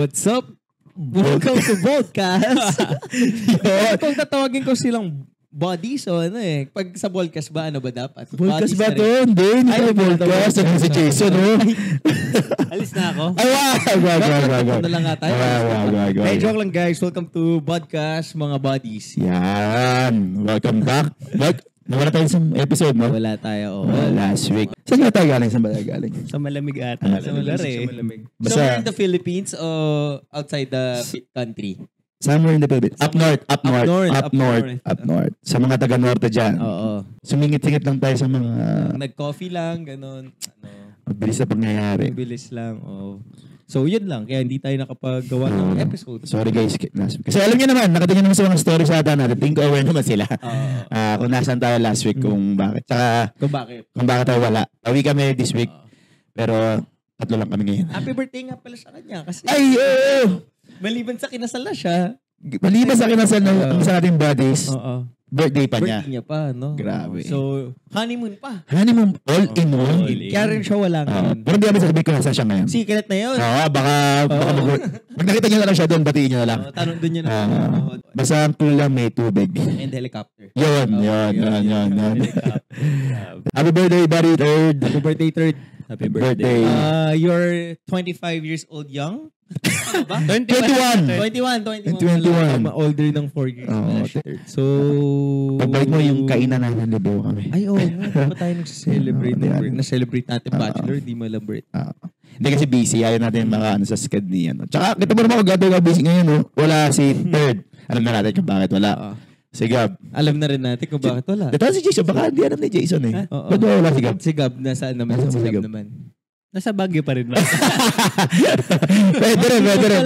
What's up? Welcome to Podcast. Kung tatawagin ko silang bodies o ano eh. Pag sa podcast ba, ano ba dapat? Podcast ba na to? Hindi, hindi na podcast. Ano si Jason, oh? Alis na ako. Ay, wag, wag, wag, wag, wag. Ano lang nga tayo. Wag, wag, wag, Hey, wag. joke lang guys. Welcome to Podcast, mga bodies. Yan. Welcome back. Wag, nawala tayo sa episode, no? Wala tayo. Oh. Uh, last week. Saan nga tayo galing? Saan ba tayo galing? Sa malamig ata. Ah, sa sa lugar Sa eh. malamig. Basta- Somewhere in the Philippines o outside the country? Somewhere in the Philippines. Up north, up north, north, up up north, north. up north. Sa mga taga-norte dyan. Oo. Sumingit-singit lang tayo sa mga Nag-coffee lang, ganun. Ano, mabilis na pangyayari. bilis lang. Oh. So, yun lang. Kaya hindi tayo nakapagawa ng Oo. episode. Sorry guys. last week. Kasi alam niyo naman, nakatingin naman sa mga stories ata natin. Think aware naman sila. Oo. Ah, kung nasan tayo last week, kung bakit. Tsaka, Kung bakit? kung bakit tayo wala. Tawi kami this week, Oo. pero tatlo lang kami ngayon. Happy birthday nga pala sa kanya. Kasi Ay, oo! maliban sa kinasal na siya. Maliban sa kinasal ng ang sa ating buddies, Oo. birthday pa niya. Birthday niya pa, no? Grabe. So, honeymoon pa. Honeymoon, all in one. All in. Kaya rin siya wala Oo. ngayon. pero hindi kami sasabihin kung nasa siya ngayon. Secret na yun. Oo, baka, baka mag Pag nakita niyo na lang siya doon, batiin niyo na lang. Oo, tanong doon niya na. Ah, Oo. basta ang clue lang may tubig. And helicopter. Yun, Oo, yun, yun, yun, yun. Happy birthday, buddy, third. Happy birthday, third. Happy Birthday. birthday. Uh, you're 25 years old young? Ano ba? 21. 21, 21. 21. Tama, older ng 4 years. Siya. So, Pagbalik mo yung kainan na ng libo kami. Ay, oo. Oh, nga. Tayo nag-celebrate. Na-celebrate natin bachelor, di mo alam birth. Ah. Hindi kasi busy. Ayaw natin maka ano, sa sked niya. No? Tsaka kita mo naman kung ka busy ngayon. No? Wala si third. Alam na natin kung bakit wala. Oo. Si Gab. Alam na rin natin kung bakit wala. Dito si Jason. Baka hindi alam ni Jason eh. Oo. Ba't wala si Gab? Si Gab, nasaan naman? Nasaan si Gab? naman. Nasa Baguio pa rin ba? pwede rin, pwede rin.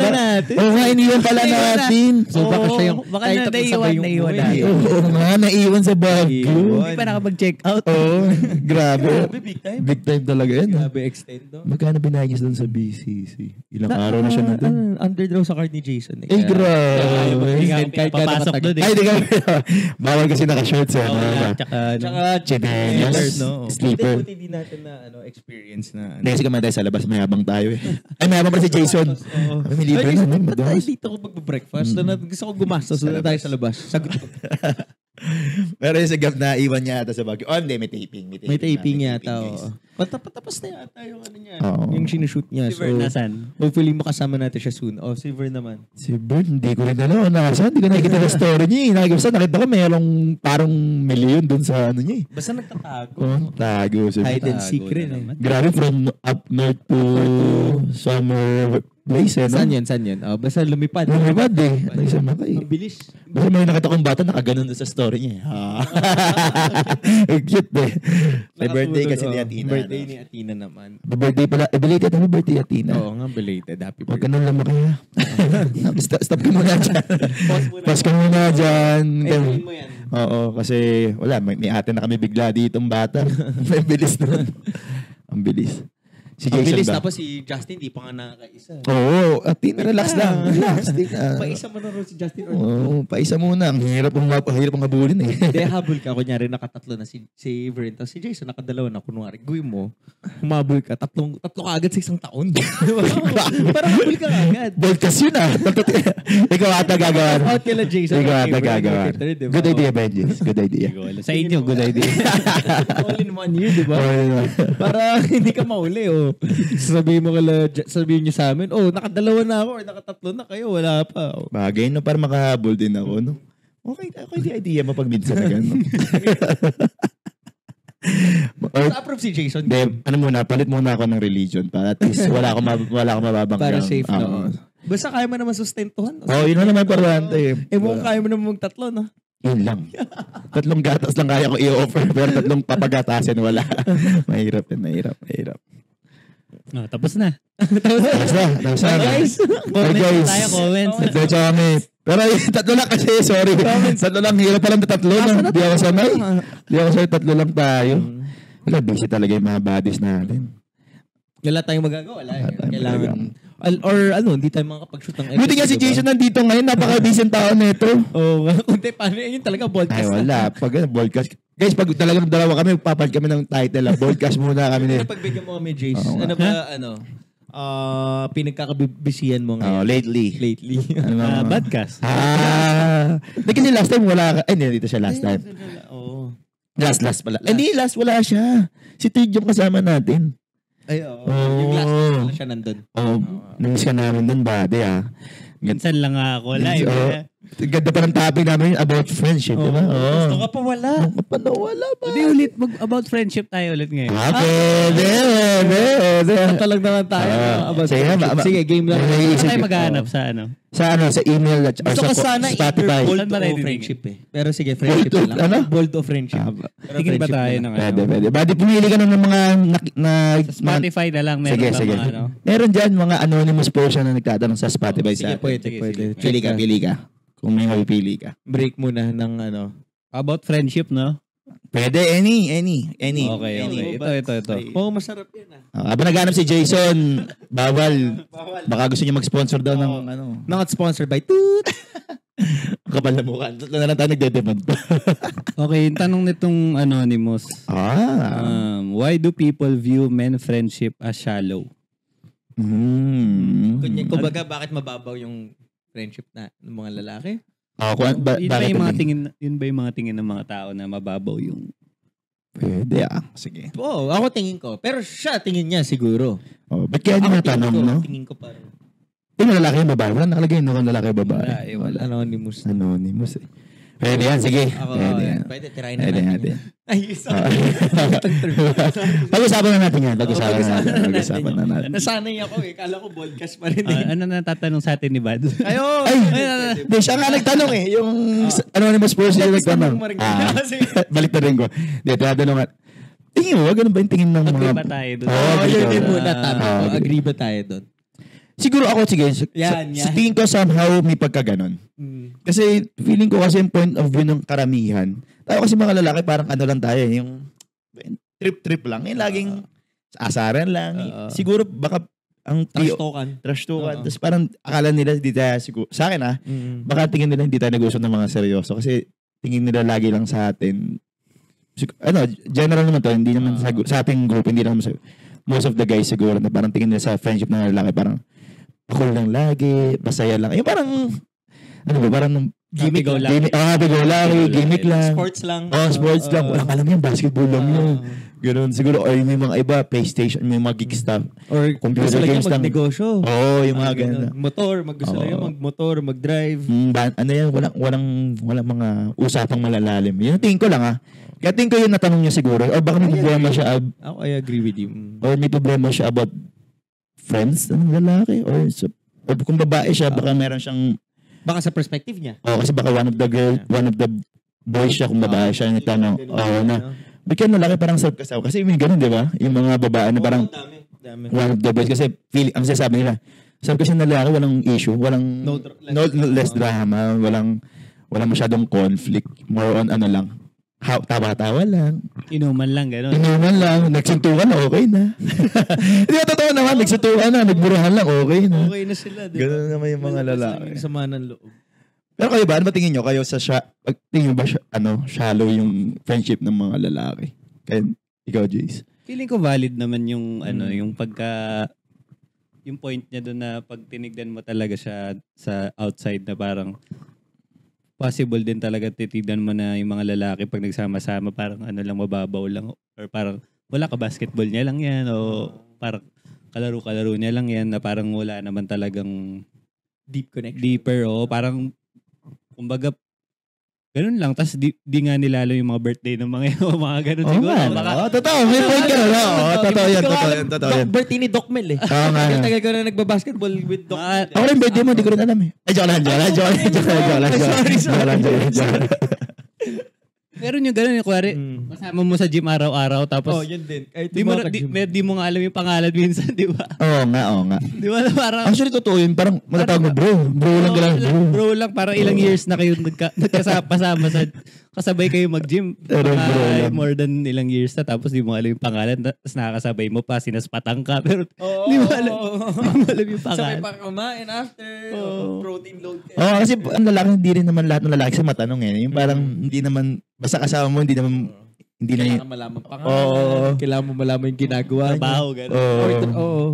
Oo nga, iniwan pala natin. So, baka siya yung... baka tayo na naiwan, naiwan natin. Oo nga, naiwan sa Baguio. Hindi pa nakapag-check out. Oo, grabe. Grabe, big time. Big time talaga yan. ah. Grabe, extend, no? Magkano binayos doon sa BCC? Ilang araw na siya na doon. ano, under daw sa card ni Jason. Eh. Eh, Kaya- grabe. Hindi ka Kahit ka papasok nakatag- doon eh. Ay, di ka. Bawal kasi naka-shorts eh. Oo, ano ba? Tsaka, Tsaka, Chinelas, sleeper. Buti, buti di natin na, ano, experience na, ano. Hindi kasi kumain tayo sa labas, mayabang tayo eh. Ay, mayabang pala si Jason. Oo. Ay, may libre na, ba't tayo Madalas. dito ko mag-breakfast? Na, gusto ko gumastos. Sa tayo sa labas. Sagot ko. Pero yung sa Gab na iwan niya ata sa Baguio. Oh, hindi, may taping. May taping, May taping na, yata. oo. Pata- Patapos na yata yung ano niya. Oo. Yung sinushoot niya. si Vern, nasan? hopefully makasama natin siya soon. Oh, si Vern naman. Si Bert, hindi ko rin alam. Nasa, hindi ko nakikita sa story niya. eh. Nakikita, nakita ko mayroong parang milyon dun sa ano niya eh. Basta nagtatago. Oh, tago. Si Hide and seek na rin eh. naman. Grabe from up north to summer place eh. No? Saan yun? Saan yun? Oh, basta lumipad. Lumipad eh. Nagsama ka eh. Ang bilis. Basta may nakita kong bata nakaganon doon sa story niya. eh. Ah. Ang cute eh. May birthday kasi ni Oh, Atina. Birthday no? ni Atina naman. May birthday pala. Eh, belated happy birthday Atina. Oo nga, belated. Happy Huwag birthday. ka nang lamaki ha. stop, stop ka muna dyan. Pause ka muna dyan. Enjoyin mo yan. Oo, kasi wala, may, may ate na kami bigla ditong bata. may bilis nun. Ang bilis. Si Jason bilis. ba? Tapos si Justin, di pa nga nakakaisa. Oo, Atina, relax lang. Relax, di na. Paisa mo na rin si Justin Oo, paisa muna. Ang hirap ang, hirap ang habulin eh. Hindi, habol ka. Kunyari, nakatatlo na si, si Vern. Tapos si Jason, nakadalawa na. Kunwari, gawin mo, humabol ka. Tatlong, tatlo ka agad sa isang taon. Parang habol ka agad. Podcast yun ah. Ikaw ata gagawa. Out kila Jason. Ikaw ata gagawa. Good idea, Benjis. Good idea. Sa inyo, good idea. All in one year, di ba? Para hindi ka mauli, oh. Sabihin mo kala, sabihin niyo sa amin, oh, nakadalawa na ako or nakatatlo na kayo, wala pa. Oh. Bagay no, para makahabol din ako, no? Okay, okay di idea mo pag minsan na gano'n. Or, approve si Jason. de, ano muna, palit muna ako ng religion para at least wala akong, mab- wala akong mababang Para safe, Oo. no? Basta kaya mo naman sustentuhan. no? Oo, yun na naman parante. eh. Eh, mukhang kaya mo naman magtatlo, no? Yun lang. Tatlong gatas lang kaya ko i-offer, pero tatlong papagatasin wala. mahirap yun, mahirap, mahirap. Oh, tapos na. Tapos na, tapos na. guys. Comments guys. tayo, comments. Diretso kami. Pero yung tatlo lang kasi, sorry. Tatlo lang, hirap pa lang na tatlo lang. Di ako sanay. Di ako sanay, tatlo lang tayo. Wala, busy talaga yung mga bodies natin. Wala tayong magagawa. Wala. Kailangan. Al- or ano, hindi tayo makakapag-shoot ng Buti nga si diba? Jason nandito ngayon, napaka-busy ang tao nito. Oo, oh, kundi paano yun talaga Ay, podcast na. wala. Pag ano, broadcast. Guys, pag talagang dalawa kami, papalit kami ng title. ah. Broadcast muna kami. Ano Ni. pagbigyan mo kami, nga. ano ba, ano? ah, pinagkakabisihan mo Oh, ngayon? lately. Lately. Ano ba? Ah, mga- podcast. Ah. Hindi kasi last time wala ka. Ay, hindi, dito siya last time. Oo. Last, last pala. Eh, Hindi, last wala siya. Si yung kasama natin. Ay, oo. Oo. Yung last time pala siya nandun. Oh, namiss ka namin dun, buddy, ah. Minsan lang ako live. Oo. eh. Ganda pa ng topic namin about friendship, di ba? Oo. Gusto ka pa wala. Ano pa na wala ba? Hindi ulit, mag, about friendship tayo ulit ngayon. Ah, pwede, pwede, pwede. Talag naman tayo. Ah, about sige, ma- ma- Sige, game lang. Saan naisip tayo ko. maghahanap sa ano? Sa ano, sa email at Gusto sa ko sana Spotify. either bold Saan ba o tayo friendship eh. Pero sige, friendship Bold lang. ano? Bold o friendship. Ah, Pero Tingin ba tayo ng Pwede, ano? pwede. Buddy, pumili ka ng mga na, na, Sa Spotify na lang meron Sige, sige. mga ano? Meron dyan mga anonymous person na nagtatanong sa Spotify Sige, sa atin. pwede, Sige, pwede. sige. Pili ka, pili ka. Kung may mapipili ka. Break muna ng ano. About friendship, no? Pwede, any, any, any. Okay, any. okay. Ito, ito, ito. Oo, masarap yan ah. Ah, habang naghanap si Jason, bawal. Baka gusto niya mag-sponsor daw ng ano. Not sponsored by Toot. Kapal na mukha. Tatlo na lang tayo nagdedemand pa. Okay, yung tanong nitong Anonymous. ah. Um, why do people view men friendship as shallow? Hmm. Kunya, kumbaga, bakit mababaw yung friendship na ng mga lalaki? Ah, kung, ba, yun ba bakit yung mga tingin, yun ba yung mga tingin ng mga tao na mababaw yung Pwede ah. Sige. Oo, ako tingin ko. Pero siya, tingin niya siguro. Oh, ba't kaya Ako niya ko, no? Tingin ko parang Yung lalaki yung babae. Wala nakalagay no lalaki yung babae. Wala, eh, wala. anonymous. Anonymous eh. Pwede yan, sige. Ako, Pwede yan. pwede, tirahin na Pwede natin. natin. Ay, sorry. Pag-usapan na natin yan. Pag-usapan na natin. Pag-usapan na natin. Nasanay ako eh. Kala ko podcast pa rin Ah, eh. ano na tatanong sa atin ni Bad? Ayun! Ay! Hindi, siya nga nagtanong eh. Yung anonymous person yung nagtanong. Ah, balik na rin ko. Hindi, tinatanong nga. Tingin mo, ganun ba yung tingin ng mga... Agree ba tayo doon? Oo, Oh, muna. Ah, agree. agree ba tayo doon? Siguro ako, sige. Yan, sa, yan. sa tingin ko somehow may pagkaganon. Mm. Kasi feeling ko kasi yung point of view ng karamihan. Tayo kasi mga lalaki parang ano lang tayo eh, yung trip-trip lang. Yung laging asaran lang. Oo. siguro baka ang Trash trio, talkan. trash talkan. Oo. Tapos parang akala nila hindi tayo siguro. Sa akin ah, Mm. baka tingin nila hindi tayo nag-usap ng mga seryoso. Kasi tingin nila lagi lang sa atin. Sig- ano, general naman to. Hindi naman sa, sa ating group, hindi naman sa most of the guys siguro na parang tingin nila sa friendship ng lalaki parang cool lang lagi, masaya lang. Yung parang, ano ba, parang Gimmick go lang. Gimmick, ah, happy go lucky, gimmick lang. Sports lang. Oh, sports lang. Oo. Walang alam yan, basketball lang Oo. yun. Ganun. Siguro, or may mga iba, PlayStation, may mga geek stuff. Or Computer gusto lang games lang. magnegosyo. Oo, oh, yung mga Ah, ganun. ganun. Motor. Mag gusto lang niya magmotor, mag-drive. Mm, ba- ano yan, walang, walang, walang mga usapang malalalim. Yun, tingin ko lang ah. Kaya tingin ko yun natanong niya siguro. Or baka may Ay, problema siya, ab- Ako, I agree with you. Mm. or may problema siya about friends ng lalaki. Or, sa, or kung babae siya, baka meron siyang, Baka sa perspective niya. oh, kasi baka one of the girl, one of the boys siya, kung babae siya, yung nagtanong, oh, na, Ba't kaya lalaki parang self kasawa? Kasi may ganun, di ba? Yung mga babae na parang one of the boys. Kasi feel, ang sinasabi nila, self kasi na lalaki, walang issue, walang, No less no, no, less drama, walang, walang masyadong conflict. More on ano lang, how, tawa-tawa lang, Inuman lang, gano'n. inuman lang, nagsuntukan na, okay na. Hindi ba totoo naman, nagsuntukan na, nagburuhan lang, okay na. Okay na sila. di ba? Ganun naman yung mga lalaki. Sama ng loob. Pero kayo ba, ano ba tingin nyo? Kayo sa, sha- pag tingin nyo ba, sha- ano, shallow yung friendship ng mga lalaki? Kaya, ikaw, Jace. Feeling ko valid naman yung ano, Mm. yung pagka yung point niya doon na pag tinignan mo talaga siya sa outside na parang possible din talaga titignan mo na yung mga lalaki pag nagsama-sama parang ano lang mababaw lang or parang wala ka basketball niya lang yan o parang kalaro-kalaro niya lang yan na parang wala naman talagang Deep connection. deeper o parang kumbaga ganun lang tas di, di nga nilalo yung mga birthday ng mga yun, mga ganun siguro nga. baka Oo, totoo. May point ka na. Oo, totoo yan, totoo yan, totoo yan. Birthday ni Doc Mel eh. Oo nga. Tagal ko na nagbabasketball with Doc Ah, Mel. Ako rin birthday mo, hindi ko rin alam eh. Ay, joke lang, joke lang, joke lang, joke lang, joke lang, Sorry, joke lang, joke lang, joke lang. Meron yung ganun, yung kuwari, Mm. kasama mo sa gym araw-araw, tapos Oh, yun din. Kahit di, mo, mga di, may- di mo nga alam yung pangalan minsan, di ba? Oo nga, oo nga. Di ba? Parang, Actually, totoo yun. Parang matatawag mo, bro. Bro lang ka lang, bro. bro lang, parang ilang years na kayo nagka, nagkasama sa, kasabay kayo mag-gym. Pero bro lang. more than ilang years na, tapos di mo alam yung pangalan, tapos nakakasabay mo pa, sinaspatang ka, pero Oo. di mo alam, di mo alam yung Sabay pangalan. pa kumain after. Oo. Protein load. Oo, kasi ang lalaki, hindi rin naman lahat ng lalaki sa matanong eh. Yung parang, hindi naman, basta kasama mo, hindi naman, hindi na yun. Kailangan malaman pa Oo. Kailangan mo malaman yung ginagawa. Trabaho, gano'n. Oo. Or, oo.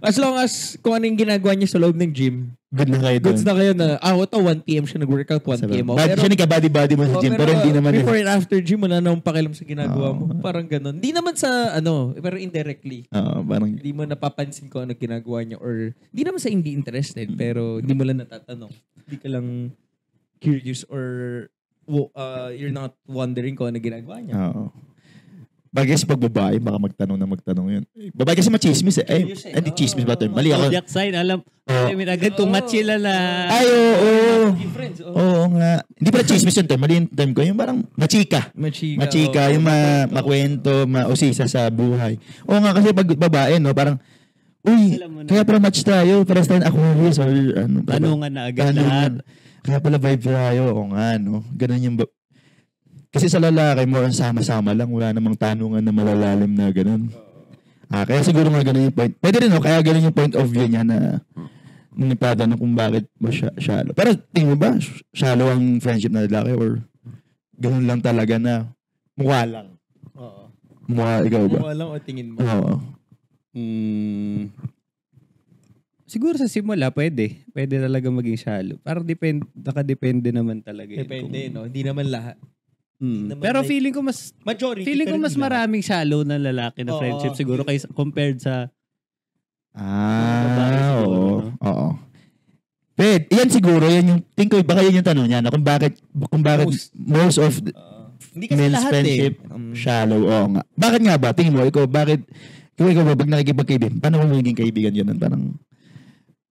As long as kung ano yung ginagawa niya sa loob ng gym, Good na kayo doon. goods na kayo na, ah, ito, 1pm siya nag-workout, 1pm ako. Bad, siya nagka-body-body mo sa Oh, gym, pero, hindi naman before yun. and after gym, wala namang pakialam sa ginagawa mo. Oo. Parang ganun. Hindi naman sa, ano, pero indirectly. Oo, parang, Hindi mo napapansin ko ano ginagawa niya or hindi naman sa hindi interested, pero hindi mo lang natatanong. Hindi ka lang curious or uh, you're not wondering kung ano ginagawa niya. oo. Bagay sa pagbabae, baka magtanong na magtanong yun. Babae kasi machismis eh. Ay, Curious eh. hindi chismis ba ito? Mali ako. Zodiac sign, alam. Oo. I mean, agad kung Oo. match sila na. Ay, oo. oo. friends, oh. Oo nga. Hindi pala chismis yun, term. Mali yung term ko. Yung parang machika. Machika. Machika, oh. yung ma makwento, mausisa sa buhay. Oo nga, kasi pag babae, no, parang, uy, kaya pala match tayo, para tayo Aquarius or ano. Tanungan na agad Tanungan. lahat. Kaya pala vibe tayo. Oo nga, no. Ganun yung, kasi sa lalaki, more on sama-sama lang. Wala namang tanungan na malalalim na ganun. Ah, kaya siguro nga ganun yung point. Pwede rin, no? Kaya ganun yung point of view niya na nung nagtatanong kung bakit mo siya shallow. Pero tingin mo ba, sh- shallow ang friendship na lalaki or ganun lang talaga na mukha lang? Oo. Mukha, ikaw ba? Mukha lang o tingin mo. Oo. Hmm. Siguro sa simula, pwede. Pwede talaga maging shallow. Parang depend, nakadepende naman talaga. yun Depende, kung- no? Hindi naman lahat. Hmm. naman Pero like- feeling ko mas Majority. feeling ko mas maraming shallow na lalaki na Oo. friendship siguro kaysa compared sa Ah, oo. Oo. Pwede. Yan siguro, yan yung, think ko, baka yun yung tanong niya, na kung bakit, kung bakit Most. most, of the Oo. hindi kasi men's lahat friendship, eh. Um, shallow, oo nga. Bakit nga ba? Tingin mo, ikaw, bakit, kung ikaw ba, pag nakikipagkaibigan, paano mo magiging kaibigan yun? Parang,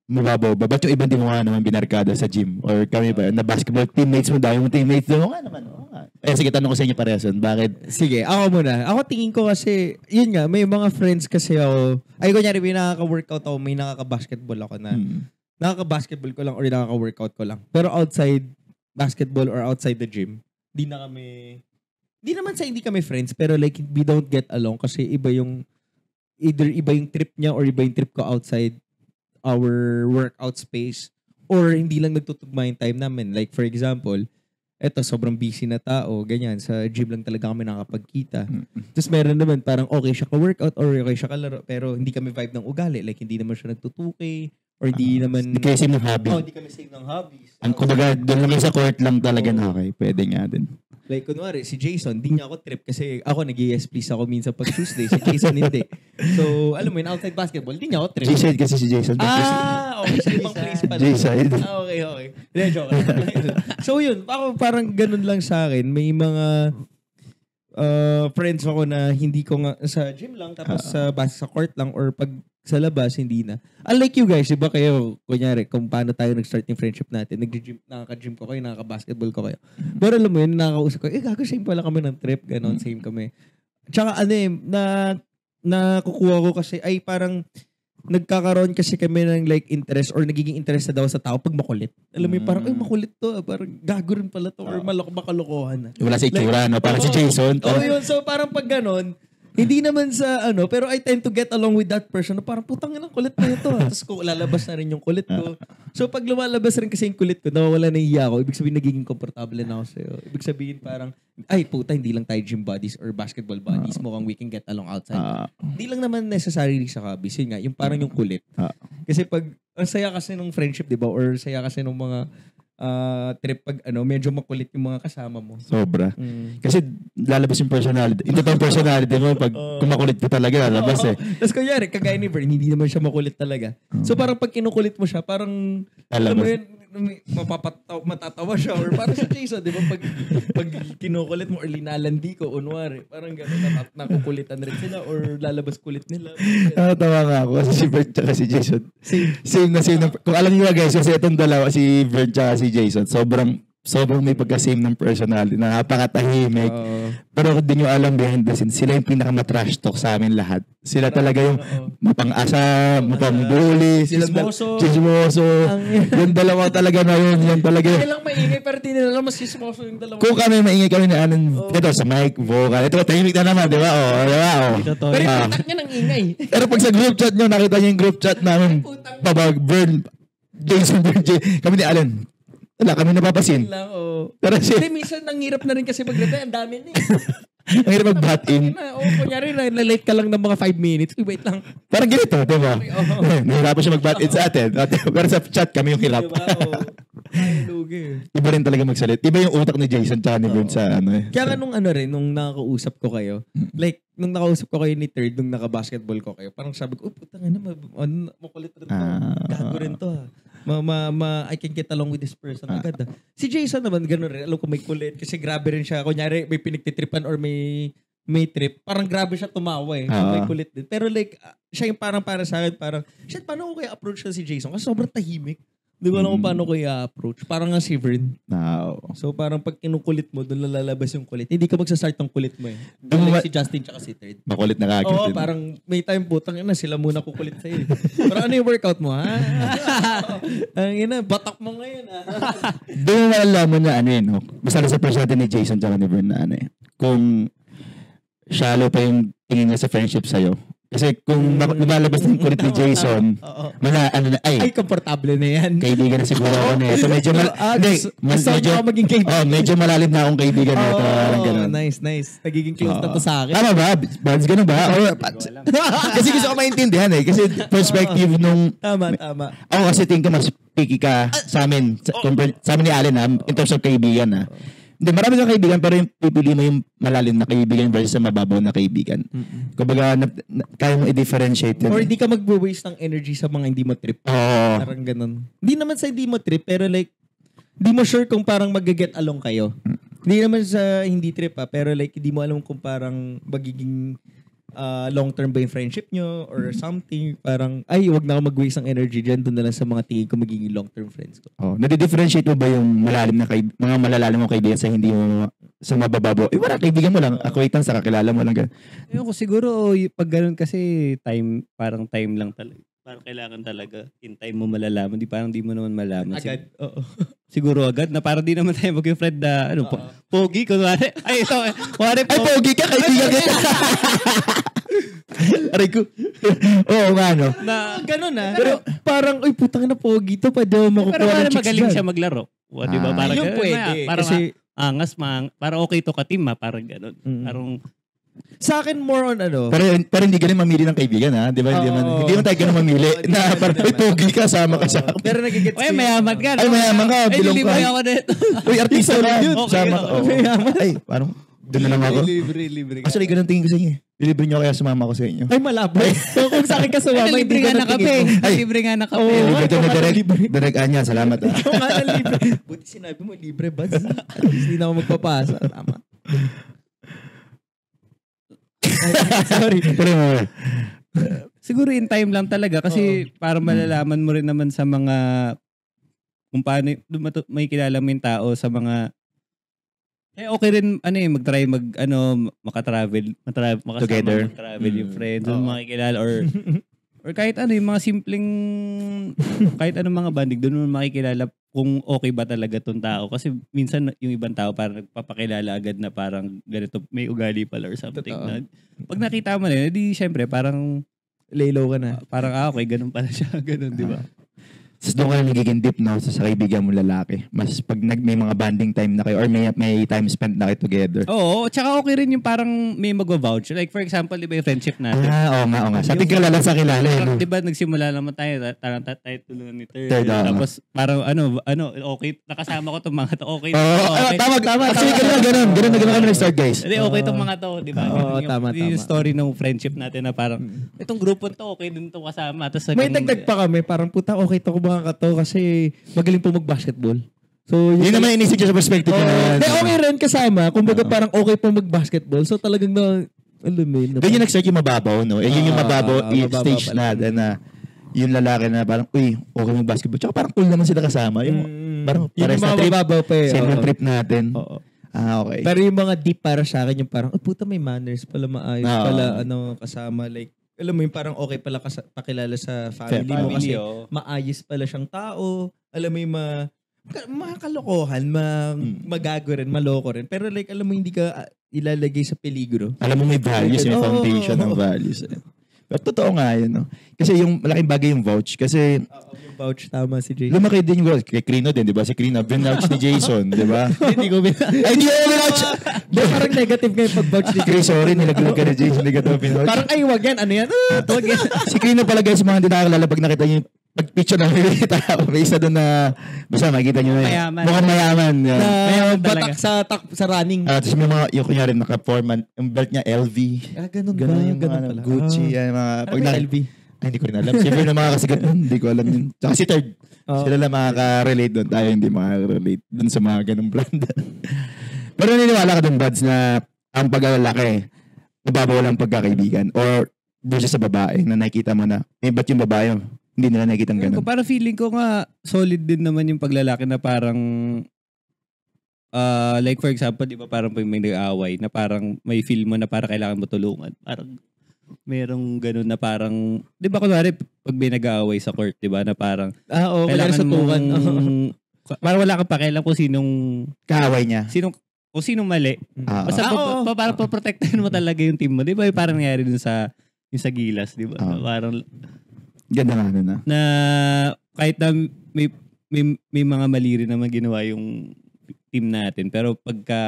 mababaw ba? Ba't yung iba di mo nga naman binarkada sa gym? Or kami ba, na basketball teammates mo, dahil mo teammates doon? Oo nga naman, nga. Eh, sige, tanong ko sa inyo parehas yun. Bakit? Sige, ako muna. Ako tingin ko kasi, yun nga, may mga friends kasi ako, ay kunyari may nakaka-workout ako, may nakaka-basketball ako na, Hmm. nakaka-basketball ko lang or nakaka-workout ko lang. Pero outside basketball or outside the gym, di na kami, di naman sa hindi kami friends, pero like, we don't get along kasi iba yung, either iba yung trip niya or iba yung trip ko outside our workout space or hindi lang nagtutugma yung time namin. Like, for example, eto, sobrang busy na tao, ganyan, sa gym lang talaga kami nakapagkita. Tapos meron naman parang okay siya ka-workout or okay siya kalaro, pero hindi kami vibe ng ugali. Like, hindi naman siya nagtutuki or hindi naman... Hindi kayo same ng hobby. Oh, hindi kami same ng hobbies. Ang kumbaga, doon lang sa court lang talaga na okay. Pwede nga din. Like, kunwari, si Jason, di niya ako trip kasi ako nag yes please ako minsan pag Tuesday. Si Jason hindi. So, alam mo yun, outside basketball, di niya ako trip. G-side kasi si Jason. Ah, okay. Ibang place pala. G-side. Ah, okay, okay. Hindi, joke so, yun. Ako parang ganun lang sa akin. May mga uh, friends ako na hindi ko nga sa gym lang tapos sa bas sa court lang or pag sa labas hindi na. Unlike you guys, 'di ba kayo kunyari kung paano tayo nag-start yung friendship natin, nag-gym, nakaka-gym ko kayo, nakaka-basketball ko kayo. Pero alam mo yun, nakakausap ko, eh gago same pala kami ng trip, ganon, same kami. Tsaka ano eh, na nakukuha ko kasi ay parang nagkakaroon kasi kami ng like interest or nagiging interested daw sa tao pag makulit. Alam mo yun, parang, ay makulit to. ah. Parang gago rin pala to. Or malok makalokohan na. Wala sa itsura, no? Parang si Oo. Jason. Oo, yun. So, parang pag ganon, hindi naman sa ano, pero I tend to get along with that person na parang putang ina kulit na ito. ah. Tapos kung lalabas na rin yung kulit ko. So pag lumalabas rin kasi yung kulit ko, nawawala na iya ako. Ibig sabihin nagiging komportable na ako sa'yo. Ibig sabihin parang, ay puta, hindi lang tayo gym buddies or basketball buddies. Mukhang we can get along outside. Ah, Hindi lang naman necessarily sa hobbies. Yun nga, yung parang yung kulit. Ah. Kasi pag, ang saya kasi ng friendship, di ba? Or saya kasi ng mga ah, trip pag ano, medyo makulit yung mga kasama mo. sobra. Mm. Kasi lalabas yung personality. Yung totoong personality mo, pag kumakulit ka talaga, lalabas eh. Tapos kunyari, kagaya ni Vern, hindi naman siya makulit talaga. So parang pag kinukulit mo siya, parang, alam mo Lalabas. yun, mapapataw, matatawa siya. Or parang sa Jason, di ba? Pag, pag kinukulit mo or linalandi ko, unwari, parang gano'n, nakukulitan rin sila or lalabas kulit nila. Nakatawa nga ako kasi si Vern tsaka si Jason. Same. Same na same. Na, kung alam niyo guys, kasi itong dalawa, si Vern tsaka si Jason, sobrang sobrang may pagka-same ng personality na napakatahimik. Oo. Pero kung di nyo alam behind the scenes, sila yung pinaka-matrash talk sa amin lahat. Sila talaga yung mapang-asa, mapang-bully, Chismoso. yung dalawa talaga na yun, yan talaga. Kaya lang maingay, pero di nila mas chismoso yung dalawa. Kung kami maingay kami na anon, ito sa mic, vocal, ito tahimik na naman, di ba? Oh, di ba? Oh. Pero yung niya ng ingay. Pero pag sa group chat nyo, nakita nyo yung group chat namin, babag, Burn, Jason, Burn, kami ni Alan. Wala kami napapasin. lang, oh. Pero si, Hindi, minsan nanghirap na rin kasi mag-reply. Ang dami na eh. Ang hirap mag-butt in. Na, o kunyari na, na late ka lang ng mga 5 minutes. Uy, wait lang. Parang ganito, di ba? Nahirapan siya mag-butt in sa atin. Pero sa chat kami yung hirap. Diba? Iba rin talaga magsalit. Iba yung utak ni Jason tsaka ni Vern sa ano eh. Kaya nga nung ano rin, nung nakakausap ko kayo, like, nung nakausap ko kayo ni Third, nung naka-basketball ko kayo, parang sabi ko, oh, putang ina, ma- ano, makulit rin to. Ah. Gago rin to ha. Ma, ma, ma, I can get along with this person agad ha. Si Jason naman, gano'n rin. Alam ko may kulit. Kasi grabe rin siya. Kunyari, may pinagtitripan or may may trip, parang grabe siya tumawa eh. Ah. May kulit din. Pero like, ah, siya yung parang para sa akin, parang, shit, paano ko kaya approach na si Jason? Kasi sobrang tahimik. Di ba alam kung paano ko i-approach? Parang nga si Vern. Now, So parang pag kinukulit mo, doon lalabas yung kulit. Hindi ka magsastart ng kulit mo eh. Doon Like si Justin tsaka si Third. makulit na kagad. Oo, din. parang may time putang ina sila muna kukulit sa'yo. parang ano yung workout mo, ha? Ang ina, batak mo ngayon, ha? Doon mo malalaman na ano yun, no? Basta sa person natin ni Jason tsaka ni Vern na ano eh. Kung shallow pa yung tingin niya sa friendship sa'yo. Kasi kung mak- lumalabas na yung kulit ni Jason, Oo. mana, ano na, Ay, ay, komportable na yan. kaibigan na siguro ako na ito. Medyo, mal- Ah, hindi, gusto, mal- gusto medyo, maging kaibigan. oh, medyo malalim na akong kaibigan na ito. parang Oh, ganun. nice, nice. Nagiging close na Oo. to sa akin. Tama ba? Buds, ganun ba? Or, kasi gusto ko maintindihan eh. Kasi perspective nung... Tama, tama. Ako kasi tingin ko mas picky ka sa amin. Sa, compare- sa amin ni Allen ha, in terms of kaibigan ha. Hindi, marami kang kaibigan pero yung pipili mo yung malalim na kaibigan versus sa mababaw na kaibigan. Kumbaga, na, na, kaya mo i-differentiate yun. Or eh. hindi ka mag-waste ng energy sa mga hindi mo trip. Oo. Parang ganun. Hindi naman sa hindi mo trip, pero like, hindi mo sure kung parang mag-get along kayo. Hindi naman sa hindi trip pa, pero like, hindi mo alam kung parang magiging ah, long-term ba yung friendship nyo or something. Parang, ay, wag na ako mag-waste ng energy dyan. Doon na lang sa mga tingin ko magiging long-term friends ko. Oh, nadi-differentiate mo ba yung malalim na kaib- mga malalalim mo kaibigan sa hindi mo sa mabababaw? Eh, wala, kaibigan mo lang. Acquaintance, sa kakilala mo lang. ganun. Ayun ko siguro y- pag ganun kasi time parang time lang talaga. Parang kailangan talaga in time mo malalaman. Di parang di mo naman malaman. Sig- Agad. Oo. siguro agad na parang di naman tayo maging friend na ano, po, pogi kunwari. Ay ito, eh, kunwari Ay, po. pogi ka, kaibigan kita. Aray ko. Oo nga, no? na Ganun ah. Pero parang, uy, putang na pogi to. Pwede ako pero makukuha parang ng chicks magaling dyan. siya maglaro. O, di ba? Ah. Parang Yun ganun, pwede. na, parang kasi, angas, mang, parang okay to ka team ha, parang ganun. Mm. Parang sa akin, more on ano, Pero, pero hindi ganun mamili ng kaibigan, ha? Di ba? Hindi, man, hindi man tayo ganun mamili. Di na parang, ay, naman. pogi ka, sama ka sa akin. pero nagigets Ay, mayaman ka. no? Ay, mayaman ka, Ay, bilong ka. nilibre ako dito. Uy, artista ka. Okay, Sama ka. Ay, parang, doon na lang ako. Libre, libre ka. Actually, ganun tingin ko sa inyo. eh. Lilibre nyo kaya sumama ko sa inyo. Ay, malabo. so, kung sa akin ka Ay, sumama, libre hindi ko nga na na kape. tingin. Ay. Libre nga na kape. Oo. Libre ikaw to na nga direct. libre. Direct Anya, salamat. ah. Ikaw nga na libre. Buti sinabi mo, libre, buds. Hindi na ako magpapasa. Tama. Sorry. Pero, uh, Siguro in time lang talaga kasi para malalaman mo rin naman sa mga kung paano dumato, may kilala mo yung tao sa mga eh okay rin ano eh mag-try mag ano maka-travel, maka-travel makasama Together. mag-travel yung Mm. friends, Oo. yung makikilala or or kahit ano yung mga simpleng kahit anong mga banding doon mo makikilala kung okay ba talaga tong tao kasi minsan yung ibang tao parang nagpapakilala agad na parang ganito may ugali pala or something Totoo. na pag nakita mo na yun, di syempre parang Lay low ka na. parang ah, okay, ganun pala siya. Ganun, di ba? Tapos doon ka na nagiging deep no, sa, kaibigan mo lalaki. Mas pag nag, may mga banding time na kayo or may, may time spent na kayo together. Oo, tsaka okay rin yung parang may mag-vouch. Like for example, di ba yung friendship natin? Ah, oo nga, oo nga. Sa ating kilala sa kilala. eh, Parang, no? di ba nagsimula naman tayo, ta- parang ta- tayo tulungan ni Third. Tapos parang ano, ano, okay, nakasama ko itong mga to. Okay, Oo, okay. tama, tama. Actually, ganun, ganun. Ganun na ganun kami nag-start, guys. Hindi, okay itong mga to, di ba? Oo, Yung- tama, yung tama. story ng friendship natin na parang, itong grupo to, okay din to kasama. Tapos, May dagdag pa kami. Parang puta, okay to mga kato kasi magaling po mag-basketball. So, Yun naman inisip ko sa perspective ko na. Hindi, okay rin kasama. Kumbaga parang okay po mag-basketball. So talagang na, alam mo yun. na Doon yung nag-start yung mababaw, no? Eh, yun yung Ah, mababaw ah, mababaw stage na, na yung lalaki na parang, uy, okay mag-basketball. Tsaka parang cool naman sila kasama. Yung, Mm. parang Yun pares yung na trip. pa eh. Same trip natin. Oo. Ah, okay. Pero yung mga deep para sa akin, yung parang, oh puta may manners pala, maayos Oo. pala, ano, kasama. Like, alam mo yung parang okay pala kas- pakilala sa family, mo kasi Family, oh. maayos pala siyang tao. Alam mo yung ma, ka- mga kalokohan, ma, Mm. magago rin, maloko rin. Pero like, alam mo, hindi ka ah, ilalagay sa peligro. Alam mo may values, may foundation ng values. eh. Pero totoo nga yun, no? Kasi yung malaking bagay yung vouch. Kasi yung vouch, tama si Jason. lumaki din yung kay Crino din, di ba? Si Crino, vinouch ni Jason, di ba? Hindi ko bin... Ay, hindi ko vinouch! Hindi, parang negative kayo pag-vouch ni Chris, sorry, nilaglag ka ni Jason, hindi ka to vinouch. Parang, ay, wag yan. Ano yan? Ah, wag yan. si Crino pala guys, mga hindi nakakilala pag nakita niyo yung pag-picture ng tao, may isa doon na, basta makikita niyo na yun. Mayaman. Mukhang mayaman. Yan. Na Mayaman batak sa, tak, sa running. Ah, tapos may mga, yung kunyari, naka-forman, yung belt niya, LV. ah, ganun, ba? Ganun yung Ganun mga pala. Gucci, Ah. yan, mga, Ano pag ba na, LV? Ay, hindi ko rin alam. Siyempre na mga kasigat nun, hindi ko alam yun. Tsaka si Third, Oo. sila lang makaka-relate doon. Tayo hindi makaka-relate doon sa mga ganung brand. Pero naniniwala ka doon, Buds, na ang pag-alalaki, nababaw lang pagkakaibigan or versus sa babae na nakikita mo na, eh, ba't yung babae hindi nila nakikita ng ganun? parang feeling ko nga solid din naman yung paglalaki na parang ah like for example, di ba parang may nag-aaway na parang may feel mo na parang kailangan mo tulungan. Parang merong ganun na parang, di ba kunwari pag may nag-aaway sa court, di ba na parang Ah, oo. Kailangan sa mong, parang wala kang pakialam kung sinong, Kaaway niya. sinong, kung sinong mali. Ah, Basta Ah, pa, oo. pa, parang paprotektahan mo talaga yung team mo. Di ba yung parang nangyari dun sa, yung sa Gilas, di ba? Ah. Parang ganda nga nun ah. na kahit na may, may, may mga mali rin naman ginawa yung team natin. Pero pagka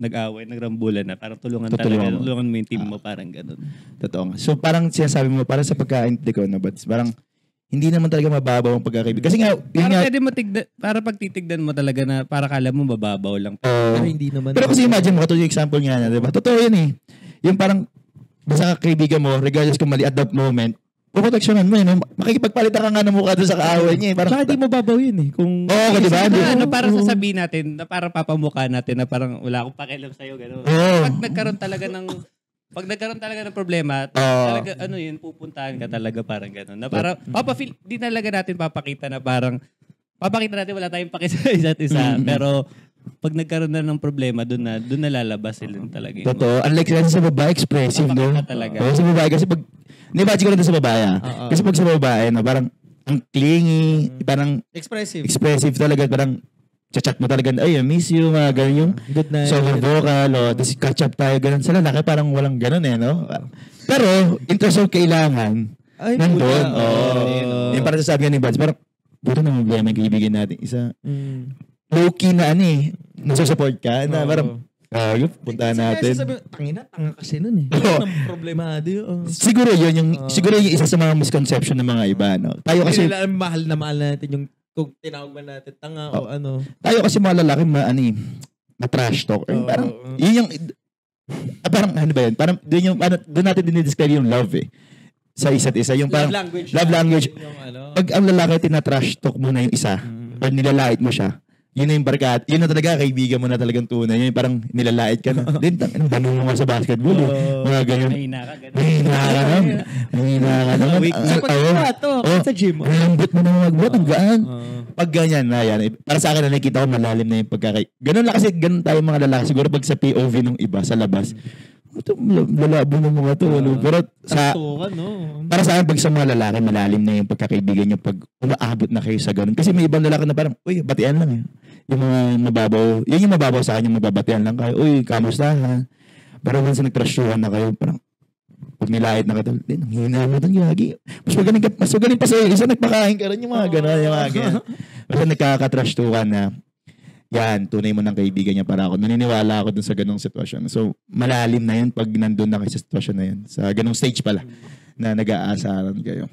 nag-away, nagrambulan na, parang tulungan Tutulungan talaga. mo. Tulungan mo yung team Ah. mo, parang ganun. Totoo nga. So parang sinasabi mo, parang sa pagkaintindi ko na, Buds, parang hindi naman talaga mababaw ang pagkakaibigan. Kasi nga, yun Para nga, pwede mo tignan, para pag titignan mo talaga na para kala mo mababaw lang. Pero hindi naman. Pero kasi imagine mo, katulad yung example nga na, di ba? Totoo yun eh. Yung parang, basta kaibigan mo, regardless kung mali at that moment, puproteksyonan mo yun. Makikipagpalitan ka nga ng mukha doon sa kaaway niya. eh. Parang, Baka di mo babaw yun eh. Kung... Oo, ka, di ba? Kasi Di- ano, parang Oo. sasabihin natin, na parang papamukha natin na parang wala akong pakialam sa'yo, gano'n. Oo. Pag nagkaroon talaga ng, pag nagkaroon talaga ng problema, Oo. talaga, ano yun, pupuntahan ka talaga parang gano'n. Na parang, papafeel, di talaga natin papakita na parang, papakita natin wala tayong paki sa isa't isa. Mm-mm. Pero, pag nagkaroon na ng problema, doon na, doon na lalabas sila talaga. yung- Totoo. Unlike kasi sa babae, expressive, no? Talaga. Oo, sa babae kasi pag, Nibadji ko rin sa babae, ah. Oo. Kasi pag sa babae, no, parang, ang clingy, parang Expressive. expressive talaga, parang, chat mo talaga, ay, I miss you, mga ganun yung, Good night. sobrang vocal, o, tapos catch up tayo, ganun. Sa lalaki, parang walang ganun eh, no? Pero, in terms of kailangan, Ay, nandun. puta. Oo. Oo. Yung parang sasabi nga ni Buds, parang, buto na problema yung kaibigan natin. Isa, Mm. Low-key na ano eh, nasusupport ka, na parang, ah, puntahan Kasi natin. Sabi, tangina, tanga kasi nun eh. Ano ang problemado yun? Siguro yun, yung, Oo. siguro yung isa sa mga misconception ng mga iba, no? Tayo Kasi kasi, nila mahal na mahal natin yung kung tinawag man natin tanga o ano. tayo kasi mga lalaki, ma, ano eh, na-trash talk. Oo. parang, yun yung, ah, parang, ano ba yun? Parang, doon yung, ano, doon natin dinidescribe yung love eh. Sa isa't isa. Yung parang, love language. love language. Yung ano. pag ang lalaki tinatrash talk mo na yung isa, Mm. or nilalait mo siya, yun na yung barkat, yun na talaga, kaibigan mo na talagang tunay. Yun parang nilalait ka na. Din, ano, tanong mo nga sa basketball eh. Oo. Mga ganyan. Mahina ka. Mahina ka naman. Mahina ka. Weak. Ah, Sa pagkato, Oo. sa gym. Ang lambot mo na magbuhat, ang gaan. Pag ganyan na yan, eh, para sa akin na nakikita ko malalim na yung pagkakay. Ganun lang kasi, ganun tayo mga lalaki. Siguro pag sa POV nung iba sa labas, ito, lalabo ng mga to. ano. Pero sa, Tukan, no? para sa akin, pag sa mga lalaki, malalim na yung pagkakaibigan nyo pag umaabot na kayo sa ganun. Kasi may ibang lalaki na parang, uy, batian lang eh. Yung mga mababaw, yun yung mababaw sa akin, yung mababatian lang kayo. Uy, kamusta ha? Pero minsan nagtrashuhan na kayo, parang, pag nilait na ka, din, ang hina mo doon, gagi. Mas magaling, ka, mas magaling pa sa'yo. Isa nagpakain ka rin, yung mga gano'n, yung mga gano'n. Basta nagkakatrash tukan na, yan, tunay mo ng kaibigan niya para ako. Naniniwala ako dun sa ganong sitwasyon. So, malalim na yun pag nandun na kayo sa sitwasyon na yun. Sa ganong stage pala na nag-aasaran kayo.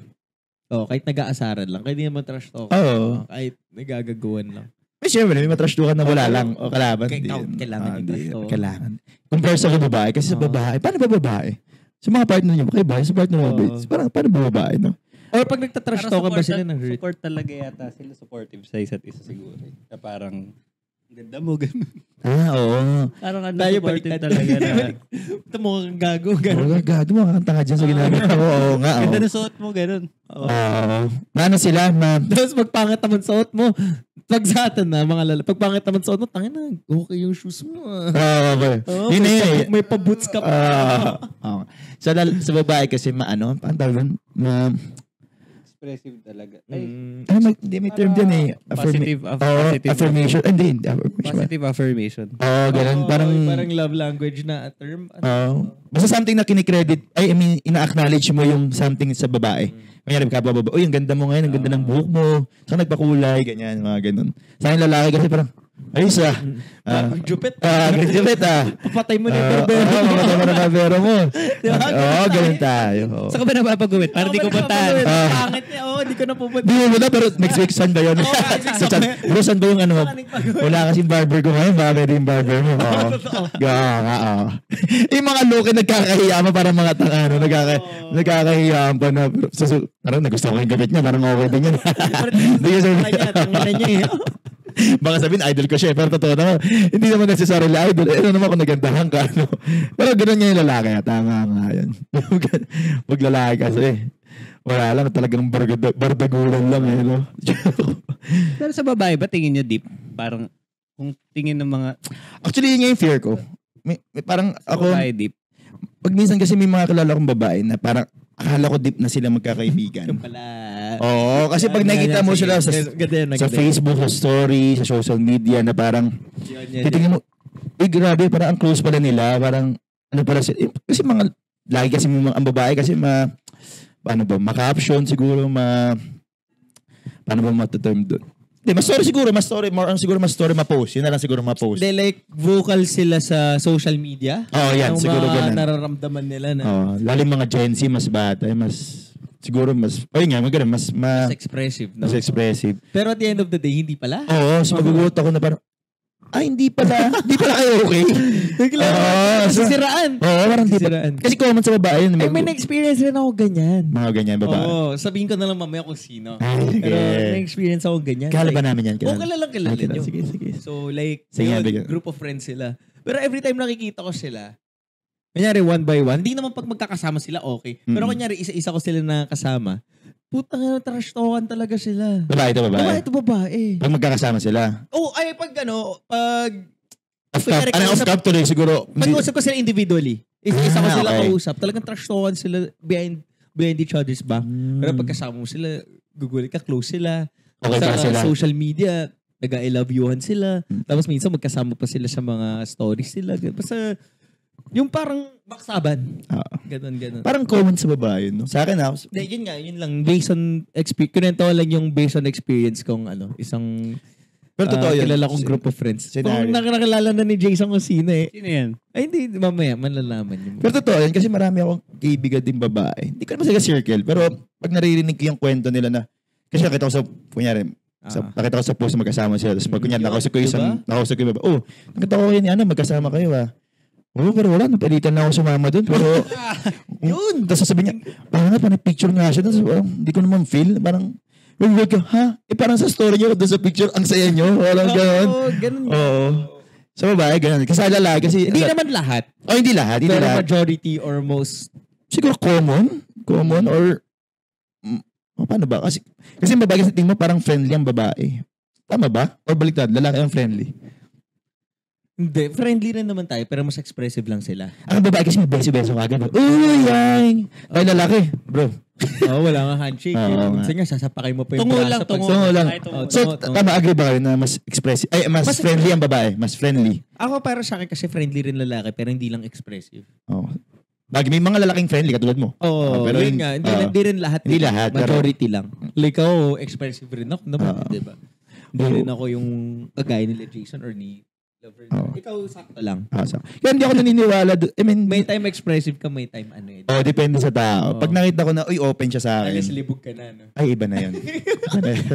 Oh, kahit nag-aasaran lang. Kahit hindi naman trash talk. Oo. kahit nagagaguan lang. Eh, syempre, may matrash tukan na wala lang. O kalaban. Kay- di- kailangan ah, yung di- trash talk. Kailangan. Compare sa babae. Kasi sa Oo. babae, paano ba babae? Sa mga partner niyo, kayo ba? Sa partner mo, Oo. babes? Parang, paano ba babae, no? Or pag nagtatrash talk ba support sila ng hurt? Support talaga yata sila supportive sa isa't isa siguro. Na parang, "Ang ganda mo, ganun. Ah, oo. Parang ano, Tayo supportive talaga na. Ito mo kang gago. Oo, Ganun. gago mo, kakanta ka dyan sa ginagawa. Oo, oo nga, oo. Ganda na suot mo, ganun. Oo. Ano sila, ma... Tapos pagpangit naman suot mo, pag sa atin na mga lala, pagpangit naman suot mo, tangin na, okay yung shoes mo. ah. Oo, okay. Oo, Yun may, eh. pa, may pa-boots ka pa. Ah, oo. sa, lal- sa babae kasi maano, paano tawag? Ma, expressive talaga. Ay, Mm, Ah, may, hindi, may term dyan eh. Affirma- positive, aff- Oo, positive, affirmation. Ah, Hindi, hindi. Affirmation. positive affirmation. Oo, ganun. oo, parang, parang love language na term. Ano? Oo. basta something na kinikredit, ay, I mean, ina-acknowledge mo yung something sa babae. Kanyari, kapwa babae, uy, ang ganda mo ngayon, ang ganda ng buhok mo, saan nagpakulay, ganyan, mga ganun. Sa akin lalaki kasi parang, ayos ah. Ah, Ang jupit. ah, graduate ah. Papatay mo na yung Oo, barbero. Oo, mamatay mo na barbero mo. Diba? Oo, ganun tayo. oo. Saan ka ba napapagawit? Para di ko puntahan. Ah. Pangit niya. Oo, di ko na pupunta. Di mo na, pero next week, saan ba yun? Oo, next week, Sa chan- Bro, saan ba yung ano? Wala kasing barber ko ngayon, baka pwede yung barber mo. Oo. Oo, oo. Yung mga look nagkakahiya mo, parang mga tang ano, nagkaka, nagkakahiya pa na. Parang nagustuhan ko yung gamit niya, parang okay din yun. Hindi ko sabi- Kanya, tangina niya eh. Baka sabihin, idol ko siya. eh. Pero totoo naman, hindi naman necessarily idol. Eh, ano naman kung nagandahan ka. Ano? Pero ganun niya yung lalaki. ah. Tama nga yan. Huwag lalaki kasi. Wala lang, talagang bargada, bardagulan lang eh. No? Pero sa babae ba tingin niyo deep? Parang kung tingin ng mga Actually, yun nga yung fear ko. May, may parang ako, babae deep. pag minsan kasi may mga kilala kong babae na parang akala ko deep na sila magkakaibigan. Pala. Oo, kasi pag nakita mo sila sa, sa Facebook, sa story, sa social media na parang titingnan mo, eh grabe, parang ang close pala nila, parang ano pala sila. Eh, kasi mga, lagi kasi mga, ang babae kasi ma, paano ba, ma-caption siguro, ma, paano ba mataterm doon? Hindi, mas story siguro, mas story, more on siguro mas story ma-post. Yun na lang siguro ma-post. They like vocal sila sa social media. Oo, yan, Yung siguro ganun. nararamdaman nila na Oh, lalo yung mga Gen Z, mas bata, eh, mas, siguro mas, ayun nga, maganda, mas, ma, mas expressive. No? mas expressive. Pero at the end of the day, hindi pala. Oo, so magugulat ako na parang, ay, hindi pala, hindi pala kayo okay. Bigla, Oo, so- sisiraan. Oo, parang di pa. Sisiraan. Kasi common sa babae yun. Ay, mag- may na-experience rin ako ganyan. mga ganyan babae. Oo, sabihin ko na lang mamaya kung sino. Ay, sige. Pero na-experience ako ganyan. Kilala ba Like, namin yan? Oo, kilala kilala Ah, kilala. nyo. Sige, sige. So like, Sige, yun, group of friends sila. Pero every time nakikita ko sila, kunyari one by one, hindi naman pag magkakasama sila, okay. Pero Mm. kunyari isa-isa ko sila nakakasama, putang ina, trash talkan talaga sila. Babae to babae. Babae ito babae. Pag magkakasama sila. Oh, ay pag ano, pag Off cup. Ano, off cup tuloy siguro. pag Hindi- usap ko sila individually, isa-isa ko Ah, sila okay. kausap, talagang trash talkan sila behind behind each other's back. Hmm. Pero pagkasama mo sila, gugulit ka, close sila. Okay sa sila. social media, nag-I love youhan sila. Hmm. Tapos minsan magkasama pa sila sa mga stories sila. Basta, yung parang baksaban. Ah. Ganon, ganon. Parang common sa babae, no? Sa akin, ako, Hindi, yun nga, yun lang. Based on experience, kunento ko lang yung based on experience kong ano, isang pero totoo ah, yun. kilala kong group of friends. Scenario. Kung nakakilala na ni Jason kung sino eh. Sino yan? Ay, hindi, mamaya, malalaman yun. Pero totoo yan, kasi marami akong kaibigan din babae. Hindi ko naman sila circle, pero pag naririnig ko yung kwento nila na, kasi nakita ko sa, kunyari, sa, Ah. nakita ko sa post magkasama sila. Tapos pag kunyari, Yun, nakausap ko yung isang, diba? nakausap ko yung babae, oh, nakita ko yun, ano, magkasama kayo ah. Oo, pero wala, napilitan na ako sumama doon. Pero, yun. Tapos sasabihin niya, parang nga, parang picture nga siya. Tapos parang, hindi ko naman feel. Parang, wait ka, ha? Eh, parang sa story niyo, doon sa picture, ang saya niyo. Walang gano'n. Oo, ganun. Oo. Sa babae, ganun. Kasi sa lalaki, kasi... Hindi naman lahat. Oh, hindi lahat. Hindi Pero lahat. majority or most Siguro common? Common or... Mm, oh, paano ba? Kasi, kasi babae kasi tingin mo parang friendly ang babae. Tama ba? Or baliktad, lalaki ang friendly. Hindi, friendly rin naman tayo, pero mas expressive lang sila. Ang babae kasi beso-beso kagad. Uy, yang! Ay, lalaki. Bro. Oo, wala nga handshake. Oo nga. Minsan nga, sasapakay mo pa yung Tungo lang, tungo. Tungo lang. Ay, tungo. Oh, So, tungo, tama, agree ba kayo na mas expressive? Ay, mas, Mas- friendly ang babae. Mas friendly. Ako para sa akin kasi friendly rin lalaki, pero hindi lang expressive. Oh. Bagay, may mga lalaking friendly katulad mo. Oo, Oh, pero yun nga. Hindi, oo. hindi rin lahat. Hindi eh. lahat, pero- Majority lang. Like ako, expressive rin ako naman, Oo. di ba? Hindi Oo. rin ako yung kagaya nila Jason or ni Lover. Oo. Ikaw, sakto lang. Ah, so. Kaya hindi ako naniniwala. do- I mean, May time expressive ka, may time ano eh. oh, depende sa tao. Oo. Pag nakita ko na, uy, open siya sa Alas akin. libog ka na, no? Ay, iba na yun. Iba na yun.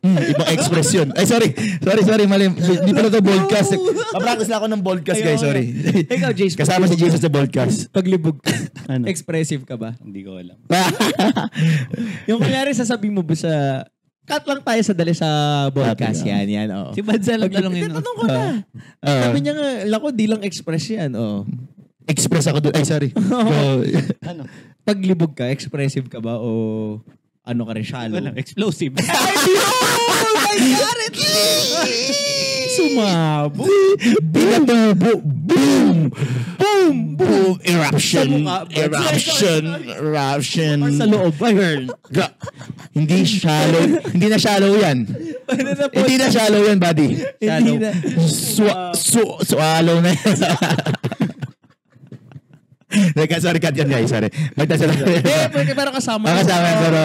Hmm, ibang expression. Ay, sorry. Sorry, sorry. Mali. Hindi pala to boldcast. Papractice lang ako ng boldcast, guys. Sorry. Ikaw, Jason. Kasama si Jesus sa boldcast. Paglibog ka, Ano? expressive ka ba? Hindi ko alam. Yung kunyari sasabihin mo ba sa... Cut lang tayo sa dali sa podcast. Yan, yan. Oo. Si Badza lang talongin. Tatanong ko na. Ah, Sabi niya nga, lako, di lang express yan. Oh. express ako doon. Ay, sorry. Go. Ano? Paglibog ka, expressive ka ba o ano ka rin, shallow? Wala, explosive. Ay, oh my God! Sumabo. Binatubo. Boom! Boom! Boom! Eruption! Eruption! Eruption! Sa loob. Ga- hindi shallow. hindi na shallow yan. Hindi na shallow yan, buddy. Hindi na. Swa, su, swallow na yan. Teka, sorry, cut yan guys. Sorry. Magdasal Eh, pwede pero kasama. Ang kasama pero...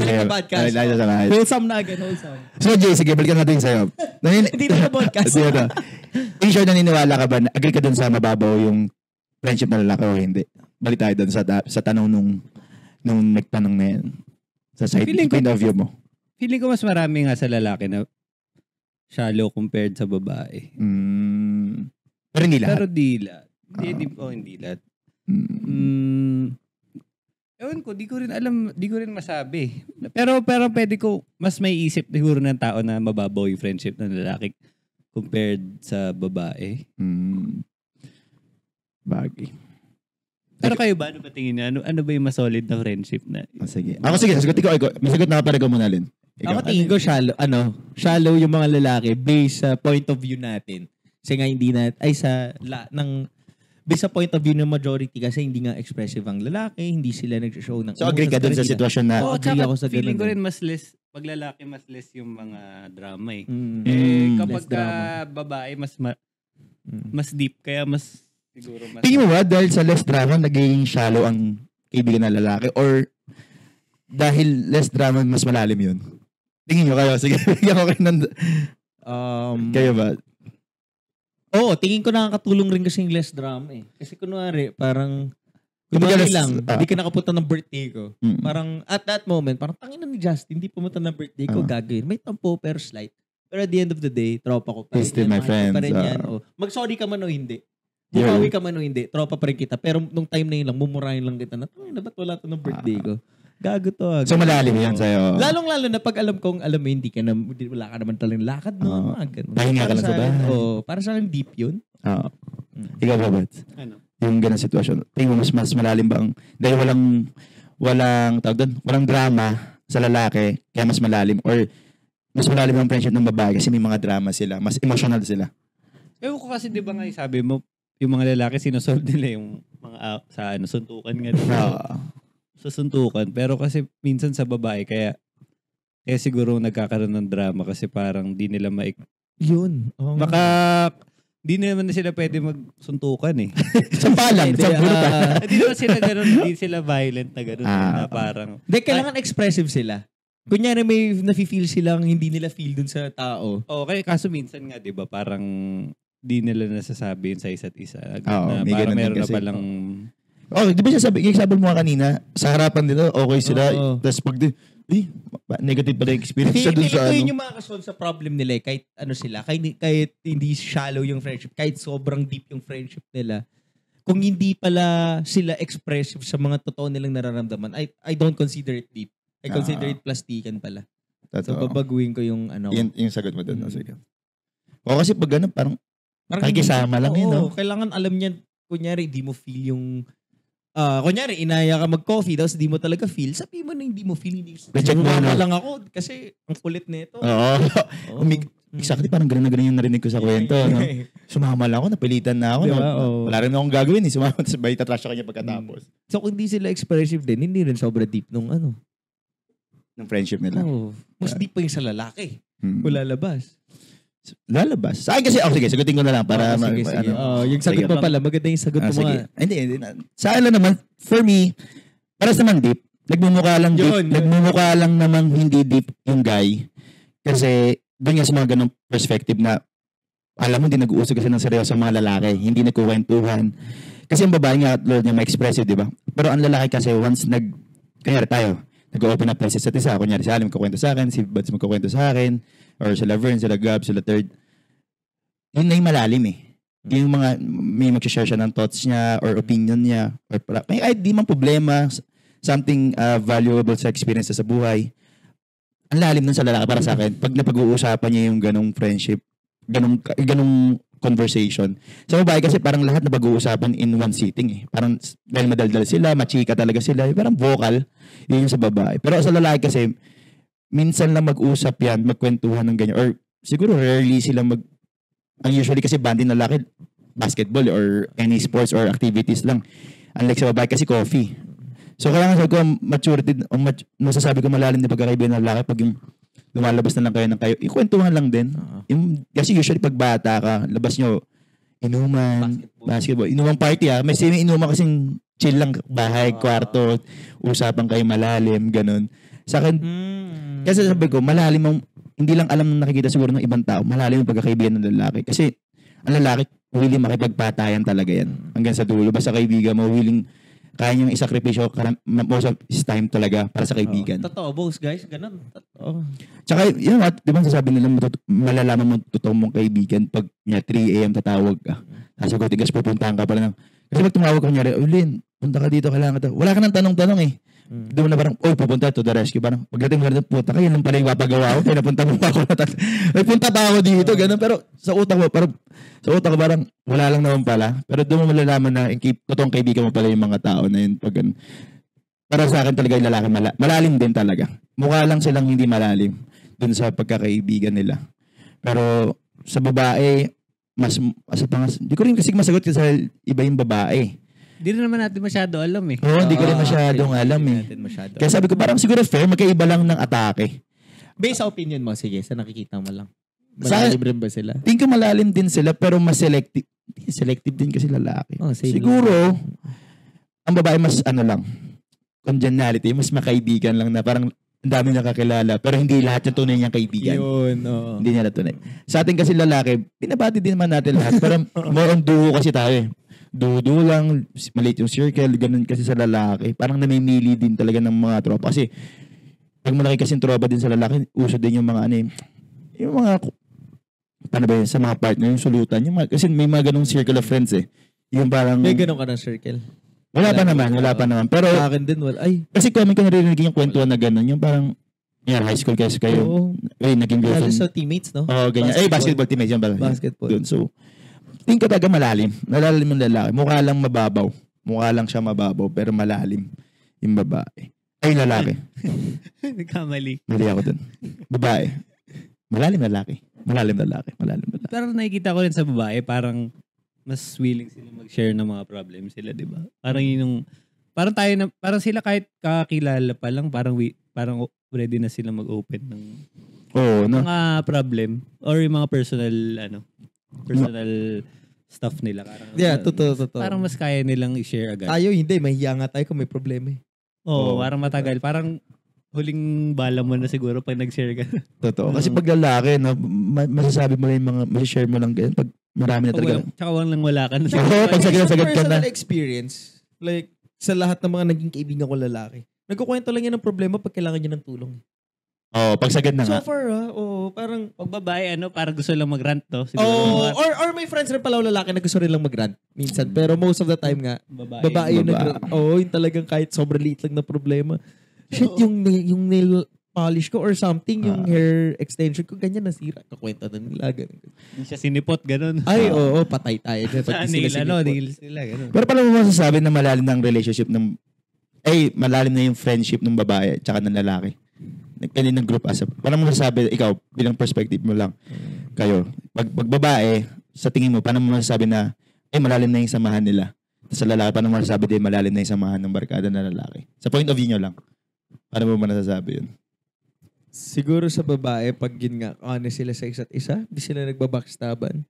Na podcast. Ay, lalo sa mga- Wholesome na agad, wholesome. So, Jay, sige, balikan natin sa'yo. Hindi na podcast. Hindi na. In short, naniniwala ka ba, agree ka dun sa mababaw yung friendship na lalaki o hindi? Balik tayo dun sa, sa tanong nung, nung nagtanong na yan. Sa side Feeling ko- point of view mo. Feeling ko mas marami nga sa lalaki na shallow compared sa babae. Mm, pero hindi lahat. Pero di lahat. Hindi, Ah. di, oh, hindi lahat. Mm, ewan ko, di ko rin alam, di ko rin masabi. Pero, pero pwede ko, mas may isip siguro ng tao na mababaw yung friendship ng lalaki compared sa babae. mm, bagay. Pero kayo ba, ano ba tingin niyo? Ano, ano ba yung mas solid na friendship na? Ah, sige. Ako sige, sasagutin ko. Ikaw, masagot na kapare ko muna, Lin. Ikaw. Ako tingin ko shallow, ano, shallow yung mga lalaki based sa point of view natin. Kasi nga hindi na, ay sa, la, ng, based sa point of view ng majority kasi hindi nga expressive ang lalaki, hindi sila nag-show ng So, agree ka dun sa sitwasyon na... Oo, Oo, agree tsaka ako sa feeling ganun ko eh. rin mas less, pag lalaki mas less yung mga drama eh. Mm. Eh, Mm, kapag less drama. ka babae, mas ma- Mm. mas deep, kaya mas siguro mas... Tingin mo ba dahil sa less drama, naging shallow ang kaibigan ng lalaki? Or dahil less drama, mas malalim yun? Tingin nyo kayo. Sige, bigyan ko kayo ng... Um, Kayo ba? Oo, tingin ko nakakatulong rin kasi yung less drama eh. Kasi kunwari, parang, less- lang, ah. hindi ka nakapunta ng birthday ko. Mm. Parang, at that moment, parang tangin na ni Justin, hindi pumunta ng birthday ko, Ah. gagawin. May tampo, pero slight. Pero at the end of the day, tropa ko pa rin still yan, my mahal ko friend, Pa rin ah. yan. Oh. Mag-sorry ka man o hindi. Yeah. Bumawi ka man o hindi, tropa pa rin kita. Pero nung time na yun lang, mumurahin lang kita na, tangin na ba't wala to ng birthday ko? Gago to. ah. So, malalim yan sa'yo. Lalong-lalo na pag alam kong, alam mo, hindi ka na, wala ka naman talagang lakad no, ganun. Pahinga ka lang sa bahay. Oo, para sa akin, deep yun. Oo. Ikaw ba? Ano? Yung ganang sitwasyon. Tingin mo mas, mas malalim ba ang... Dahil walang... Walang... Tawag doon? Walang drama sa lalaki, kaya mas malalim. Or mas malalim ang friendship ng babae kasi may mga drama sila. Mas emotional sila. Ewan ko kasi di ba nga sabi mo, yung mga lalaki sinosolve nila yung mga ah, sa ano, suntukan nga. Oo. Sa suntukan. Pero kasi minsan sa babae, kaya kaya siguro nagkakaroon ng drama kasi parang di nila maik... Yun. Nga. Baka di naman na sila pwede magsuntukan eh. sa palang, Hindi, sa bulot. ah, Hindi naman sila ganun, hindi sila violent na ganun. Ah. na parang, Hindi, kailangan expressive sila. Kunyari may nafe-feel silang hindi nila feel dun sa tao. okay, kaso minsan nga, di ba, parang di nila nasasabi yun sa isa't isa. Oo, na may ganun parang din meron na kasi. palang... Oh, di ba siya sabi, yung sabi mo nga kanina, sa harapan nila, okay sila. Oo. Tapos pag, eh, negative pala yung experience siya dun sa ko yun ano. yung sa problem nila eh. Kahit ano sila, kahit, kahit hindi shallow yung friendship, kahit sobrang deep yung friendship nila, kung hindi pala sila expressive sa mga totoo nilang nararamdaman, I, I don't consider it deep. I Ah. consider it plastikan pala. So, Totoo. babaguhin ko yung ano. Yun, yung sagot mo dun. Mm. Oh, sige. O kasi pag ano, parang, Parang Pakikisama lang yun, Oo, no? Kailangan alam niya, kunyari, di mo feel yung, ah kunyari, inaya ka mag-coffee, tapos di mo talaga feel, sabi mo na hindi mo feel, hindi. Reject mo na. lang ako, kasi ang kulit nito. oo. Oo. Umi- Exactly, parang ganun na ganun yung narinig ko sa kwento. No? Sumama lang ako, napilitan na ako. Di no? Oo. Wala rin akong gagawin. Eh. Sumama, tapos bay tatrash kanya pagkatapos. So kung hindi sila expressive din, hindi rin sobra deep nung ano. Ng friendship nila. Oh, mas deep pa yung sa lalaki. Hmm. Kung lalabas. Lalabas. Sa akin kasi, oh, sige, sagutin ko na lang para Ah, ma- sige, ma- sige. ano. Oh, yung sagot mo pala, maganda yung sagot Ah, mo sige. nga. Hindi, hindi. Sa akin lang naman, for me, para sa naman deep, nagmumukha lang deep, Yun, yun. nagmumukha lang naman hindi deep yung guy. Kasi, doon nga sa mga ganong perspective na, alam mo, hindi nag-uusap kasi ng seryoso mga lalaki. Hindi nagkukwentuhan. Kasi ang babae nga, Lord niya, ma-expressive, di ba? Pero ang lalaki kasi, once nag, kanyari tayo, nag-open up tayo sa isa't isa. Kunyari, si Alim magkukwento sa akin, si Buds magkukwento sa akin, or sila Vern, sila Gab, sila Third. Yun na yung malalim eh. Yung mga, may mag-share siya ng thoughts niya, or opinion niya, or para, may ay, di man problema, something uh, valuable sa experience sa buhay. Ang lalim nun sa lalaki para sa akin, pag napag-uusapan niya yung ganong friendship, ganong, ganong conversation. Sa babae kasi parang lahat na pag-uusapan in one sitting eh. Parang dahil madaldal sila, machika talaga sila, eh, parang vocal, yun yung sa babae. Pero sa lalaki kasi, minsan lang mag-usap yan, magkwentuhan ng ganyan, or siguro rarely sila mag ang usually kasi bonding na lalaki, basketball or any sports or activities lang. Unlike sa babae kasi coffee. So kaya nga sabi ko, maturity, o mat, masasabi ko malalim na pagkakaibigan ng lalaki pag yung lumalabas na lang kayo ng kayo, ikwentuhan lang din. Yung, kasi usually pag bata ka, labas nyo, inuman, basketball. Inuman party ah. May semi inuman kasing chill lang, bahay, kwarto, usapan kayo malalim, ganun. Sa akin, Mm. kasi sabi ko, malalim ang, hindi lang alam ng nakikita siguro ng ibang tao, malalim ang pagkakaibigan ng lalaki. Kasi, ang lalaki, willing makipagpatayan talaga yan. Hanggang sa dulo. Basta kaibigan mo, willing, kaya niyang isakripisyo most of his time talaga para sa kaibigan. Totoo, boss, guys. Ganun. Totoo. Tsaka, yun what, di ba sasabi nila, matut- malalaman mo totoo mong kaibigan pag niya 3 a.m. tatawag ka. Sasagot, tigas pupuntahan ka pala ng, kasi pag tumawag ka niya, Ulin, punta ka dito, kailangan ka. to." Wala ka nang tanong-tanong eh. Mm. Doon na parang, oh, pupunta to the rescue. Parang, pagdating mo na puta ka, yan lang pala yung papagawa ko. Pinapunta mo ako. May punta pa ako dito, ganun. Pero sa utak mo, parang, sa utak ko parang, wala lang naman pala. Pero doon mo malalaman na, totoong kaibigan mo pala yung mga tao na yun. Pag, ganun. para sa akin talaga yung lalaki, mala- malalim din talaga. Mukha lang silang hindi malalim dun sa pagkakaibigan nila. Pero sa babae, mas, mas pangas, di ko rin kasi masagot kasi iba yung babae. Hindi naman natin masyado alam eh. Oo, hindi ko rin masyadong alam eh. natin masyado. Kaya sabi ko, parang siguro fair, magkaiba lang ng atake. Based sa opinion mo, sige, sa nakikita mo lang. Sa- Malalim rin ba sila? Tingin ko malalim din sila, pero mas selective. Selective din kasi lalaki. Oh, Siguro, ang babae mas ano lang, congeniality, mas makaibigan lang na parang ang dami nakakilala, pero hindi lahat yung tunay niyang kaibigan. Yun, oo. Hindi niya natunay. Sa atin kasi lalaki, pinabati din naman natin lahat. Pero more on duo kasi tayo eh. Duo-duo lang, maliit yung circle, ganun kasi sa lalaki. Parang namimili din talaga ng mga tropa. Kasi pag malaki kasing tropa din sa lalaki, uso din yung mga ano eh, yung mga, paano ba yun, sa mga partner, yung sulutan. Yung mga, kasi may mga ganung circle of friends eh. Yung parang, May ganun ka ng circle. wala pa wala. naman, wala pa naman. Pero, Sa akin din, wala. Ay, kasi kami ko narinig yung kwentuhan na ganun, yung parang, yan, high school kasi kayo. oo. Eh, naging girlfriend. sa teammates, no? Oo, ganyan. Eh, basketball teammates yan pala. Basketball. Doon. So, tingin ko talaga malalim. Malalim yung lalaki. Mukha lang mababaw. Mukha lang siya mababaw, pero malalim yung babae. Ay, lalaki. Nagkamali. Mali ako dun. Babae. Malalim lalaki. Malalim lalaki. Malalim lalaki. Pero nakikita ko rin sa babae, parang mas willing sila mag-share ng mga problem sila, di ba? Parang yun yung, parang tayo na, parang sila kahit kakilala pa lang, parang we, parang ready na sila mag-open ng Oo, no? mga problem or yung mga personal, ano, personal stuff nila. Parang, Yeah, totoo, totoo. Parang mas kaya nilang i-share agad. Tayo, hindi. Mahiya nga tayo kung may problema eh. Oo, Oo. parang matagal. Parang huling bala mo na siguro pag nag-share ka. Totoo. Kasi pag lalaki, no, ma- masasabi mo lang yung mga, masashare mo lang ganyan. Pag marami na Pag talaga. wala, tsaka walang wala ka na. Oo, pag sagad sagad ka na. personal experience, like, sa lahat ng mga naging kaibigan ko lalaki, nagkukwento lang yan ng problema pag kailangan niya ng tulong. Oo, pag sagad na So nga. far, ah, oh, parang, Pag babae, ano, parang gusto lang mag-rant to. Siguro, oh, mga or, or may friends rin pala o lalaki na gusto rin lang mag-rant minsan. Pero most of the time nga, babae. babae yung nag Oo, yung talagang kahit sobrang liit lang na problema. Shit, yung, nail- yung nail polish ko or something, yung Ah. hair extension ko, ganyan nasira. Kakwento na nila. Ganun. Hindi siya sinipot, ganun. Ay, Ah. oo, patay tayo dyan. Pag Sa di nail, sila ano, sinipot. nails nila, ganun. Pero paano mo masasabi na malalim na ang relationship ng ay malalim na yung friendship ng babae at saka ng lalaki? Nagkani ng group as a, paano mo masasabi, ikaw, bilang perspective mo lang, kayo, pag, pag babae, sa tingin mo, paano mo masasabi na, ay malalim na yung samahan nila? Sa lalaki, paano mo masasabi din malalim na yung samahan ng barkada na lalaki? Sa point of view nyo lang. Paano mo masasabi yun? Siguro sa babae, pag yun nga, honest sila sa isa't isa, di sila nagbabackstaban.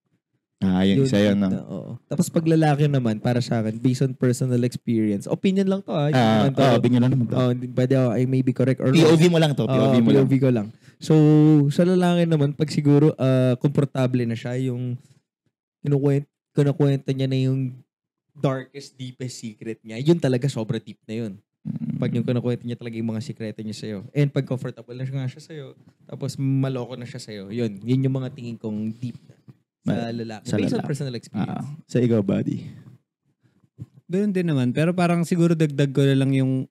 Ah, yun, isa yun, no? na, oo. Tapos pag lalaki naman, para sa akin, based on personal experience, opinion lang to ah. Hindi Ah, naman to. oh, bigyan lang naman to. Oh, pwede ako, I may be correct or. POV mo lang to, POV Oo, mo lang. POV ko lang. So, sa lalaki naman, pag siguro ah, komportable na siya, yung kinukwent, kinukwento niya na yung darkest, deepest secret niya, yun talaga sobra deep na yun. Pag yung kinukwento niya talaga yung mga sikreto niya sa'yo. And pag comfortable na siya nga siya sa'yo, tapos maloko na siya sa'yo, yun. Yun yung mga tingin kong deep sa Ma- lalaki. sa Based on lalaki. personal experience. Ah, sa ikaw, buddy. Ganun din naman. Pero parang siguro dagdag ko na lang yung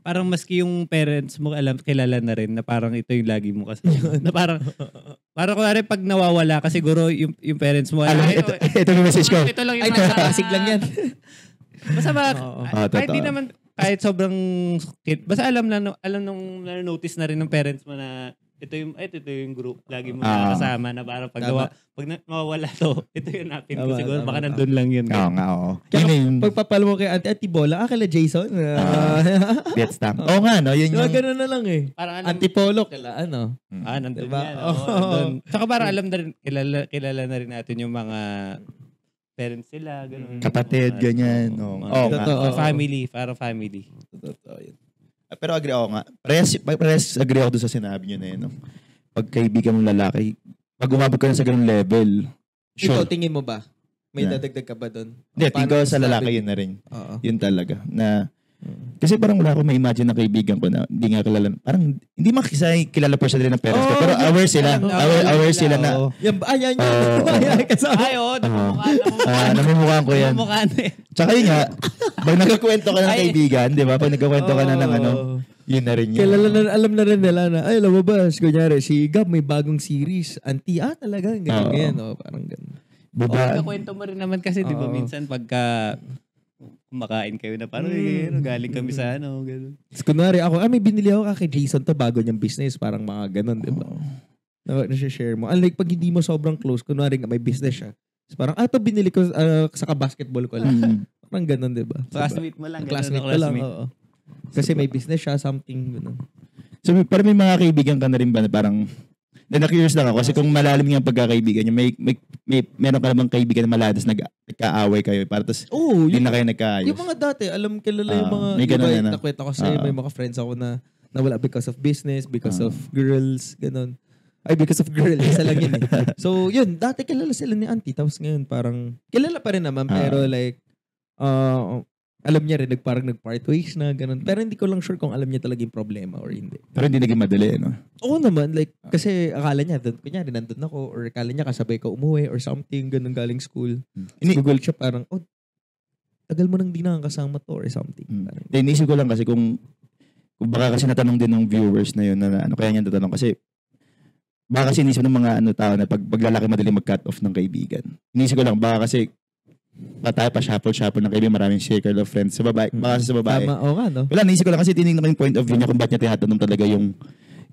parang maski yung parents mo alam kilala na rin na parang ito yung lagi mo kasi na parang parang kunwari pag nawawala ka siguro yung, yung parents mo Alam, "Ay, ito, ito, yung message ko. ito lang yung Ay, nasa- Pasig lang yan. Basta ba, Oo. Ah, kahit di totoo. naman, kahit sobrang kid, basta alam na, alam nung na-notice na rin ng parents mo na ito yung, ito, ito yung group. Lagi mo Ah. nakasama na parang pag, gawa, pag na, mawawala to, ito yung napin ko. Siguro baka tama. nandun lang yun. Oo nga, oo. Kaya Yun yung Pagpapalo mo kay Auntie Auntie Bola, ah, kala Jason. Ah, bet stamp. Oo nga, no? Yun yung... ganun na lang eh. Parang alam, Antipolo, kala ano. ah, nandun Diba? yan. Oo, nandun. Tsaka parang alam na rin, kilala, kilala na rin natin yung mga parents sila, ganun. Kapatid, Mga- ganyan. Oo. Totoo. Mga family, parang family. Totoo yun. Pero agree ako nga. Parehas, parehas agree ako doon sa sinabi niyo na yun. No? Pag kaibigan mong lalaki, pag umabot ka na sa ganung level, Ikaw, sure. tingin mo ba? May Yeah. dadagdag ka ba doon? Hindi, tingin ko sa lalaki yun na rin. Oo. Yun talaga. Na, kasi parang wala akong ma-imagine na kaibigan ko na hindi nga kilala. Parang hindi makisay kilala personally ng parents ko. Pero yun. aware sila. Aware, aware sila na. Yan ba? Ay, yan yun. Oo. Ay, kasama. Ay, oo, namumukha, namumukha. namumukhaan ko yan. Namumukha na eh. Tsaka yun nga, pag nagkakwento ka ng Ay. kaibigan, di ba? Pag nagkakwento ka na ng ano, Oo. yun na rin yun. Kilala na, alam na rin nila na, ay, lumabas. Kunyari, si Gab may bagong series. Auntie, ah, talaga. Ganyan, ganyan. Oh, parang ganyan. Baba, Oo, kwento mo rin naman kasi, di ba, minsan pagka kumakain kayo na parang, Mm. eh, ano, galing kami sa ano, gano'n. Tapos kunwari ako, ah, may binili ako kay Jason to bago niyang business. Parang mga ganun, di ba? Na, share mo. Unlike pag hindi mo sobrang close, kunwari nga may business siya. Tapos parang, ah, to binili ko ah, sa basketball ko lang. Mm. Parang ganun, di ba? Classmate mo lang. ganun, Classmate ko lang, oo. Kasi may business siya, something, ganun. So, pero may mga kaibigan ka na rin ba na parang, na na-curious lang ako kasi kung malalim yung pagkakaibigan niyo, may, may, may, meron ka namang kaibigan na maladas nag, nagkaaway kayo, para tapos Oo, hindi na kayo nagkaayos. yung mga dati, alam, kilala yung Ah, mga, may ganun iba, ah. nakwenta ko sa'yo, Ah. may mga friends ako na nawala because of business, because Ah. of girls, ganun. Ay, because of girls, isa lang yun eh. So, yun, dati kilala sila ni auntie, tapos ngayon parang, kilala pa rin naman, Ah. pero like, uh, alam niya rin, parang nag-part ways na, ganun. Pero hindi ko lang sure kung alam niya talaga yung problema or hindi. Pero hindi naging madali, no? Oo naman, like, Ah. kasi akala niya, doon, kunyari, nandun ako, or akala niya kasabay ko umuwi, or something, ganun galing school. Ini, Google siya parang, oh, tagal mo nang di nakakasama to, or something. Mm. Parang, inisip ko lang kasi kung, kung baka kasi natanong din ng viewers na yun na, na ano kaya niya natanong kasi baka kasi inisip ng mga ano tao na pag, pag lalaki madali mag-cut off ng kaibigan. Inisip ko lang, baka kasi pa tayo pa shuffle-shuffle ng kaibigan, maraming circle of friends sa babae. Baka kasi sa babae. Tama, oo nga, no? Wala, naisip ko lang kasi tinignan ko yung point of view niya kung bakit niya tinatanong talaga yung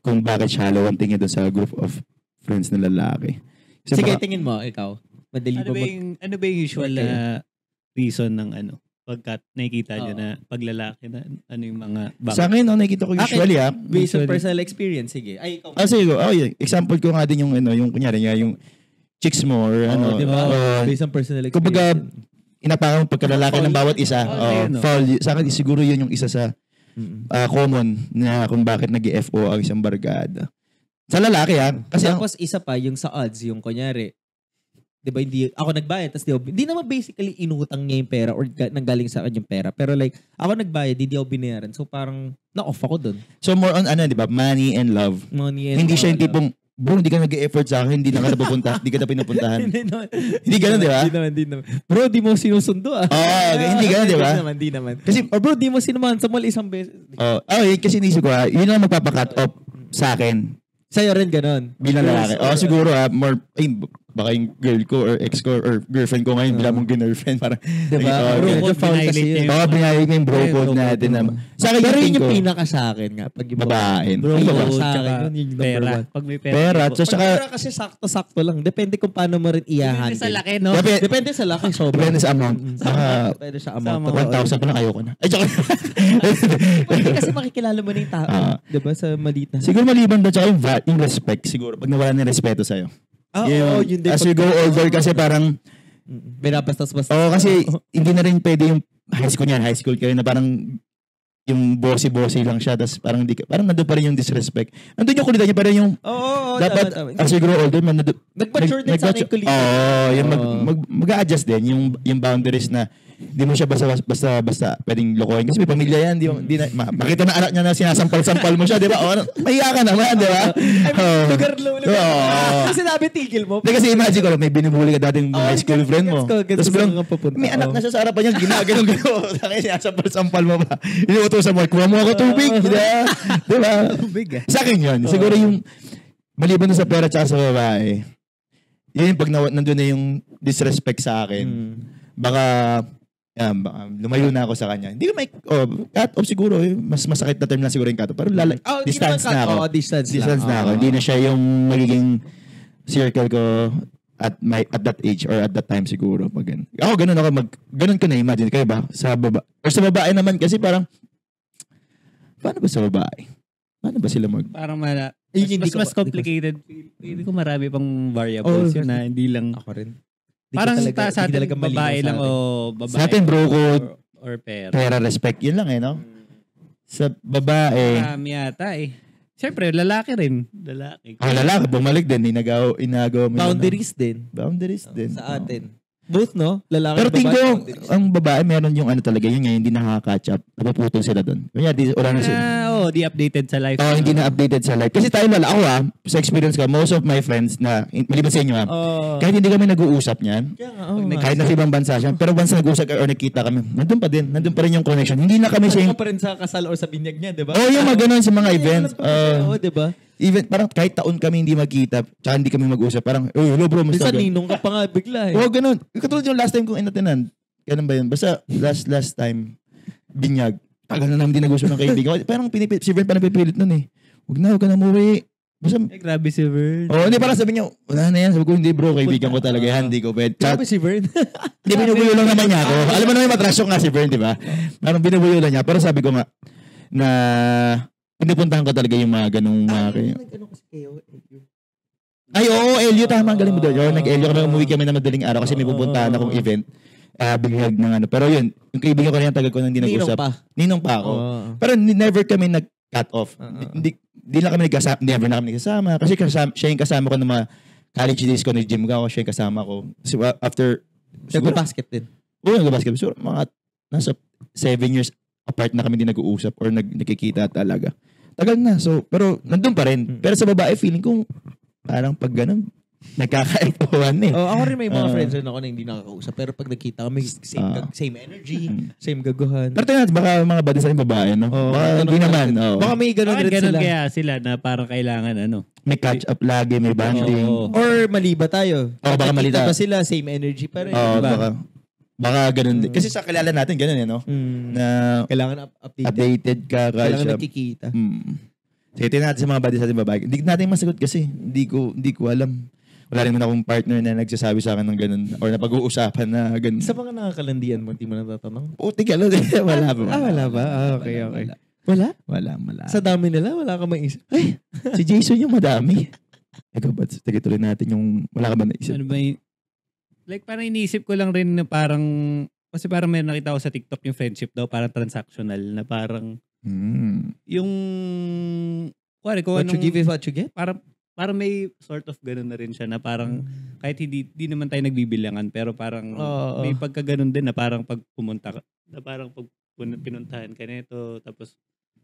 kung bakit shallow ang tingin doon sa group of friends na lalaki. Kasi Sige, baka- tingin mo, ikaw. Madali Ano ba ba mag... yung, ano ba yung usual Okay. na reason ng ano? Pagka nakikita Oo. na paglalaki na ano yung mga bakit? sa akin, no, nakikita ko Akin, usually, ah, Based on personal experience, sige. Ay, ikaw. Ah, sige. Oh, yeah. Example ko nga din yung ano, yung kunyari nga yung chicks mo or ano. di ba? uh, Based on personal kumbaga, experience. inapakan mo pagkalalaki ng bawat isa. Oh, Oh, no. fall. Sa akin, siguro yun yung isa sa ah, common na kung bakit nag FO ang isang barkada. Sa lalaki, ha? Kasi ang, Tapos isa pa, yung sa odds, yung kunyari, di ba, hindi, ako nagbayad, tapos di, hindi naman basically inutang niya yung pera or ga, nanggaling sa akin yung pera. Pero like, ako nagbayad, hindi ako binayaran. So parang, na-off ako dun. so more on ano, di ba? Money and love. Money and hindi siya yung tipong, bro, hindi ka nag-effort sa akin, hindi na ka napupunta, hindi ka na pinupuntahan. Hindi naman. Hindi ganun, di ba? Hindi naman, hindi naman. Bro, di mo sinusundo ah. Oo, hindi ganun, di ba? Hindi naman, hindi naman. Kasi, Or bro, di mo sinumahan sa mall isang beses. oh, oh, yun, kasi nisip ko, ha, yun ang magpapakat off sa akin Sa'yo rin ganun. bilang lalaki. Oh, siguro ha, more, ay, baka yung girl ko or ex ko or girlfriend ko ngayon, bilang mong girlfriend, parang, Diba? Oh, Bro, medyo foul kasi yun. binayag mo yung bro code bro natin. code, Na, sa akin, Pero yung yun yung pinaka sa akin nga. Pag babaen. Bro, babae. sa akin, Tsaka yun yung number pera. one. Pag may pera. Pera, so Pag saka, pera kasi sakto-sakto lang. Depende kung paano mo rin Depende i-handle. sa laki, no? Depende- Depende sa laki, sobrang. Depende sa amount. Saka, Depende sa amount. amount. Totoo. 1,000 pa lang, ayoko na. Ay, joke. Kasi makikilala mo na yung tao. Ah. diba? Sa maliit na. siguro maliban doon, tsaka yung, yung respect, siguro. Pag nawala ng respeto sa'yo. Ah, Yung- oo, yun din. as you go older kasi parang, Binabastas-bastas. Oo, kasi hindi na rin pwede yung high school niyan, high school kayo na parang yung bossy-bossy lang siya, tapos parang, di, ka- parang nandun pa rin yung disrespect. Nandun yung kulitan niya, pero yung Oo, oo, dapat, tama, tama. as you grow older, man, nandun, Nag-mature din sa akin yung kulitan. Oo, yung mag, mag, mag-a-adjust din, yung, yung boundaries na di mo siya basta, basta, basta pwedeng lokohin. Kasi may pamilya yan, di, di na, ma, makita na anak niya na sinasampal-sampal mo siya, di ba? O, ano, mahiya ka naman, di ba? Oo. Lugar low. lugar Oo. Kasi sinabi, tigil mo. Hindi kasi imagine ko, may binubuli ka dating Oo, high school gets- friend mo. Tapos bilang, may anak Oo. na siya sa harapan niya, ginaganon gano'n. Takay siya, sampal-sampal mo ba? Inuutosan mo, kuha mo ako tubig. Di ba? Di ba? Ah. Sa akin yun. Siguro yung, maliban na sa pera tsaka sa babae, yun yung pag nawa- nandun na yung disrespect sa akin. Mm. Baka, yan, baka lumayo na ako sa kanya. Hindi ko may, oh, cut off siguro, eh. mas masakit na term lang siguro yung cut off. Pero lala, Oh, hindi distance na ako. Oo, distance, distance lang. na ako. Hindi na siya yung magiging circle ko at my at that age or at that time siguro pag ganun. Ako ganun ako mag ganun ko na imagine kayo ba sa baba or sa babae naman kasi parang paano ba sa babae? Paano ba sila mag Parang mala, mas, hindi mas, ko- mas complicated. Hindi ko marami pang variables Oh, yun na hindi lang. Ako rin. Di Parang talaga- ta, sa atin, talaga babae sa lang o babae. Sa atin, bro, ko- or, or pera. pera respect yun lang eh no? Sa babae, Marami yata eh. Siyempre, lalaki rin. Lalaki. ang lalaki bumalik din inagaw inagaw mo yun, no? Boundaries din. boundaries din. Sa atin. Both, no? Lalaki Pero tingin ko, ang babae meron yung ano talaga, yun nga, hindi nakaka-catch up. Napuputol sila doon. Kanya, di, wala na sila. Ah, oh, di updated sa life. Oh, hindi na updated sa life. Kasi tayo wala. Ako ah, sa experience ko, most of my friends na, maliban sa inyo ah, Oo. kahit hindi kami nag-uusap niyan, Kaya nga, oo nga. kahit nasa ibang bansa siya, pero once nag-uusap or nakita kami, nandun pa din, nandun pa rin yung connection. Hindi na kami siya Kasama yung, pa rin sa kasal or sa binyag niya, di ba? oh, yung mga ganun sa mga events. Uh, Oo, di ba? Even, parang kahit taon kami hindi magkita, tsaka hindi kami mag-usap, parang, oh, hello bro, musta ka? ninong ka pa nga bigla eh. Oo, ganun. Katulad yung last time kong inatinan. Ganun ba yun? Basta last last time, binyag. Tagal na namin din nag-usap ng kaibigan. Parang pinipil, si Vern pa napipilit nun eh. Huwag na, huwag ka na umuwi. Basta, Eh, grabe si Vern. oh, hindi, parang sabi niya, wala na yan. Sabi ko, hindi bro, kaibigan ko talaga yan. Hindi ko pwede. Grabe si Vern. hindi, binubuyo lang naman niya ako. Alam mo naman, matrasyo nga si Vern, di ba? Parang binubuyo lang niya. Pero sabi ko nga, na pinupuntahan ko talaga yung mga ganung mga kayo. Nag-ano kasi kayo? Ay, oo, Elio, tama. Ang galing mo doon. Yun, nag-Elio kami, Ah. umuwi kami na madaling araw kasi may pupuntahan akong event. Ah, binyag ng ano. Pero yun, yung kaibigan ko na yan, tagal ko nang hindi Ninong nag-usap. pa. Ninong pa ako. Oo. Pero never kami nag-cut off. Hindi, hindi lang kami nagkasama. Never na kami nagkasama. Kasi kasama, siya yung kasama ko ng mga college days ko, nag-gym ako, siya yung kasama ko. Kasi wa- after, Nag-basket din. oo, nag-basketball. Siguro mga nasa seven years apart na kami din nag-uusap or nag nakikita talaga. Tagal na. So, pero nandun pa rin. Hmm. Pero sa babae, feeling ko, parang pag ganun, nagkakaipuan eh. Oh, ako rin may mga Ah. friends rin ako na hindi nakakausap. Pero pag nakita kami, same, Ah. gag- same energy, same gaguhan. Pero tingnan, baka mga buddies natin babae, no? Oo, baka ano hindi naman. oo. Baka may ganun rin ganun sila. kaya sila na parang kailangan ano? May catch up lagi, may banding. Oo. Or mali ba tayo? Oo, baka mali tayo. ba sila? Same energy pa rin. Oo, diba? baka, baka ganun din. Mm. Kasi sa kilala natin, ganun eh, no? Mm. Na Kailangan up- updated. updated ka, Kailangan nakikita. Hmm. Sige, tingnan natin sa mga buddies natin babae. Hindi natin masagot kasi. Hindi ko, hindi ko alam. Wala rin naman akong partner na nagsasabi sa akin ng ganun or na pag-uusapan na ganun. Sa mga nakakalandian mo, hindi mo natatanong? Puti ka lang. wala ba? Ah, wala ba? Ah, okay, okay. Wala. Wala? Wala, wala. Sa dami nila, wala ka maisip. Ay, si Jason yung madami. Ikaw ba, sige tuloy natin yung, wala ka ba naisip? Ano ba yung, like parang iniisip ko lang rin na parang, kasi parang may nakita ko sa TikTok yung friendship daw, parang transactional na parang, Hmm. yung, kuwari ko What you anong, give is what you get? parang, parang may sort of ganun na rin siya na parang, kahit hindi, di naman tayo nagbibilangan, pero parang, Oo. may pagkaganon din na parang pag pumunta ka, na parang pag pinuntahan ka nito, tapos,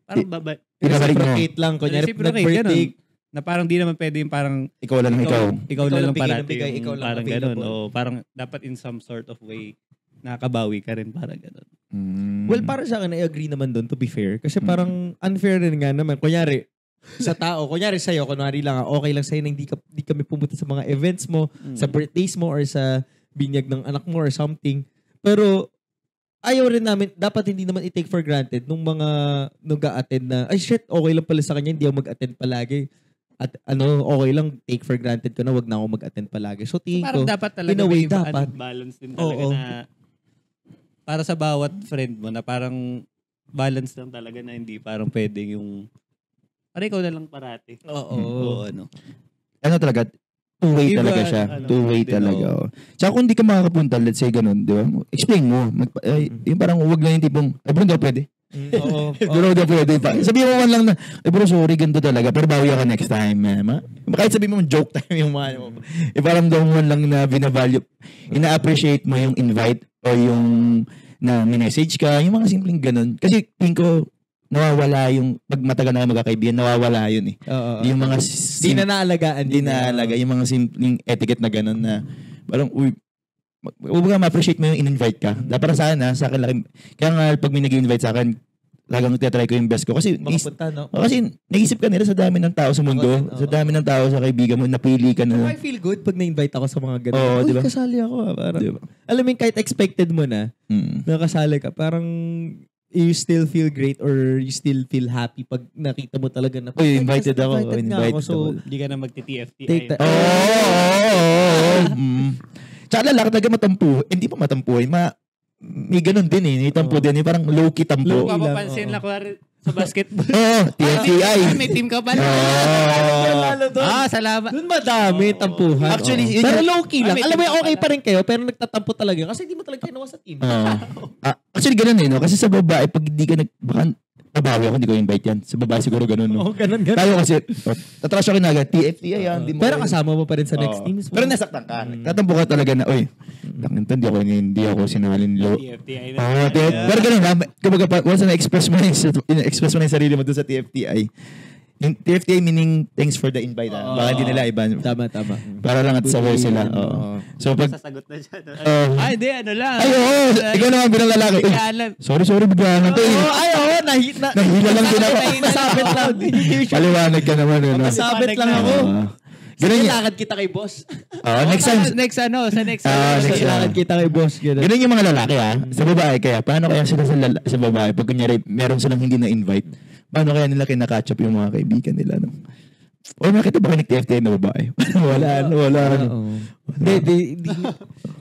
parang baba, Pinabalik mo. Lang. Kunyari, nag-birthday. Na parang di naman pwede yung parang, Ikaw lang ikaw. ikaw, ikaw, lang bigay ng parati bigay, yung ikaw lang parang ganun. O parang dapat in some sort of way, nakabawi ka rin para ganun. Hmm. Well, para sa akin, I agree naman doon, to be fair. Kasi Mm. parang unfair rin nga naman. Kunyari, sa tao, kunyari sa'yo, kunwari lang, ah, okay lang sa'yo na hindi, ka, hindi kami pumunta sa mga events mo, sa birthdays mo, or sa binyag ng anak mo, or something. Pero, ayaw rin namin, dapat hindi naman i-take for granted nung mga nag-a-attend na, ay shit, okay lang pala sa kanya, hindi ako mag-attend palagi. At ano, okay lang, take for granted ko na, wag na ako mag-attend palagi. So, tingin parang ko, dapat talaga in a way, dapat. balance din talaga Oo. na para sa bawat friend mo na parang balance lang talaga na hindi parang pwede yung parang ikaw na lang parati. oo. Oo, ano. ano talaga, two-way Iba, talaga siya. ano, two-way talaga. Oh. Tsaka kung hindi ka makakapunta, let's say ganun, di ba? Explain mo. Mag, ay, yung parang huwag lang yung tipong, ay bro, hindi ako pwede. Mm, oo. Bro, hindi ako pwede. Sabihin mo man lang na, eh bro, sorry, ganito talaga. Pero bawi ako next time. Eh, ma? Kahit sabihin mo, joke time yung mga, mo. eh parang daw mo lang na binavalue, ina-appreciate mo yung invite o yung na minessage ka, yung mga simpleng ganun. Kasi tingin ko, nawawala yung, pag matagal na kayo magkakaibigan, nawawala yun eh. Oo. Yung mga Di na naalagaan. din, na oo. alaga yung mga simpleng etiquette na gano'n na parang uy huwag ka ma-appreciate mo yung in-invite ka. Mm. Dapat para sa akin ha, sa akin laki. Kaya nga pag may nag-invite sa akin, talagang tinatry ko yung best ko. Kasi, Makapunta, no? oh, kasi naisip ka nila sa dami ng tao sa mundo. Oo. Sa dami ng tao sa kaibigan mo, napili ka na. I feel good pag na-invite ako sa mga ganun. Oo, Uy, di ba? kasali ako. ah, Parang, Di ba? Alam mo kahit expected mo na, Mm. nakasali ka, parang you still feel great or you still feel happy pag nakita mo talaga na, Uy, "Ay, invited ako, Invited invited ako. So, ako." Hindi ka na magti-TFTI. Take that- Oo, oo, oo, oo. Mm. Tsaka lalaki talaga matampu. Hindi pa matampuhin. Ma, may ganun din eh. May tampu Oo. din. Yung parang low-key tampu. Low-key. Lang, Mapapansin oo. lang sa basketball. TFTI. Ah, may team ka pala. Oo. Lalo doon. Ah, salamat. Doon madami tampuhan. Actually, Oo. yun pero low-key lang. Ah, Alam mo okay pala. pa rin kayo, pero nagtatampo talaga. Kasi hindi mo talaga ginawa sa team. Oo. Ah, actually, ganun eh. No? Kasi sa babae, pag hindi ka nag... Baka, nabawi ako, hindi ko invite yan. Sa babae siguro ganun. No? Oo, ganun, ganun. Tayo kasi, oh, tatrash ako na agad. TFTI yan. Di mo Pero kasama mo pa rin sa next Oo. team. Pero nasaktan ka. Tatampo ka talaga na, uy, tangin to, hindi ako, hindi ako sinalin lo. TFTI na. Oo, TF Pero ganun kumbaga once na express mo na yung, express mo na yung sarili mo doon sa TFTI, yung TFTI meaning thanks for the invite ha. Baka hindi nila iba. Tama, tama. Para lang at sabay sila. Oo. So pag, Sasagot na siya. no? Oo. ah, hindi, ano lang. ay oo, ikaw naman bilang lalaki. Alam. sorry, sorry, bigla na to. eh. Oo, ay, oo, nahi, na, Nahila lang din ako. Masabit lang. Paliwanag ka naman. Ano. Masabit lang ako. Oo. Ganun Sige, yun. lakad kita kay boss. Oo, next time, Sa next ano, sa next Ah, ano. next lakad kita kay boss. Ganun. Ganun yung mga lalaki ha. Sa babae kaya, paano kaya sila sa, lala- sa babae pag kunyari meron silang hindi na-invite? Paano kaya nila kinakatch up yung mga kaibigan nila? No? O nakita ba kayo nag-TFT na babae? wala, ano, wala. ano. Oo. Di, di, di,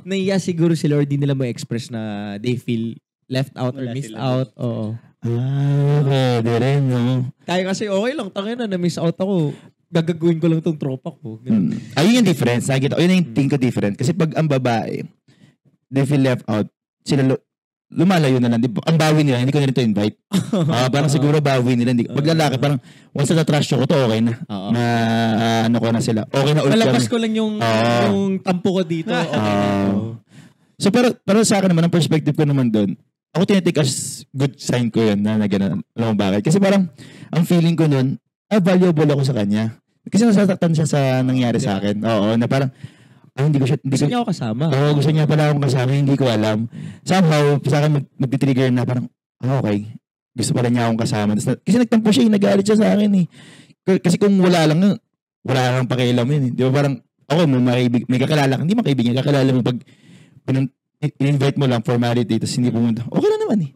naiya siguro sila or di nila mo express na they feel left out or Wala missed sila. out. Oo. Ah, pwede rin, no? Kaya kasi okay lang, tangin na, na-miss out ako. Gagagawin ko lang tong tropa ko. Ganun. Hmm. Ayun yung difference. Nakikita ko, yun yung tingin ko different. Kasi pag ang babae, they feel left out, sila lu- lumalayo na lang. Di ba? Ang bawi nila, hindi ko nila to invite. Ah, parang siguro bawi nila. Hindi, pag lalaki, parang once na trash ko to, okay na. Oo. Na, ah, ano ko na sila. Okay na ulit Malapas kami. ko lang yung, Oo. yung tampo ko dito. Okay na. Ah. Oo. So pero pero sa akin naman ang perspective ko naman doon, ako tinitake as good sign ko 'yun na, na ganun. Alam mo bakit? Kasi parang ang feeling ko noon, ah, valuable ako sa kanya. Kasi nasasaktan siya sa nangyari sa akin. Oo, na parang ah, hindi ko siya hindi Gusto ko niya ako kasama. Oo, gusto niya pala akong kasama, hindi ko alam. Somehow, sa akin mag, magti-trigger na parang, ah, okay. Gusto pala niya akong kasama. Tapos, na- kasi nagtampo siya, eh, nagalit siya sa akin eh. Kasi kung wala lang wala lang pakialam yun eh. Di ba parang, ako, may, maibig, may kakilala ka, hindi mo kaibigan, kakilala mo pag pinun- in-invite mo lang formality, tapos hindi pumunta. Okay lang naman eh.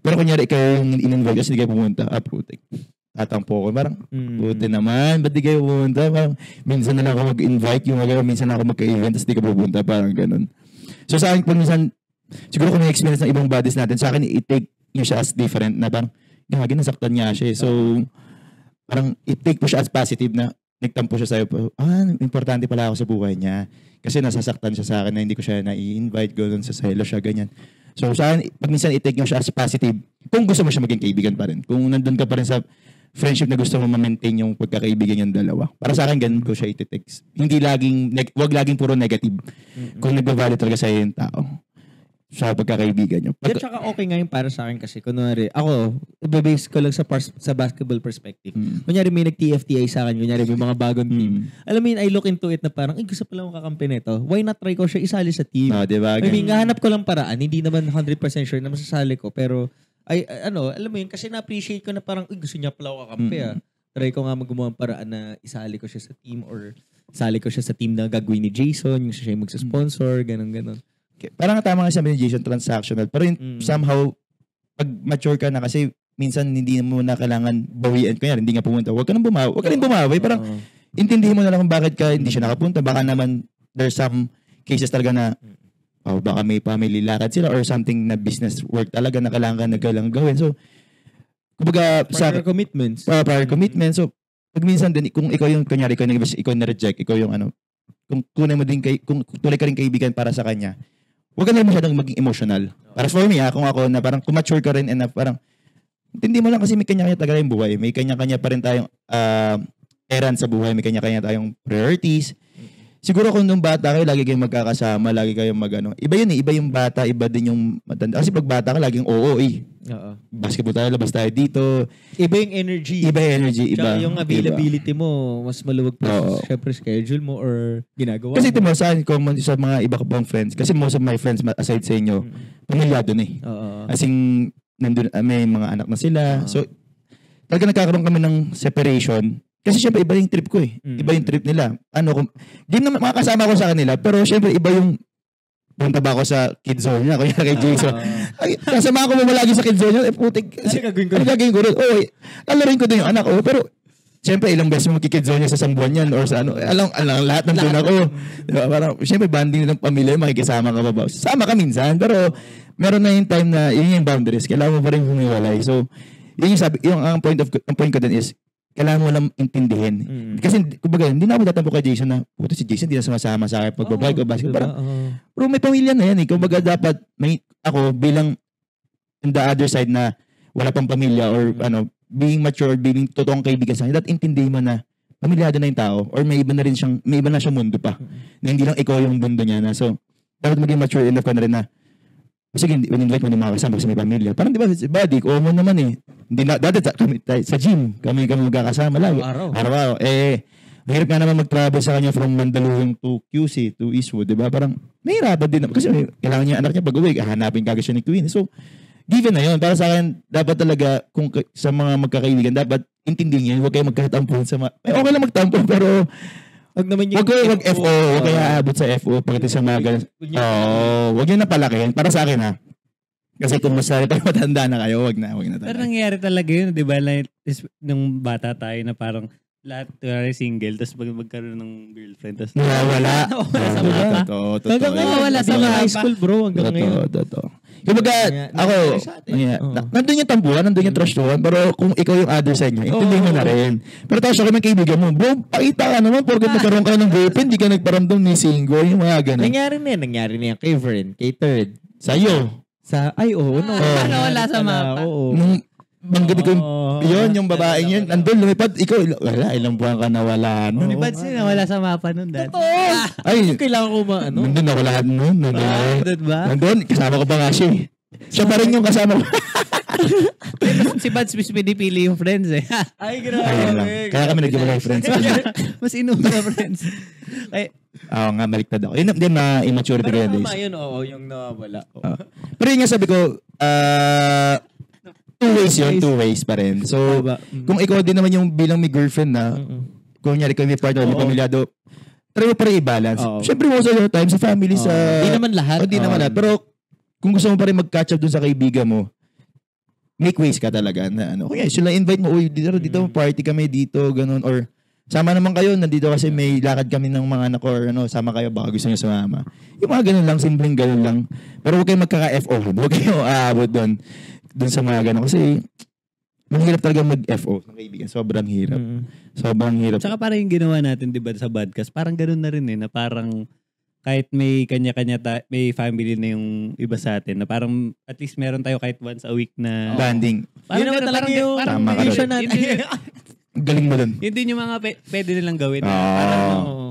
Pero kunyari, ikaw yung in-invite, kasi hindi kayo pumunta. Ah, putik. Tatampo ko. Parang, Mm. Buti naman, ba't di kayo pumunta? Parang, minsan na lang ako mag-invite, yung mga minsan na ako magka-event, tapos di ka pupunta, parang ganun. So sa akin, pag minsan, siguro kung may experience ng ibang bodies natin, sa akin, i-take nyo siya as different na parang, gagi, nasaktan niya siya. eh. So, parang i-take mo siya as positive na nagtampo siya sa'yo. Ah, importante pala ako sa buhay niya. Kasi nasasaktan siya sa akin na hindi ko siya na-invite, gano'n sa selo siya, ganyan. So sa akin, pag minsan i-take nyo siya as positive, kung gusto mo siya maging kaibigan pa rin. Kung nandun ka pa rin sa friendship na gusto mo ma-maintain yung pagkakaibigan yung dalawa. Para sa akin, ganun ko siya iti-text. Hindi laging, neg- wag laging puro negative. Kung nagbavalue talaga sa'yo yung tao sa pagkakaibigan nyo. At Pag, saka okay nga yung para sa akin kasi kunwari, ako, ibabase ko lang sa, pers- sa basketball perspective. Mm. Kunyari may nag-TFTI sa akin, kunyari may mga bagong team. mm. Alam mo yun, I look into it na parang, ay gusto pala akong kakampi nito. Why not try ko siya isali sa team? No, diba? I mean, ngahanap ko lang paraan. Hindi naman 100% sure na masasali ko. Pero, ay, ano, alam mo yun, kasi na-appreciate ko na parang, uy, gusto niya pala ako kakampi Mm. ah. Try ko nga magawa ng paraan na isali ko siya sa team or isali ko siya sa team na gagawin ni Jason, yung siya yung magsa-sponsor, ganun, ganun. Okay. Parang tama nga sabi ni Jason, transactional. Pero yun, Mm. somehow, pag mature ka na kasi minsan hindi mo na kailangan bawian. Kaya hindi nga pumunta. Huwag ka nang bumawi. Huwag ka rin bumawi. Parang Oo. intindihin mo na lang kung bakit ka hindi siya nakapunta. Baka naman there's some cases talaga na oh, baka may family lakad sila or something na business work talaga na kailangan na kailangan gawin. So, kumbaga, sa Prior commitments. uh, prior commitment. So, pag minsan din, kung ikaw yung, kunyari, ikaw, yung, ikaw na reject, ikaw yung ano, kung tunay mo din kay, kung tunay ka rin kaibigan para sa kanya, huwag ka na masyadong maging emotional. Para for me, ha, kung ako na parang kung mature ka rin enough, parang, hindi mo lang kasi may kanya-kanya talaga yung buhay. May kanya-kanya pa rin tayong uh, errand sa buhay. May kanya-kanya tayong priorities. Siguro kung nung bata kayo, lagi kayong magkakasama, lagi kayong magano. Iba yun eh. Iba yung bata, iba din yung matanda. Kasi pag bata ka, laging oo eh. Oo. Basketball tayo, labas tayo dito. Iba yung energy. Iba yung energy, iba. Tsaka yung iba. availability mo, mas maluwag pa Oo. syempre schedule mo or ginagawa Kasi mo. ito mo, sa akin, common sa mga iba ko pang friends, kasi most of my friends, aside sa inyo, pamilyado na eh. Oo. As in, nandun, ah, may mga anak na sila. So, talaga nagkakaroon kami ng separation. Kasi syempre, iba yung trip ko eh. Mm. Iba yung trip nila. Ano, kung, game na makakasama ko sa kanila, pero syempre, iba yung punta ba ako sa kid zone niya, kuya kay Jason. Ay, kasama ko mo lagi sa kid zone niya, eh putik. Ano gagawin ko? Ano gagawin ko rin? Oo, eh, lalaroin ko din yung anak ko. Pero, Siyempre, ilang beses mo magkikid zone niya sa isang buwan yan or sa ano. Alam, alam lahat ng doon ako. Diba? Parang, siyempre, banding ng pamilya, makikisama ka ba? Sama ka minsan, pero meron na yung time na yun yung boundaries. Kailangan mo pa rin humiwalay. So, yun yung sabi, yung ang point of ang point ko din is, kailangan mo lang intindihin. Mm. Kasi, kumbaga, hindi na ako tatampo kay Jason na, puto si Jason, hindi na sumasama sa akin pagbabayag o basketball. Parang, Oo. Bro, may pamilya na yan eh. Kumbaga dapat may ako bilang in the other side na wala pang pamilya or ano, being mature, being totoong kaibigan sa kanya, dapat intindihin mo na pamilyado na yung tao or may iba na rin siyang, may iba na siyang mundo pa. Na hindi lang ikaw yung mundo niya na. So, dapat maging mature enough ka na rin na sige, when invite mo yung mga kasama kasi may pamilya. Parang di ba, si buddy, common naman eh. Hindi na, dati sa, kami, tayo- sa gym, kami kami magkakasama lagi. Araw-araw. Araw-araw. Eh, mahirap nga naman mag-travel sa kanya from Mandaluyong to QC, to Eastwood, di ba? Parang, mahirapan din naman. Kasi may- kailangan niya anak niya pag-uwi, hanapin kagad siya ni Queen. So, given na yun. Para sa akin, dapat talaga, kung sa mga magkakaibigan, dapat intindihin niyo, huwag kayo magkatampo sa mga, eh, okay lang magtampo, pero Wag naman yung huwag kayo mag-FO, huwag kayo Oo. aabot sa FO pagdating sa mga ganun. Oo, huwag niyo na palakihin. Para sa akin ha. Kasi kung mas pag matanda na kayo, huwag na, huwag na Pero talaga. nangyayari talaga yun, di ba? Like, nung bata tayo na parang lahat kunwari single, tapos pag magkaroon ng girlfriend, tapos Nawawala. Nawawala sa mapa. Totoo, totoo. Hanggang ngayon, Oo, wala wala sa mga high school bro, hanggang ngayon. Totoo, totoo. Kumbaga, ako, atin. yeah, nandun yung tampuhan, nandun yung trash talkan, pero kung ikaw yung other side niya, intindihin mo na rin. Pero tapos ako may kaibigan mo, bro, pakita ka naman, porket nagkaroon ka ng girlfriend, di ka nagparamdam ni single, yung mga ganun. Nangyari na yan, nangyari na yan kay Vern, kay Third. Sa'yo, Sa, ay, oo, no. Ah, nawala sa mapa. Oo. nung banggit ko yung, yun, yung babaeng yun, nandun, lumipad, ikaw, wala, ilang buwan ka nawala. No? ba siya nawala sa mapa nun dati? Ay, Kailangan ko ma, ano? nandun ako lahat nun. Nandun, Ah, doon ba? nandun, kasama ko pa nga siya. eh. Siya pa rin yung kasama ko. si Buds Miss pinipili yung friends eh. Ay, lang. Kaya kami naghiwalay friends. Mas inuman na friends. Ay, Oo nga, baliktad ako. Yun, yun na immaturity Pero kaya days. tama yun, oo, yung nawawala. Oo. Ah. Pero yun nga sabi ko, ah, two ways yun, two ways pa rin. So? Mm. kung ikaw din naman yung bilang may girlfriend na, Mm-mm. kung nyari kayo may partner, may pamilyado, try mo pa rin i-balance. Oo. Siyempre, most of the time, sa family, sa... Oo. Di naman lahat. Oh, di naman lahat. Pero, kung gusto mo pa rin mag-catch up dun sa kaibigan mo, make ways ka talaga na ano. Kaya sila invite mo, uy, dito, dito, Mm. party kami dito, ganun. Or, sama naman kayo, nandito kasi may lakad kami ng mga anak ko, or ano, sama kayo, baka gusto nyo sumama. Yung mga ganun lang, simpleng ganun lang. Pero huwag kayong magkaka-FO. Huwag kayong aabot dun, dun sa mga ganun. Kasi, mahirap talaga mag-FO ng kaibigan. Sobrang hirap. Mm. Sobrang hirap. Tsaka parang yung ginawa natin, di ba, sa podcast, parang ganun na rin eh, na parang kahit may kanya-kanya, ta- may family na yung iba sa atin, na parang at least meron tayo kahit once a week na... Banding. Yun naman talaga parang- yung parang Tama ka natin. Galing mo dun. Yun din yung mga pe- pwede nilang gawin. Ah. Parang, Oo.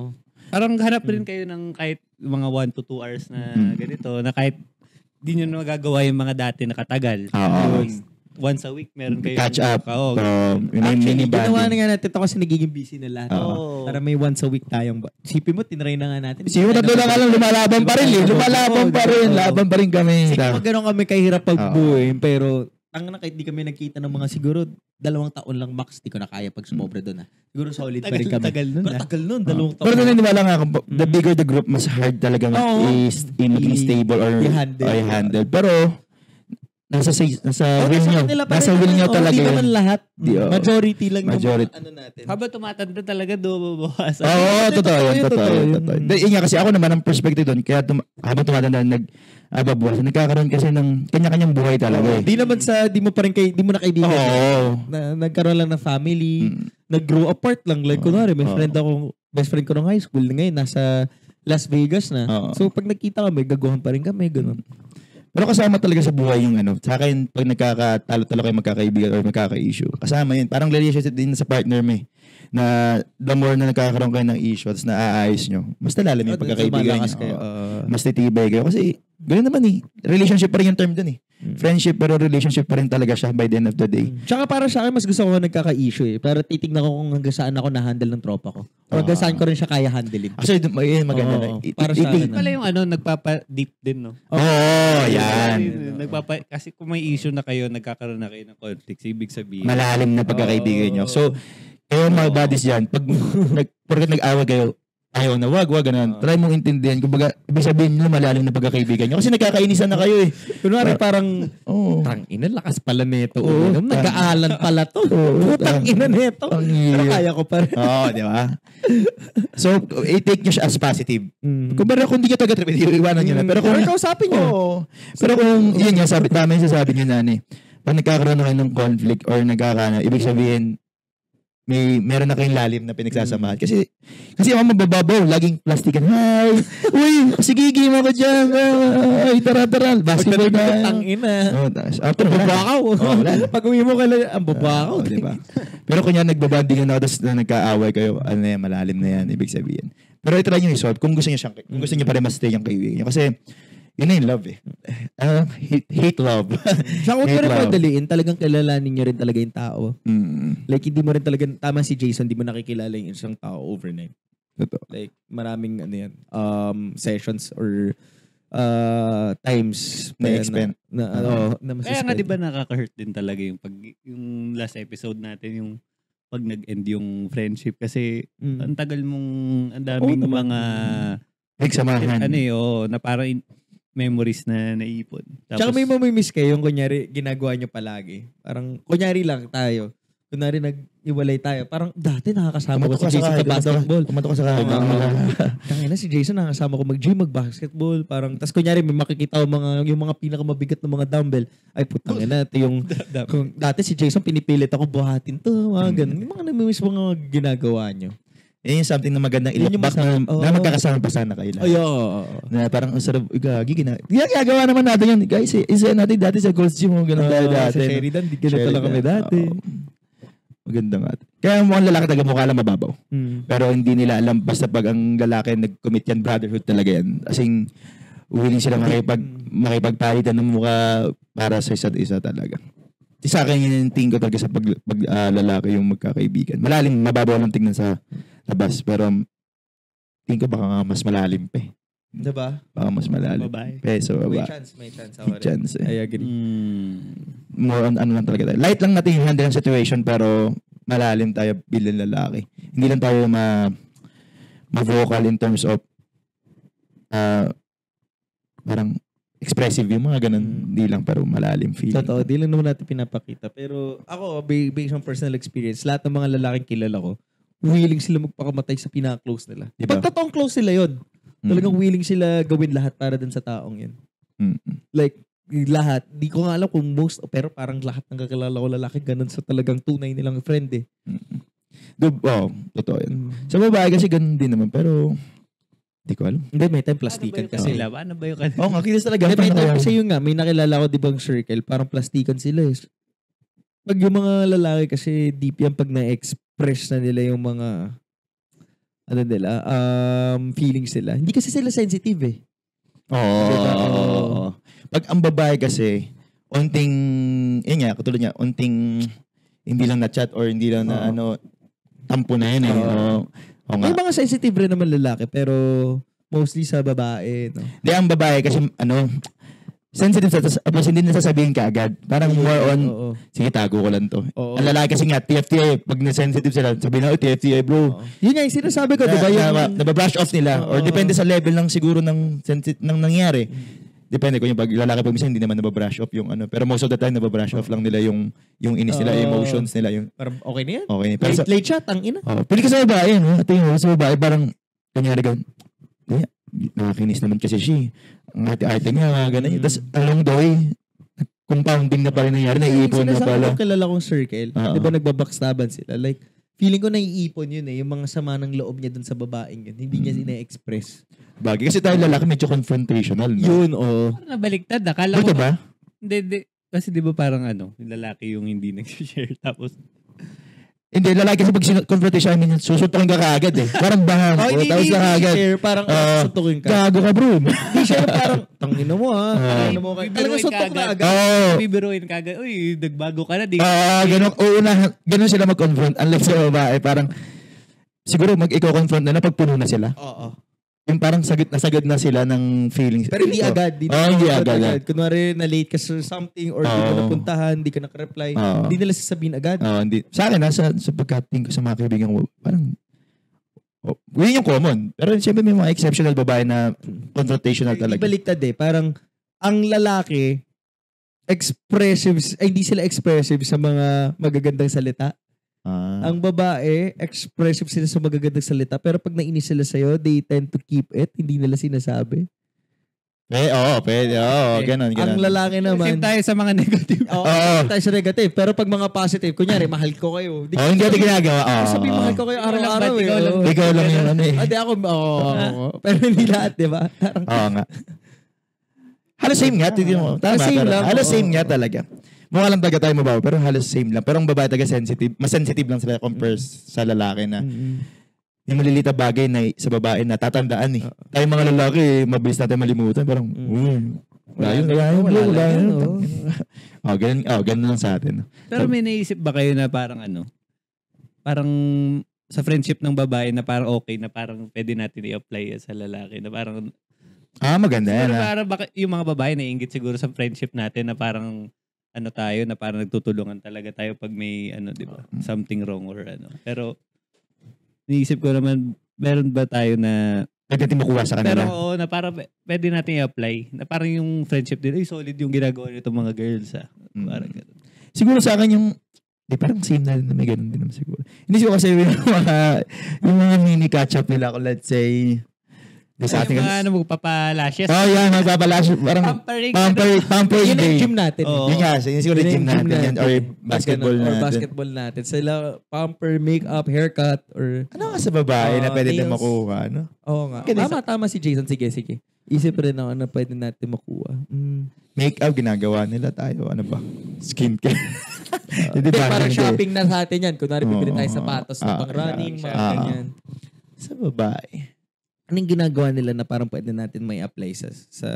parang hanap rin kayo ng kahit mga 1 to 2 hours na Mm. ganito, na kahit di nyo na magagawa yung mga dati na katagal. Oo. Once a week, meron kayo. Catch up. Oo. Yung Actually, mini ginawa na nga natin ito kasi nagiging busy na lahat. Oo. Para may once a week tayong... Sipin mo, tinry na nga natin. Sino tatlo na ka lang, lumalaban pa rin eh. Lumalaban pa rin. Laban pa rin kami. Sige, pag ganun kami kahirap pagbuuin, Ah. pero ang na kahit di kami nagkita ng mga siguro dalawang taon lang max, di ko na kaya pag sumobra doon ah. Siguro solid pa rin Tagal, kami. tagal nun Pero ah. tagal nun, dalawang taon. Pero naniniwala nga ako, the bigger the group, mas hard talaga Oo. is in maging I- stable or i-handle. or i-handle. Pero, nasa sa, nasa Oh, will nyo. Nasa will nyo Oh, talaga Hindi naman lahat. Oh. Majority lang Majority. ano natin. Habang tumatanda talaga, dumabawas. Oo, totoo yun, totoo yun, totoo totoo yun. kasi ako naman ang perspective doon, kaya habang tumatanda, nag, ababuwas, nagkakaroon kasi ng kanya-kanyang buhay talaga eh. Di naman sa, di mo pa rin kay, di mo na kaibigan. Oo. Na, nagkaroon lang ng family, Mm. nag-grow apart lang. Like, Oo. kunwari, may Oo. friend ako, best friend ko nung high school, ngayon nasa Las Vegas na. Oo. So, pag nagkita kami, gaguhan pa rin kami, ganun. Pero kasama talaga sa buhay yung ano. Sa akin, pag nagkakatalo-talo kayo magkakaibigan or magkaka-issue, kasama yun. Parang relationship din sa partner mo eh. Na the more na nagkakaroon kayo ng issue at naaayos nyo, mas nalalim yung Oh, pagkakaibigan nyo. kayo. Oo. mas titibay kayo. Kasi, ganoon naman eh. Relationship pa rin yung term dun eh. friendship pero relationship pa rin talaga siya by the end of the day. Tsaka para sa akin, mas gusto ko nagkaka-issue eh. Pero titignan ko kung hanggang saan ako na-handle ng tropa ko. O hanggang Ah. saan ko rin siya kaya handlein. Actually, yun, maganda na. I- para sa akin, Pala yung ano, nagpapa-deep din, no? Oo, oh, yan. Nagpapa, kasi kung may issue na kayo, nagkakaroon na kayo ng conflicts, ibig sabihin. Malalim na pagkakaibigan nyo. So, kayo mga buddies dyan, pag nag, porket nag-away kayo, ayaw na wag, wag, ganun. Try mong intindihan. Kumbaga, ibig sabihin nyo, malalim na pagkakaibigan nyo. Kasi nagkakainisan na kayo eh. Kunwari parang, Oo. tang ina, lakas pala neto. Oo, uminom. Nag-aalan pala to. Oo, Putang ina neto. Pero kaya ko pa rin. Oo, di ba? So, i-take nyo siya as positive. Mm. Kung bara kung di nyo taga trip, iwanan nyo na. Pero kung, Pero kausapin nyo. Oo. Pero kung, yun nga, sabi, tama yung sasabi nyo na, ni, pag nagkakaroon na kayo ng conflict or nagkakana, ibig sabihin, may meron na kayong lalim na pinagsasamahan. Kasi, kasi ako mabababaw, laging plastikan. Hi! Uy! Sige, game ako dyan. Ay, tara, tara. Basketball na. tang ina. Oh, after, na. Babakaw. Oo, wala na. Pag uwi mo ka lang, ang babakaw. Oo, di ba? Pero kunya nagbabandingan ako tapos na nagkaaway kayo, ano na yan, malalim na yan, ibig sabihin. Pero i-try nyo i-solve kung gusto nyo siyang, kung gusto nyo pa rin mas-stay yung kaibigan nyo. Kasi, yun na yung love eh. Uh, hate, hate love. Sa kung Hate rin madaliin, talagang kilalanin nyo rin talaga yung tao. Mm, Like, hindi mo rin talaga, tama si Jason, hindi mo nakikilala yung isang tao overnight. totoo. Like, maraming, ano yan, um, sessions or uh, times Na-expend. Na, na, ano, na Kaya nga, di ba nakaka-hurt din talaga yung pag, yung last episode natin, yung pag nag-end yung friendship. Kasi, Mm. ang tagal mong, ang daming naman. mga, Nagsamahan. ano eh, oh, na parang in- memories na naipon. Tapos, Tsaka may mamimiss kayo yung kunyari, ginagawa nyo palagi. Parang, kunyari lang tayo. Kunyari nag-iwalay tayo. Parang, dati nakakasama ko si Jason sa basketball. Kumato ka sa kahit. Tangina si Jason nakasama ko mag-gym, mag-basketball, parang tas kunyari may makikita ko mga yung mga pinakamabigat na mga dumbbell. Ay putang ina, ito yung kung dati si Jason pinipilit ako buhatin to, mga ganun. Yung mga namimiss mga ginagawa nyo. Yun yung something na magandang back na. Oo. na magkakasama pa sana kayo lahat. Oo. Na parang ang sarap, gagi, gina. Ginagawa naman natin yun. Guys, eh, isa natin dati sa Ghost Gym, oh, ganun tayo dati. Sa no? Sheridan, di ganun talaga kami dati. Oo. Maganda nga. Kaya ang mga lalaki taga mukha lang mababaw. Mm. Pero hindi nila alam basta pag ang lalaki nag-commit yan, brotherhood talaga yan. As in, willing sila makipag, makipagpalitan ng mukha para sa isa't isa talaga. Sa akin yun yung tingin ko talaga sa pag, pag ah, lalaki yung magkakaibigan. Malalim, mababaw lang tingnan sa labas. Pero tingin ko baka nga mas malalim pa eh. Diba? Baka mas malalim. babae. Peso, May baba. chance, may chance. May chance eh. I agree. Mm. More on ano lang talaga tayo. Light lang natin yung handle ng situation pero malalim tayo bilang lalaki. Hindi lang tayo ma ma-vocal in terms of uh, parang expressive yung mga ganun. Mm. Hindi lang pero malalim feeling. Totoo, di lang naman natin pinapakita. Pero ako, ba- based on personal experience, lahat ng mga lalaking kilala ko, willing sila magpakamatay sa pinaka-close nila. Diba? Pag totoong close sila yon Mm. talagang willing sila gawin lahat para dun sa taong yun. Mm. Like, lahat. Di ko nga alam kung most, pero parang lahat ng kakilala ko lalaki, ganun sa talagang tunay nilang friend eh. Mm. Do, oh, totoo yun. Mm. Sa babae kasi ganun din naman pero hindi ko alam. Hindi, may time Ano plastikan yung kasi. kanila? Ano ba yung kanila? Oo, nga, kinis talaga. Hindi, may time kasi yun nga, may nakilala ko di bang circle, parang plastikan sila eh. Pag yung mga lalaki kasi deep yan pag na-express na nila yung mga ano nila, um, feelings sila. Hindi kasi sila sensitive eh. Oo. Diba? oo. Pag ang babae kasi, unting, yun nga, katulad niya, unting hindi lang na-chat or hindi lang na Oo. ano, tampo na yun eh. Oo. Oo. Oo nga. May mga sensitive rin naman lalaki, pero mostly sa babae, no? Di, ang babae kasi, ano, sensitive sa, tapos hindi nasasabihin ka agad. Parang more on, Oo. sige, tago ko lang to. Oo. Ang lalaki kasi nga, TFTA, pag na-sensitive sila, sabihin na, oh, TFTA bro. Oo. Yun nga, yung sinasabi ko, di ba? Na, Yung, na, nababrush off nila. or Oo. depende sa level lang siguro ng, sensi- ng nangyari. Depende kung yung pag lalaki pag minsan hindi naman nababrush off yung ano. Pero most of the time nababrush off lang nila yung yung inis nila, Oo. emotions nila. Yung, parang okay na yan. okay. Pero Late, sa, late chat, ang ina. oh, pili ka sa babae, no? Ito yung sa babae, parang, kanyari gan, kaya, nakakinis naman kasi siya. eh. Ang ate-ate niya, mga ganun. Mm. Tapos, along the way, compounding na pala nangyari, naiipon na pala. ko, kilala kong circle. Oo. Di ba nagbabackstaban sila? Like, feeling ko naiipon yun eh. Yung mga sama ng loob niya dun sa babaeng yun. Hindi niya Mm. ina-express. Bagay. Kasi tayo lalaki medyo confrontational, no? Yun, oo. Parang nabaliktad. Akala Ito ko, ba? hindi, hindi. Kasi di ba parang ano, yung lalaki yung hindi nag-share. Tapos, Hindi, lalaki kasi pag sin- confrontation, I mean, susuntokin ka kaagad eh. Parang bahang Oh, ko, hindi, tapos hindi kaagad. share. Parang Oo. suntukin ka. Gago ka, bro. Hindi siya parang, tangina mo ha. Ah. Tangina mo kayo. Talaga suntok ka na agad. Oo. Bibiruin ka agad, uy, nagbago ka na. Di, Ah, ganun, una, ganun sila mag-confront. Unlike sa babae, parang, siguro mag-i-confront na na pag puno na sila. Oo. Yung parang sagad na sagad na sila ng feelings. Pero hindi Oh. agad. Hindi, Oo, hindi agad. Kunwari na late ka sa something or hindi ka Oo. napuntahan, hindi ka nakareply. Oo. Hindi nila sasabihin agad. Oh, hindi. Sa akin, nasa, sa pagkating ko sa mga kaibigan ko, parang, oh, yun yung common. Pero siyempre may mga exceptional babae na confrontational talaga. Ibaliktad eh. Parang, ang lalaki, expressive, ay hindi sila expressive sa mga magagandang salita. Ah. Ang babae, expressive sila sa magagandang salita. Pero pag nainis sila sa'yo, they tend to keep it. Hindi nila sinasabi. eh, oo, pwede. Oo, ganun, ganun. Ang lalaki Same naman, tayo sa mga negative. Oo, Oo. tayo sa negative. Pero pag mga positive, kunyari, mahal ko kayo. Di, Oh, hindi natin ginagawa. Oo. sabi, mahal ko kayo Ikaw lang araw-araw ba? eh. Ikaw lang ba? Ikaw lang yung ano eh. Ah, di ako, oo. oo. Pero hindi lahat, di ba? Oo nga. Halos same nga. Mo. Tama, Ah, same lang, Halos same nga talaga. Mukha lang talaga tayo mababaw, pero halos same lang. Pero ang babae talaga sensitive. Mas sensitive lang sila compare sa lalaki na yung maliliit na bagay na sa babae na tatandaan eh. Tayo mga lalaki, eh, mabilis natin malimutan. Parang, mm. Wala yun, wala yun, Wala yun. oh. Ganun, oh, ganun lang sa atin. Pero may naisip ba kayo na parang ano, parang sa friendship ng babae na parang okay na parang pwede natin i-apply sa lalaki na parang Ah, maganda yan. Siguro ah. parang baka yung mga babae naiingit siguro sa friendship natin na parang ano tayo na parang nagtutulungan talaga tayo pag may ano 'di ba something wrong or ano pero iniisip ko naman meron ba tayo na Pwede natin makuha sa pero kanila. oo na parang p- pwede natin i-apply na parang yung friendship din ay solid yung ginagawa nito mga girls ah Mm. parang ganun. Siguro sa akin yung Di, parang same na na may ganun din naman siguro. Hindi siguro kasi yung mga, yung mga mini catch-up nila, kung let's say, di sa Yung ating... mga ano magpapalashes Oh, yan, magpapalash. Parang pampering pamper, pamper Yun ang day. gym natin. Oo. Yun nga, yun siguro Yun yung gym natin yan, or basketball natin. Or basketball natin. Sila, pumper, makeup, haircut, or... Ano nga sa babae na Ah, pwede nails. makuha, no? Oo nga. Kasi Tama, tama si Jason. Sige, sige. Isip rin ako na pwede natin makuha. Mm. Make-up, ginagawa nila tayo. Ano ba? Skincare. Hindi, ba? parang shopping na sa atin yan. Kunwari, bibili tayo sapatos Ah, na pang running, mga ah. ganyan. Sa babae. Anong ginagawa nila na parang pwede natin may apply sa, sa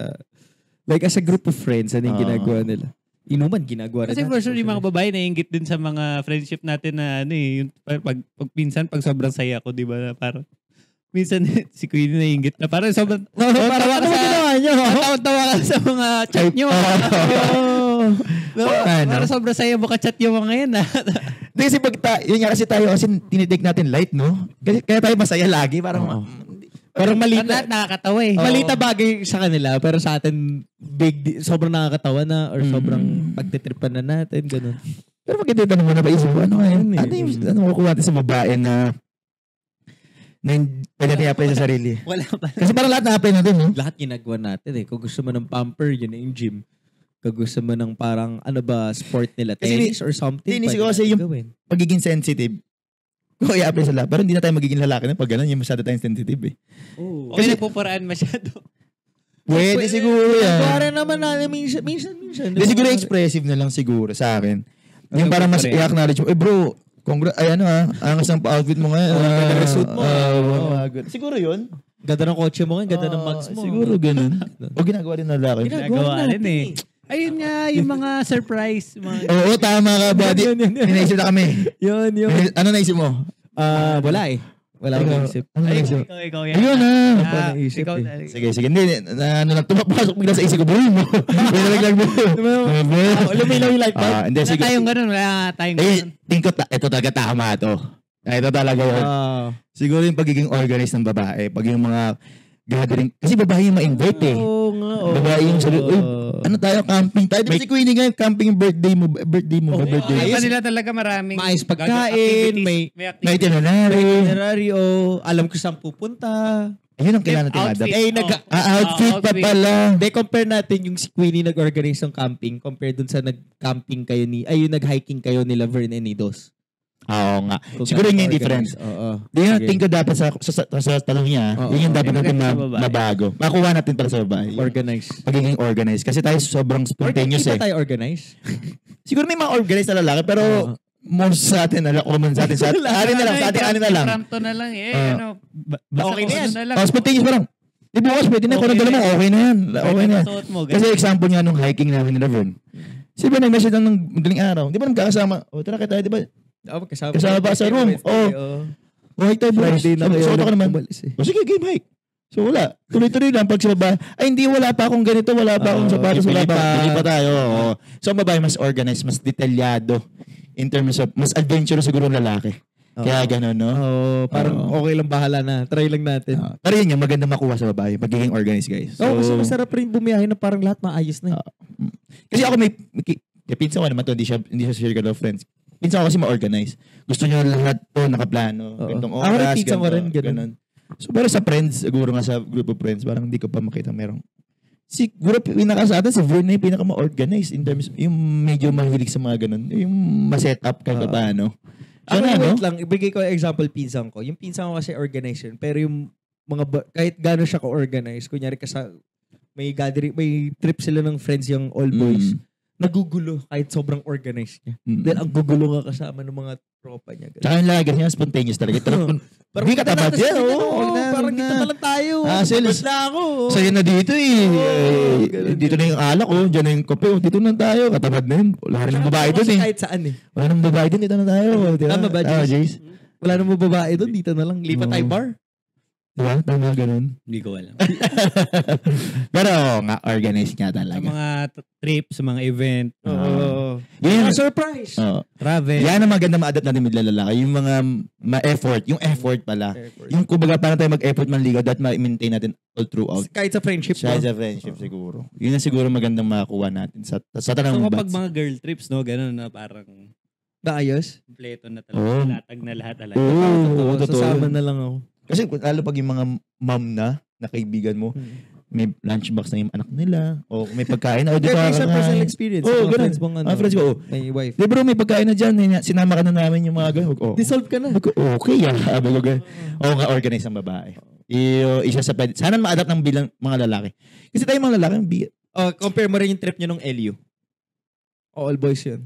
like as a group of friends, anong Ah. ginagawa nila? Inuman, ginagawa rin Kasi for sure, yung mga babae naiingit din sa mga friendship natin na ano eh, yung pag, pag, pag minsan, pag sobrang saya ko, di ba, na parang, minsan si Queenie naiingit na parang sobrang, Oh, parang tawa ano ka sa, ginawa nyo? tawa ka sa mga chat nyo. Oo. No? Parang sobrang saya mo ka-chat yung mga yan. ah. Hindi kasi pag ta- yun nga kasi tayo kasi tinitake natin light, no? Kasi, kaya tayo masaya lagi. Parang, Parang malita. Lahat nakakatawa eh. Oo. Malita bagay sa kanila, pero sa atin, big, sobrang nakakatawa na or Mm. sobrang pagtitripan na natin, ganun. pero pag ito tanong mo na paisip mo, ano nga yun? Ano eh? Ano yung, ano makukuha natin sa babae na na pwede natin i-apply sa sarili? Wala pa. Kasi parang lahat na-apply natin, no? Lahat ginagawa natin eh. Kung gusto mo ng pamper, yun na yung gym. Kung gusto mo ng parang, ano ba, sport nila, Kasi tennis or something. pwede siguro kasi yung- gawin. Pagiging sensitive, kung i-apply sa lahat. Pero hindi na tayo magiging lalaki na pag gano'n, yung masyado tayong sensitive eh. O Kasi- kasi nagpupuraan masyado. Pwede siguro yan. Para naman natin, minsan, minsan, minsan. Hindi siguro expressive na lang siguro sa akin. Yung parang mas Correct. i-acknowledge mo, eh bro, congra- ay ano ah, angas ng outfit mo ngayon. Oh, ah, ganda ng suit mo, ah, ah. ganun. Siguro yun. Ganda ng kotse mo, ganda ng Ah, mags mo. Siguro ganun. o ginagawa rin ng lalaki. Ginagawa rin eh. Ayun nga, yung mga surprise. Mga, Oo, tama ka, buddy. Yun, yun, yun. Naisip na kami. Yun, yun. May- Ano naisip mo? Ah, wala eh. Wala akong naisip. Ano ay, naisip? ikaw, ikaw yan. Ayun ah. Wala Ah, naisip ikaw eh. na. Sige, sige. Hindi, na, ano lang, tumapasok bigla sa isip ko. Bro mo. Pinalaglag mo. Lumilaw yung light bulb. Ah, hindi, Wala sige. tayong ganun. Wala tayong Eh, ganun. tingin ko, ta- ito talaga tama to. Ah, Ito talaga yun. Ah. Siguro yung pagiging organized ng babae. Pag yung mga gathering. Kasi babae yung ma-invite eh. Oo nga. oo. Babae yung sabi, uy, ano tayo, camping tayo. Di ba si Queenie ngayon, camping birthday mo, birthday mo, Oo, birthday. Ayos. ayos. nila talaga maraming Maayos pagkain, may- may May activities. itinerary. Itinerary, oh, alam ko saan pupunta. Ayun ang kailangan natin, Outfit. madam. Eh, nag- Oh. Ah, outfit Ah, pa outfit. pala. Hindi, compare natin yung si Queenie nag-organize ng camping compare dun sa nag-camping kayo ni, ay yung nag-hiking kayo nila Vern and Nidos. Ah, Oo nga. Kung Siguro yun yung difference. Oo. Di nga, Sige. tingin ko dapat sa, sa, sa, sa tanong niya, Oo. yun yung dapat Yung natin ma- mabago. Makuha natin para sa babae. Organize. Pagiging organized. Kasi tayo sobrang spontaneous eh. tayo organize? Siguro may mga organized na lalaki, pero Oo. most sa atin, ala, common sa atin, sa atin, na lang, sa atin, anin na lang. Impromptu na lang eh. Ano, ba- basta Okay na yan. ano na lang. Oh, spontaneous parang, di bukas, pwede na, Okay kung nagdala mo, na okay na yan. Okay na Kasi example nga nung hiking namin ni Laverne. Si ba nag-message lang ng madaling araw? Di ba nagkakasama? O tara kita, di ba? Oh, kasama, Kasama ba sa room? Oh. O hike tayo. Friday na kayo. suot ka naman. umalis eh. O sige, game hike. So wala. Tuloy-tuloy lang pag sa baba. Ay hindi, wala pa akong ganito. Wala pa akong Oo, sapatos. Wala pa. Bili pa tayo. oo. So ang babae mas organized, mas detalyado. In terms of, mas adventurous siguro ang lalaki. Kaya gano'n, no? Oh, parang Oo. okay lang bahala na. Try lang natin. Ah, pero yun yung maganda makuha sa babae. Magiging organized, guys. Oo, kasi masarap rin bumiyahe na parang lahat maayos na. eh. Kasi ako may, may kaya pinsan ko naman to, hindi siya, hindi siya circle of friends. Pinsan ko kasi ma-organize. Gusto niya lahat to nakaplano. Oo. Ganitong Ako rin, oras, pinsan ko ganito, rin, ganun. ganun. So, pero sa friends, siguro nga sa group of friends, parang hindi ko pa makita merong siguro pinaka sa atin, si Vern na yung pinaka ma-organize in terms, yung medyo mahilig sa mga ganun. Yung ma-set up kahit Oo. paano. Ako Siya na, no? wait lang, ibigay ko example pinsan ko. Yung pinsan ko kasi organization, pero yung mga ba- kahit gano'n siya ka-organize, kunyari kasi may gathering, may trip sila ng friends yung all boys, Mm. Nagugulo kahit sobrang organized niya. Mm. Dahil ang gugulo nga kasama ng mga tropa niya. ganun. Tsaka yung lagi niya, spontaneous talaga. Talagang, Parang Hindi ka natin yan, oo, Parang kita pa lang tayo. Ah, sales. Na ako. Sa'yo na dito eh. Eh, ganun, dito na yung alak oh. Diyan na yung kape oh. Dito na tayo. Katamad na yun. Wala rin ng babae Kasi eh. Kahit saan eh. Wala nang babae doon. Dito na tayo. Di Tama ba, Ah, Jace? Wala namang babae doon, dito na lang. Lipat tayo bar. Di ba? Tama ganun. Hindi ko alam. Pero nga, organized nga Sa talaga. mga t- trip, sa mga event, Oo. Yun, Mga surprise. oo. travel. Yan ang maganda ma-adapt natin with lalaki. Yung mga ma-effort. Yung effort pala. Yung kumbaga parang tayo mag-effort manligaw that ma-maintain natin all throughout. Kahit sa friendship mo. sa friendship siguro. Yun ang siguro magandang makakuha natin sa sa So tanang kapag bats. mga girl trips, no, ganun na parang Ba ayos? kompleto na talaga. Latag na lahat talaga. Oo, oo, totoo. Sasama na lang ako. Kasi lalo pag yung mga mom na, na kaibigan mo, may lunchbox na yung anak nila, o may pagkain na, o dito ka kakain. personal experience. Oo, mga ganun. friends mong ano. Mga friends ko, oh. May wife. Di bro, may pagkain na dyan. Sinama ka na namin yung mga ganun. Oh. Dissolve ka na. Okay ah. Sabi ko, ganun. Oo nga, organize ang babae. I, isa sa pwede. Sana ma-adapt ng bilang mga lalaki. Kasi tayo mga lalaki, bi- Oh, compare mo rin yung trip nyo nung LU. All boys yun.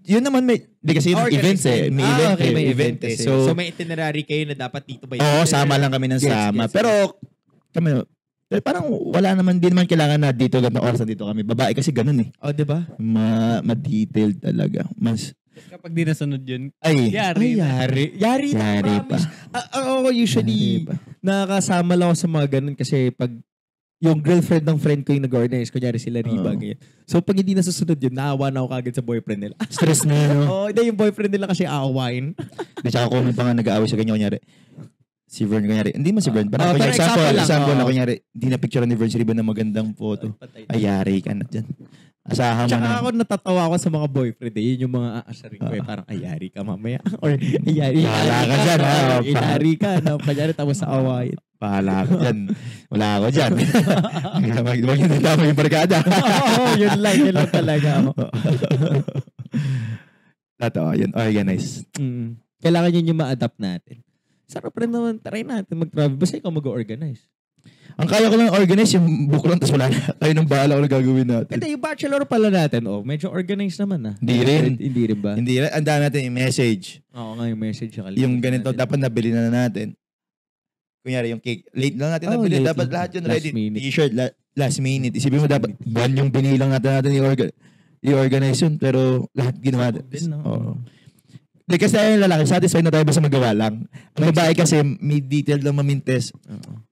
Yun naman may, di kasi yun, events eh. May ah, event okay, eh. may event event eh. kasi. So, So, may itinerary kayo na dapat dito ba Oo, sama lang kami ng sama. gets, Pero, kami, eh, parang wala naman, din naman kailangan na dito, ganito oras na dito kami. Babae kasi ganun eh. Oh, di ba? Ma, ma-detailed talaga. Mas, Kapag di nasunod yun, ay, yari. Ay, na. yari. Yari na, Yari promise. pa. Ako usually, Yari pa. nakakasama lang ako sa mga ganun kasi pag yung girlfriend ng friend ko yung nag-organize, kunyari sila Riba, ganyan. So, pag hindi nasusunod yun, naawa na ako kagad sa boyfriend nila. stress na, no? Oo, oh, hindi, yung boyfriend nila kasi aawain. Di tsaka kung pa nga nag-aaway sa ganyan, kunyari, si Vern, kunyari, hindi man si Vern, parang Ah, kunyari, pero example, example lang, example oo. na, kunyari, hindi na picture ni Vern si Riba na magandang photo. Ay, yari ka na dyan. Asahan mo Tsaka na. ako natatawa ako sa mga boyfriend eh. Yun yung mga aasarin ko eh. Parang ayari ka mamaya. Or ayari Bahala ka dyan, ha? Or, Ayari ka. Na, kanyari tapos sa awayin. Pahala ako dyan. Wala ako dyan. Huwag huwag yung tama yung barkada. Oo, yun lang. Yun lang talaga ako. Totoo, yun. Organize. Mm. Kailangan yun yung ma-adapt natin. Sarap rin naman. Try natin mag-travel. Basta ikaw mag-organize. Ang kaya ko lang organize yung book lang, tapos wala na. Tayo nang bahala kung ano gagawin natin. Hindi, yung bachelor pala natin, oh, medyo organized naman ah. Hindi rin. Hindi rin ba? Hindi, ang dami natin yung message. Oo nga, yung message yung Yung ganito, dapat nabili na natin. Kunyari, yung cake. Late lang natin Oh, nabili. Dapat lang. lahat yun Last ready. minute. T-shirt, la- last minute. Isipin mo dapat, buwan yung binilang natin natin i-organ i-organize yun, pero lahat ginawa. Din, no? Oo. Di kasi tayo yung lalaki, satisfied na tayo basta magawa lang. Ang babae kasi, may detail lang mamintes.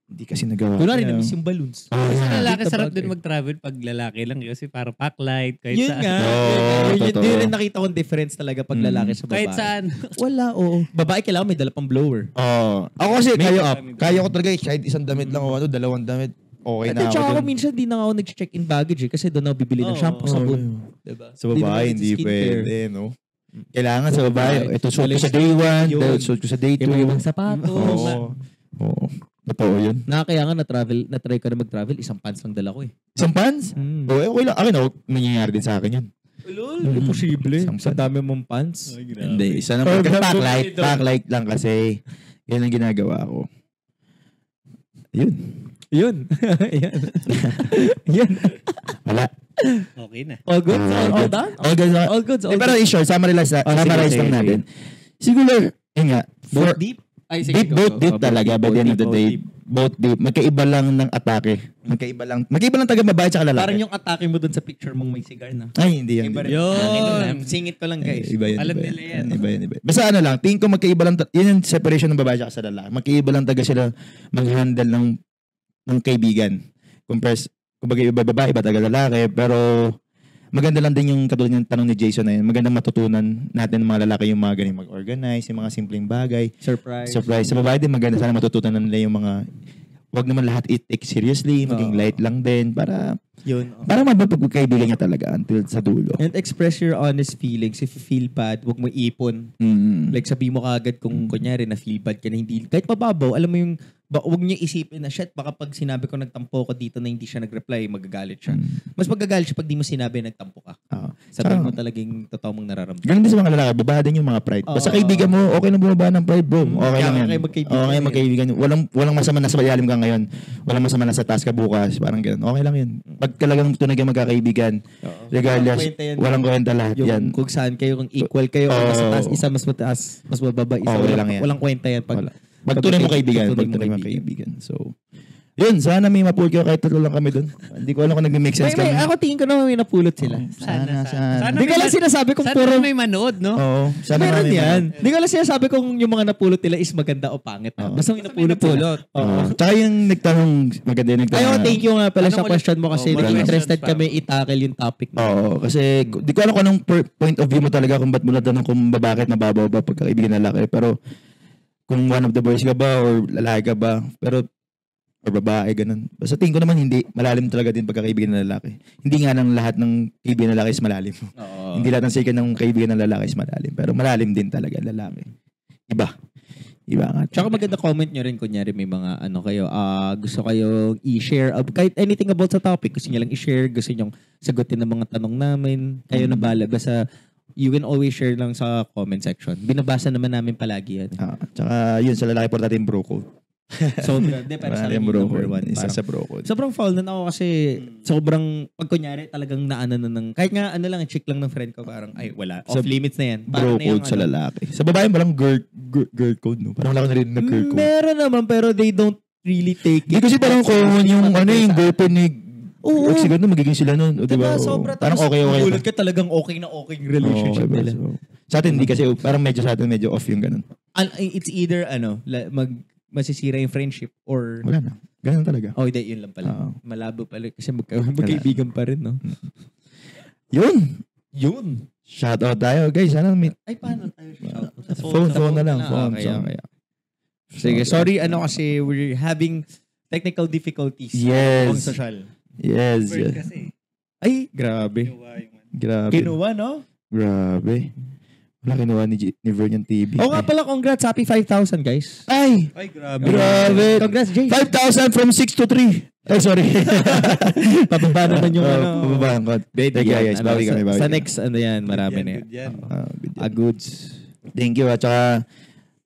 Hindi kasi nagawa. Kunwari, Kaya- na-miss yung balloons. Oh, Sa yeah. lalaki, Dito sarap bagay. din mag-travel pag lalaki lang kasi parang packlight, kahit Yun saan. nga. Oo, yun, yun, totoo. yun rin nakita kong difference talaga pag Mm. lalaki sa babae. Kahit saan. Wala, oo. Babae kailangan may dala pang blower. Oo. Ako kasi, Makeup kaya, kami. kaya ko talaga, eh, kahit isang damit lang o ano, dalawang damit, okay At na tsaka ako ako minsan di na ako nag-check-in baggage eh, kasi doon ako bibili ng Oo. shampoo, Oo. sabon. Diba? Sa babae, hindi pwede, no? Kailangan sa babae, ito suot ko sa day one, suot ko sa day two. Yung ibang sapatos. Oo. Oo. Totoo yun. Nakakaya nga na-travel, na-try ko na mag-travel, isang pants lang dala ko eh. Isang pants? Hmm. Oo, okay lang. Akin, oh, nangyayari din sa akin yan. Lol, imposible. Isang Sa dami mong pants. Hindi, isa naman. Backlight, backlight lang kasi. Yan ang ginagawa ko. Yun. Yun. Yan. Yan. Wala. Okay na. All good? Ah, all, all good. done? All good. All good. Eh, pero in short, summarize, Oh, summarize sige, lang sige. natin. Siguro, yun nga, for, Both deep? Ay, sige, deep, go, both go. deep Oh, talaga both by the end of deep, the both day. deep. Both deep. Magkaiba lang ng atake. Magkaiba lang. Magkaiba lang taga babae at lalaki. Parang yung atake mo dun sa picture mong may cigar na. Ay, hindi yan. Iba rin. Yun. Singit ko lang, guys. Iba yun. Alam iba nila yan. Iba yun, iba yun. Basta ano lang, tingin ko magkaiba lang, yun yung separation ng babae at sa lalaki. Magkaiba lang taga sila mag-handle ng, ng kaibigan. Compares, kumbaga iba babae, iba taga lalaki. Pero maganda lang din yung katulad ng tanong ni Jason na yun. Maganda matutunan natin ng mga lalaki yung mga ganyan mag-organize, yung mga simpleng bagay. Surprise. Surprise. Sa babae din maganda sana matutunan nila yung mga wag naman lahat i-take seriously, maging Oo. light lang din para Yun. para mapagkaibigan niya talaga until sa dulo. And express your honest feelings. If you feel bad, huwag mo ipon. Mm. Like sabi mo kagad kung kunyari na feel bad ka na hindi, kahit mababaw, alam mo yung, ba, huwag niyo isipin na, shit, baka pag sinabi ko nagtampo ko dito na hindi siya nag-reply, magagalit siya. Mm. Mas magagalit siya pag di mo sinabi nagtampo ka. Sabihin Tsaka- mo talagang totoo mong nararamdaman. Ganun din sa mga lalaki, baba din yung mga pride. Basta Oo. kaibigan mo, okay lang bumaba ng pride, bro. Mm, Okay lang yan. kayo magkaibigan Okay, magkaibigan. Walang, walang masama na sa ilalim ka ngayon. Walang masama na sa taas ka bukas. Parang ganun. Okay lang yun. Pag talagang tunay ka magkakaibigan, regardless, Walang kwenta yan. walang kwenta lahat Yung yan. kung saan kayo, kung equal kayo, oh, sa taas, isa mas mataas, mas mababa, isa. Okay walang, lang yan. walang kwenta yan. Pag, Wala. Pag tunay mo kaibigan, pag tunay mo kaibigan. So, yun, sana may mapul kayo kahit tatlo lang kami dun. Hindi ko alam kung nag-make sense May, may, kami. ako tingin ko naman may napulot sila. Sana, sana. Hindi ko lang sinasabi kung Sana puro... may manood, no? Oo. Sana Meron marami yan. Hindi ko lang sinasabi kung yung mga napulot nila is maganda o pangit. Oo. Basta may napulot. napulot. Oo. Oo. Tsaka yung nagtanong, maganda yung nagtanong. Ayaw, thank you nga pala Ano sa question mo kasi Oh, interested kami i-tackle yung topic na. Oo, kasi di ko alam kung anong point of view mo talaga kung ba't mo natanong kung ba- bakit mababaw ba pagkakaibigan ng lalaki. Pero kung one of the boys ka ba or lalaki ka ba, pero or babae, ganun. Basta tingin ko naman hindi, malalim talaga din pagkakaibigan ng lalaki. Hindi nga lang lahat ng kaibigan ng lalaki is malalim. Oo. Hindi lahat ng sikat ng kaibigan ng lalaki is malalim. Pero malalim din talaga ang lalaki. Iba. Iba nga. Tsaka maganda comment nyo rin, kunyari may mga ano kayo, ah gusto kayo i-share, ab- kahit anything about sa topic, gusto nyo lang i-share, gusto nyo sagutin ng mga tanong namin, kayo na bala. Basta you can always share lang sa comment section. Binabasa naman namin palagi yan. Ah, tsaka yun, sa lalaki po natin bro code. Sobra. Di, pero sa akin yung bro number one. Isa Parang- sa bro code. Sobrang foul na ako kasi sobrang, pag kunyari talagang naano na ng, kahit nga ano lang, chick lang ng friend ko, parang, ay wala, Sa off limits na yan. Bro Parang na yung code sa ano. lalaki. Sa babae palang girl, girl, girl code, no? Parang wala ko narinig na girl code. Meron naman, pero they don't really take Hindi it. kasi parang common yung ano yung girlfriend ni Oo. ex ganun, magiging sila nun. Diba, diba? Sobra. Parang okay, okay. Gulat ka talagang okay na okay yung relationship nila. So, sa atin, hindi kasi, parang medyo sa atin, medyo off yung ganun. An- it's either, ano, la- mag, masisira yung friendship or, Wala na. Ganun talaga. oh, hindi, yun lang pala. Oo. Malabo pala kasi magka- magkaibigan pa rin, no? Yun! Yun. Shout out tayo, guys. Sana may Ay, paano tayo shout out? Sa phone, phone na lang. Phone, okay, phone. okay. Sige, sorry, ano kasi, we're having technical difficulties. Yes. Pang social. Yes, Bird yes. kasi. Ay, grabe. Kinuha yung ano. Grabe. Kinuha, no? Grabe. Wala kinuha ni, G- ni Vern yung TV. Oo nga pala, congrats. Happy 5,000, guys. Ay! Ay, grabe. Grabe. Congrats, Jay. 5,000 from 6 to 3. Ay, sorry. Pababa naman yung Oh, ano. Pababa ang code. Thank you, guys. Ano, Bawi kami, bawi sa next, ano yan, marami na yan, good yan. Ah, good yan. Ah, goods. Thank you. At saka,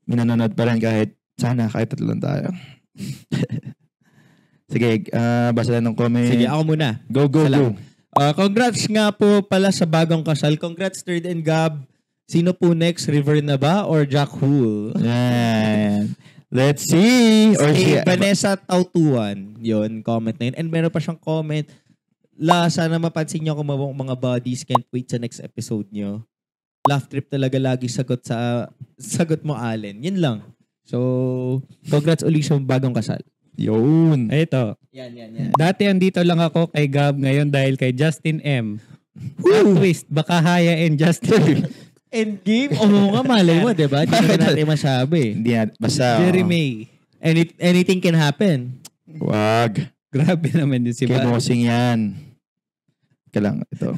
minanonood pa rin kahit, sana kahit tatlo lang tayo. Sige, ah basa lang ng comment. Sige, ako muna. Go, go, Isa go. Ah, congrats nga po pala sa bagong kasal. Congrats, Third and Gab. Sino po next? River na ba or Jack Hool? Yan. Let's see. Or si si, Vanessa Tautuan. Yun, comment na yun. And meron pa siyang comment. La, sana mapansin niyo kung mga, mga bodies can't wait sa next episode niyo. Laugh trip talaga lagi sagot sa sagot mo, Allen. Yun lang. So, congrats uli sa bagong kasal. Yun. Ito. Yan, yan, yan. Dati andito lang ako kay Gab ngayon dahil kay Justin M. Plot twist, baka haya and Justin. Endgame? Oo nga, malay mo, di ba? Hindi naman natin masabi. Hindi na, basta. Jeremy. Any, anything can happen. Wag. Grabe naman yun si Val. Kinosing yan. Ika lang, ito.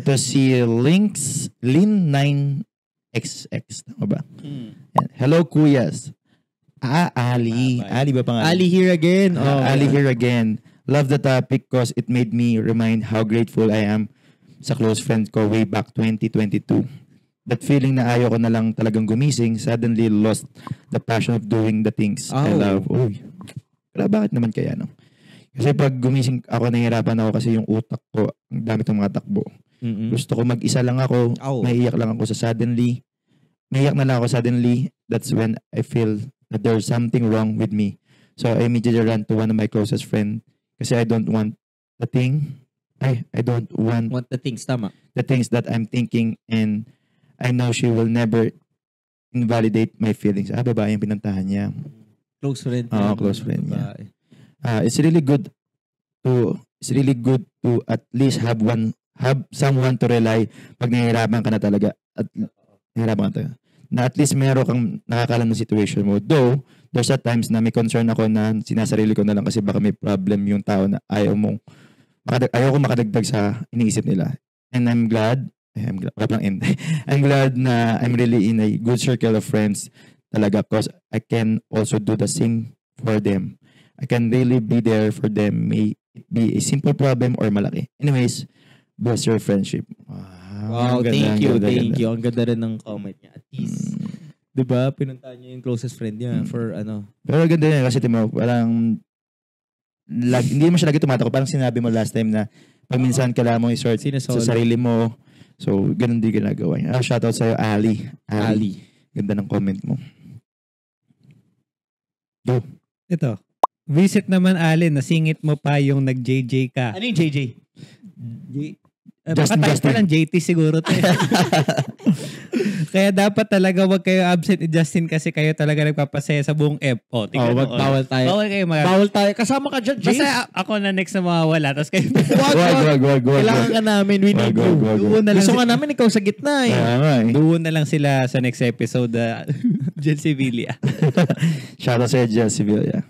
ito si Links, Lin9XX. Tama ba? Yan. Hello, kuyas. Ah, Ali. Ah, Ali ba pangalan? Ali here again. Ah, Oh. Ali here again. Love the topic because it made me remind how grateful I am sa close friend ko way back 2022. That feeling na ayaw ko na lang talagang gumising, suddenly lost the passion of doing the things I Oh. love. Uy. Pero bakit naman kaya, no? Kasi pag gumising ako, nahihirapan ako kasi yung utak ko, ang dami ng mga takbo. Mm-mm. Gusto ko mag-isa lang ako, Oh. maiiyak lang ako sa suddenly. Maiiyak na lang ako suddenly. That's when I feel that there's something wrong with me. So I immediately run to one of my closest friend kasi I don't want the thing. I I don't want Want the things, tama. the things that I'm thinking and I know she will never invalidate my feelings. Ah, babae yung pinuntahan niya. Close friend. Oo, yan. close friend niya. Ah, it's really good to it's really good to at least have one have someone to rely pag nahihirapan ka na talaga at nahihirapan ka talaga. Na at least meron kang nakakalam ng situation mo. Though, there's at times na may concern ako na sinasarili ko na lang kasi baka may problem yung tao na ayaw mong makadag, ayaw ko makadagdag sa iniisip nila. And I'm glad eh, I'm glad, wala pang end. I'm glad na I'm really in a good circle of friends talaga because I can also do the same for them. I can really be there for them. May it be a simple problem or malaki. Anyways, bless your friendship. Wow, ang ganda, thank you, ganda, thank ganda. you. Ang ganda rin ng comment niya. At least, Mm. 'di ba, pinuntahan niya yung closest friend niya Mm. for ano. Pero ganda yan kasi timo, parang lag, hindi mo siya lagi tumatakot. Parang sinabi mo last time na pag minsan kailangan mo i-sort Sinesolo. sa sarili mo. So, ganun din ginagawa niya. Ah, shoutout sa'yo, Ali. Ali. Ali. Ganda ng comment mo. Ito. Visit naman, Alin. Nasingit mo pa yung nag-JJ ka. Ano yung JJ? J- Uh, Justin, baka Justin. lang JT siguro eh. Kaya dapat talaga wag kayo absent ni Justin kasi kayo talaga nagpapasaya sa buong F. Oh, O, tingnan wag mo, oh. bawal tayo. Bawal kayo mag- Bawal tayo. Kasama ka dyan, James. Basta ako na next na mawawala. Tapos kayo, wag, Wag, wag. wag, wag. Kailangan ka namin. We need you. doon na lang, Gusto nga namin ikaw sa gitna eh. Eh. doon na lang sila sa next episode. Uh, Jen Sevilla. Shoutout sa'yo, Jess Sevilla.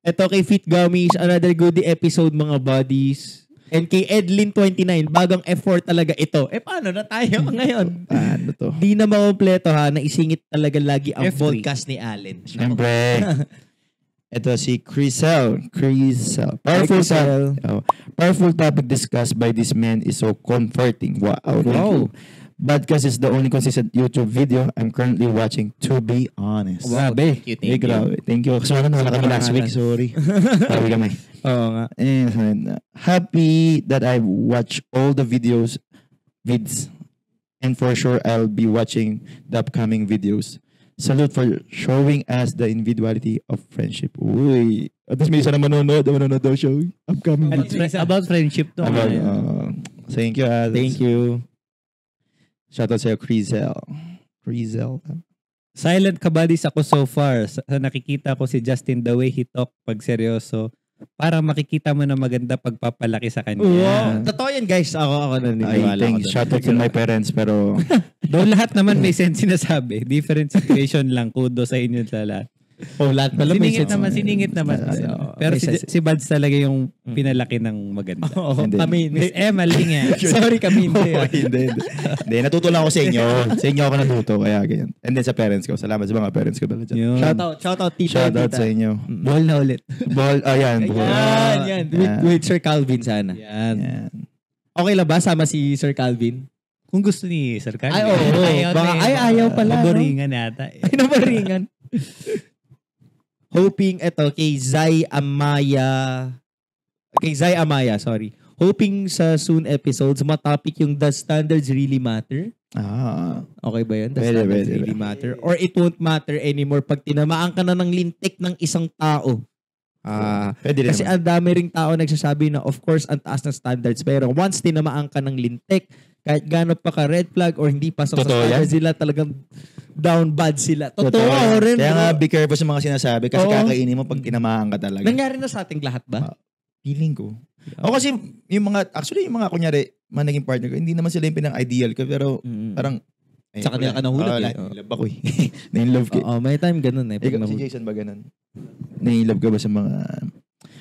Ito kay Fit Gummies, another goodie episode mga buddies. And kay Edlin29, bagang effort talaga ito. Eh paano na tayo ngayon? Paano to? Di na makompleto ha, naisingit talaga lagi ang F3. podcast ni Allen. Siyempre. Ito si Crisel. Crisel. Powerful, Hi, Crisel. topic, oh, powerful topic discussed by this man is so comforting. Wow. Thank Wow. you. Podcast is the only consistent YouTube video I'm currently watching, to be honest. Wow, Grabe. Thank you, thank Eh, you. grabe. Thank you. Kasi wala na wala kami last week. Sorry. Sorry kami. Oo nga. And uh, happy that I watch all the videos, vids, and for sure I'll be watching the upcoming videos. Salute for showing us the individuality of friendship. Uy. At least may isa na manonood, na manonood daw show. Upcoming About, videos. about friendship to. About, Ano, uh, thank you. Uh, Thank you. Shoutout sa'yo, Crizel. Crizel. Silent kabadis ako so far. Sa, sa nakikita ko si Justin the way he talk pag seryoso. Parang makikita mo na maganda pagpapalaki sa kanya. Wow. Totoo yan guys. Ako, ako I naniniwala think, ako doon. shoutout to my parents, pero Though lahat naman may sense sinasabi. Different situation lang. Kudo sa inyo sa lahat. Oh, lahat pala may sense. naman, siningit naman. Ay, oo. Pero May si, si Buds talaga yung pinalaki ng maganda. Oo, Hindi. kami hindi. eh, mali nga. Sorry kami hindi. Oo, ah. hindi, hindi. Hindi, natuto lang ako sa inyo. Sa inyo ako natuto, kaya ganyan. And then sa parents ko. Salamat sa mga parents ko. Yun. Shout out, shout out tito. Shout out tita. sa inyo. Ball na ulit. Ball, ayan. Ball. Yan, yan. With, Yan. with Sir Calvin sana. Yan. Yan. Okay lang ba? Sama si Sir Calvin? Kung gusto ni Sir Kanye. Ay, oo. Baka- na ay, yun. ayaw pala, no? Maboringan yata. eh. Ay, nabaringan. Hoping ito kay Zay Amaya. Kay Zay Amaya, sorry. Hoping sa soon episodes, matopic yung Does Standards Really Matter? Ah. Okay ba yun? Does Pwede, Standards pwede, Really Matter? Or it won't matter anymore pag tinamaan ka na ng lintik ng isang tao. Ah, Pwede kasi ang dami ring tao nagsasabi na of course ang taas ng standards pero once tinamaan ka ng lintik, kahit gaano pa ka red flag or hindi pasok Totoo sa standards sila talagang down bad sila. Totoo, ako rin. Kaya nga, be careful sa mga sinasabi kasi Oo. kakainin mo pag tinamaan ka talaga. Nangyari na sa ating lahat ba? Ah, Feeling ko. O kasi, yung mga, actually, yung mga kunyari, mga naging partner ko, hindi naman sila yung pinang-ideal ko, pero Mm. parang, eh, Sa kanila ka nahulog Oo, eh. lahat Oo. nilove ako eh. Nainlove ka. Oo, may time ganun eh. Pag Ikaw, si Jason ba ganun? Nainlove ka ba sa mga,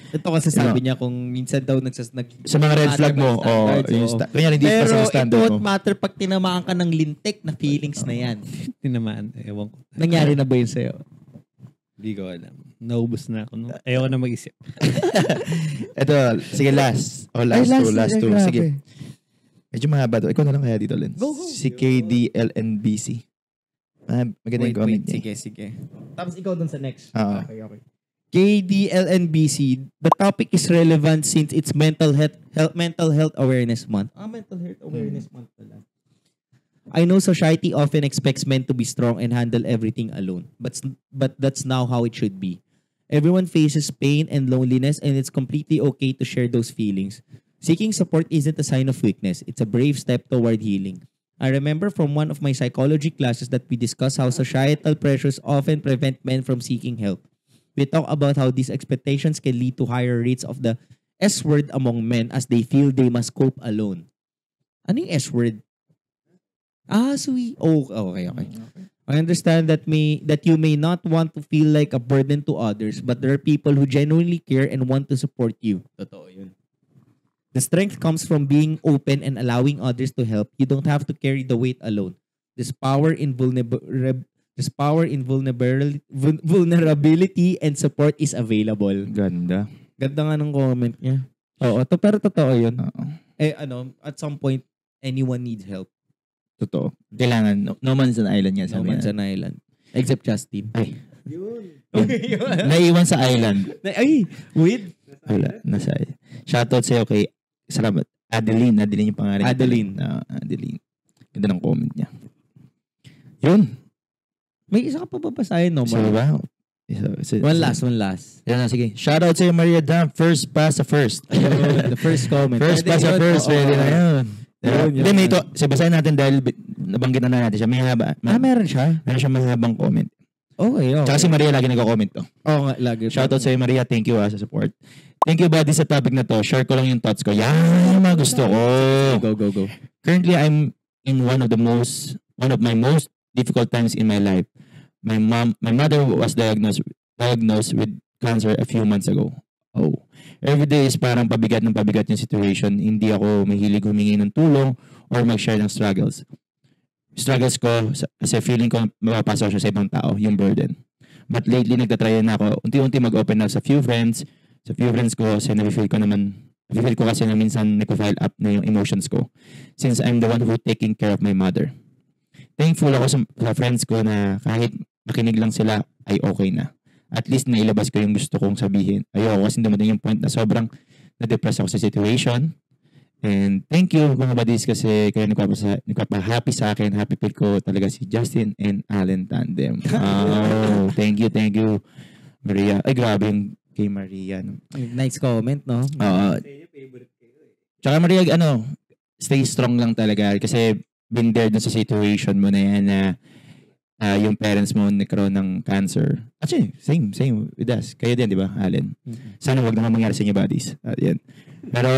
Ito kasi sabi niya kung minsan daw nagsas nag sa mga red flag mo? O, Standards, yung sta- kunyari, hindi pa Pero sa it standard won't mo. matter pag tinamaan ka ng lintik na feelings na yan. Tinamaan. Ewan ko. Nangyari na ba yun sa'yo? Hindi ko alam. Naubos na ako. No? Ayaw ko na mag-isip. Ito, sige, last. O, last, two, last two. Sige. Medyo mahaba to. Ikaw na lang kaya dito, Lens. Go, go. Si KDLNBC. Ah, maganda yung comment niya. Sige, sige. Tapos ikaw dun sa next. Ah. Okay, okay. KDLNBC, the topic is relevant since it's mental health, health mental health awareness month. Ah, mental health awareness month pala. I know society often expects men to be strong and handle everything alone, but but that's now how it should be. Everyone faces pain and loneliness and it's completely okay to share those feelings. Seeking support isn't a sign of weakness, it's a brave step toward healing. I remember from one of my psychology classes that we discussed how societal pressures often prevent men from seeking help. We talk about how these expectations can lead to higher rates of the S word among men as they feel they must cope alone. Ano S word? Ah, sweet. Oh, okay, okay. I understand that may that you may not want to feel like a burden to others, but there are people who genuinely care and want to support you. Totoo yun. The strength comes from being open and allowing others to help. You don't have to carry the weight alone. There's power in vulnerab- there's power in vulnerability, vulnerability and support is available. Ganda. Ganda nga ng comment niya. Oo, to, pero totoo yun. Oo. Eh, ano, at some point, anyone needs help. Totoo. Kailangan, no, no man's an island nga No man's an island. Except Justin. Ay, Yun. naiwan sa island. Ay, with Wala, nasa Shoutout sa'yo kay, salamat. Adeline, Adeline yung pangalan. Adeline. Ah, Adeline. Ganda ng comment niya. Yun. May isa ka pa babasahin, no? So, ba? Isa, isa, One last, one last. Yan na, sige. Shoutout sa'yo, Maria Dam. First pass sa first. the first comment. First pass sa first. Pwede na yun. Yun, yun. Ito. So, basahin natin dahil nabanggit na natin siya. May haba. Ah, meron siya? Meron siya mahabang comment. Okay, okay. Tsaka si Maria lagi nagko-comment to. Oo nga, lagi. Shoutout sa'yo, Maria. Thank you ah, sa support. Thank you, buddy, sa topic na to. Share ko lang yung thoughts ko. Yan yung mga gusto ko. Go, go, go. Currently, I'm in one of the most, one of my most difficult times in my life. My mom, my mother was diagnosed diagnosed with cancer a few months ago. Oh. Every day is parang pabigat ng pabigat yung situation. Hindi ako mahilig humingi ng tulong or mag-share ng struggles. Struggles ko kasi feeling ko mapapasok siya sa ibang tao, yung burden. But lately, nagtatry na ako unti-unti mag-open up sa few friends, sa few friends ko kasi nafe-feel ko naman nafe-feel ko kasi na minsan nagpo-file up na yung emotions ko since I'm the one who taking care of my mother. Thankful ako sa, sa friends ko na kahit makinig lang sila ay okay na. At least nailabas ko yung gusto kong sabihin. Ayoko kasi dumating yung point na sobrang na-depress ako sa situation. And thank you mga buddies kasi kayo nagpapasa, nagpapa-happy sa akin. Happy feel ko talaga si Justin and Allen Tandem. Oh, thank you, thank you. Maria. Ay, grabe yung kay Maria. No? Nice comment, no? Oo. Tsaka Maria, ano, stay strong lang talaga kasi been there dun sa situation mo na yan na ah, yung parents mo nagkaroon ng cancer. Actually, same, same with us. Kayo din, di ba, Allen? Sana wag naman mangyari sa inyo, buddies. At yan. Pero,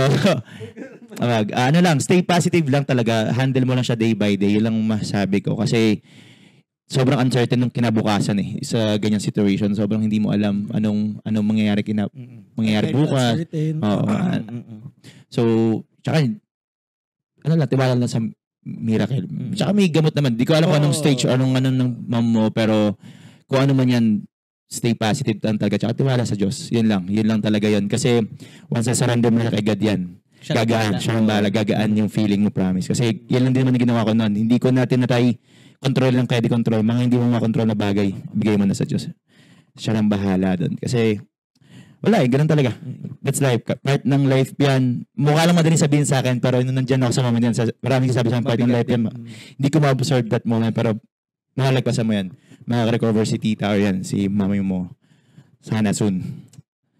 wag, ah, ano lang, stay positive lang talaga. Handle mo lang siya day by day. Yun lang masabi ko. Kasi, sobrang uncertain ng kinabukasan eh sa ganyang situation. Sobrang hindi mo alam anong anong mangyayari kina mangyayari bukas. Oo. So, tsaka, ano lang, tiwala lang sa miracle. Tsaka may gamot naman. Di ko alam kung anong stage or anong anong ng mom mo, pero kung ano man yan, stay positive lang talaga. Tsaka tiwala sa Diyos. Yun lang. Yun lang talaga yun. Kasi once na surrender mo na kay God yan, gagaan. Siya ang bahala. Gagaan yung feeling mo, promise. Kasi yan lang din naman ginawa ko noon. Hindi ko natin natry control lang kaya di control. Mga hindi mo makontrol na bagay, bigay mo na sa Diyos. Siya lang bahala doon. Kasi, wala eh, ganun talaga. That's life. Part ng life yan. Mukha lang madali sabihin sa akin, pero nung nandyan ako sa moment yan, maraming sabi sa akin, part ng life yan. Hindi ko ma-observe that moment, pero mahalagpasan mo yan. Makaka-recover si tita or yan, si mami mo. Sana soon.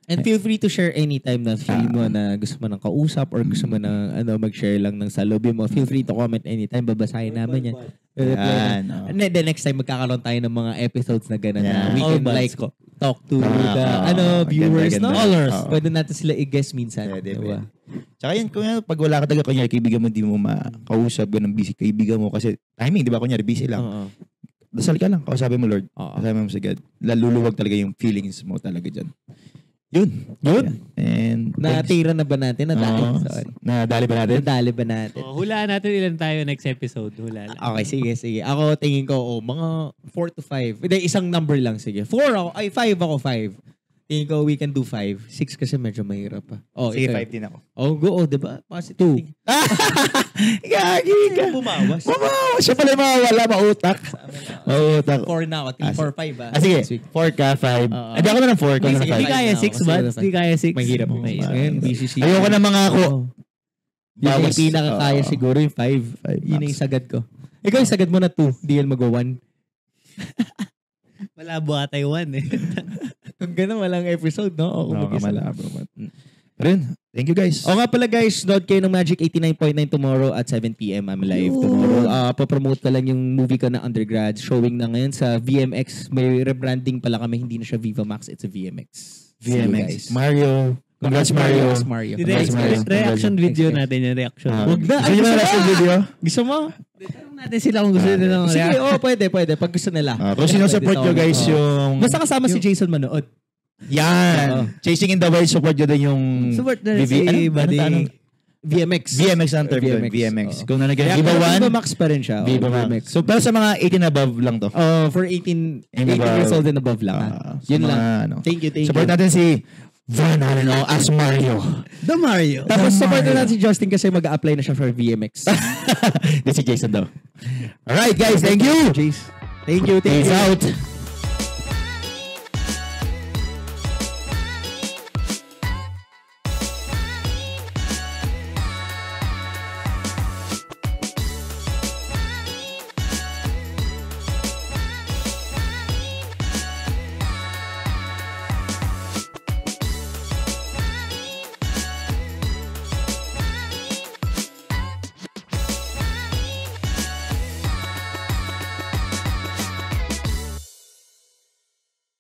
And feel free to share anytime na feel mo Ah. na gusto mo ng kausap or gusto mo ng ano, mag-share lang ng salubyo mo. Feel free to comment anytime. Babasahin namin yan. Yan. oh. And then the next time, magkakaroon tayo ng mga episodes na gano'n na Yeah. we All can like ko. talk to Ah, the ah, ano, ganda, viewers, ganda. no? Callers. Oo. Pwede natin sila i-guess minsan. Pwede, diba? Tsaka yun, kung yan, pag wala ka talaga, kunyari, kaibigan mo, di mo makausap, ganun busy, kaibigan mo, kasi timing, di ba, kunyari, busy lang. Oo. Dasal ka lang, kausapin mo, Lord. Oo. Kausapin mo si God. Laluluwag talaga yung feelings mo talaga dyan. Yun. Yun. And, Natira na ba natin? Nadali, Oo. sorry. nadali ba natin? Nadali ba natin? Oh, hulaan natin ilan tayo next episode. Hula lang. Okay, sige, sige. Ako tingin ko, oh, mga 4 to 5. Hindi, isang number lang, sige. 4 ako, ay 5 ako, 5. Tingin ko we can do 5. 6 kasi medyo mahirap pa. Oh, Sige. 5 din ako. Oh, go. Oh, diba? Positive. Two. Gagi ka. Bumawas. Mamawa. Siya pala yung mawawala, mautak. Mautak. 4 na ako. 3, 4, 5 ah. Ah, sige. 4 ka, 5. Oo. Hindi ako na ng 4. Ikaw na Sige, Hindi 5. kaya na 6 ako, ba? Hindi kaya 6. Mahirap. Ngayon, BCC. Ayoko na mga ako. Yun yung pinakakaya siguro yung 5. Five Yun yung sagad ko. Ikaw yung sagad mo na 2. Di yan mag-1. Malabo ata yung 1 eh. Kung gano'n, walang episode, no? O, kung Oo, mag-isa. yun, thank you guys. O nga pala guys, nood kayo ng Magic 89.9 tomorrow at 7pm. I'm live tomorrow. Uh, papromote ko lang yung movie ko na undergrad. Showing na ngayon sa VMX. May rebranding pala kami. Hindi na siya Viva Max. It's a VMX. VMX. Mario. Congrats, Mario. Congrats, Mario. Congrats, Mario. reaction Congrats. video natin yung reaction. Ah. Huwag na. Gusto nyo reaction video? Gusto mo? Tanong natin sila kung gusto nila ng Sige, reaction. oh, pwede, pwede. Pag gusto nila. Ah, kung sino support nyo guys Oo. yung... Basta kasama si Jason manood. Yan. Oo. Chasing in the Wild, support nyo din yung... Support na rin si ano? Buddy. Ano, ano? VMX. VMX ang term doon. VMX. VMX. Oo. Kung nalagyan Kaya Viva Viva 1, Viva Max pa rin siya. Viva Oo, Max. So, pero sa mga 18 above lang to. Oh, for 18, 18 And above. years old and above lang. Ah, ah. sa Yun mga lang. ano. Thank you, thank Support you. natin si Van Aleno as Mario. The Mario. Tapos Mario. support na natin si Justin kasi mag-a-apply na siya for VMX. This si Jason daw. Alright guys, thank you. Jace. Thank you, thank Peace you. out.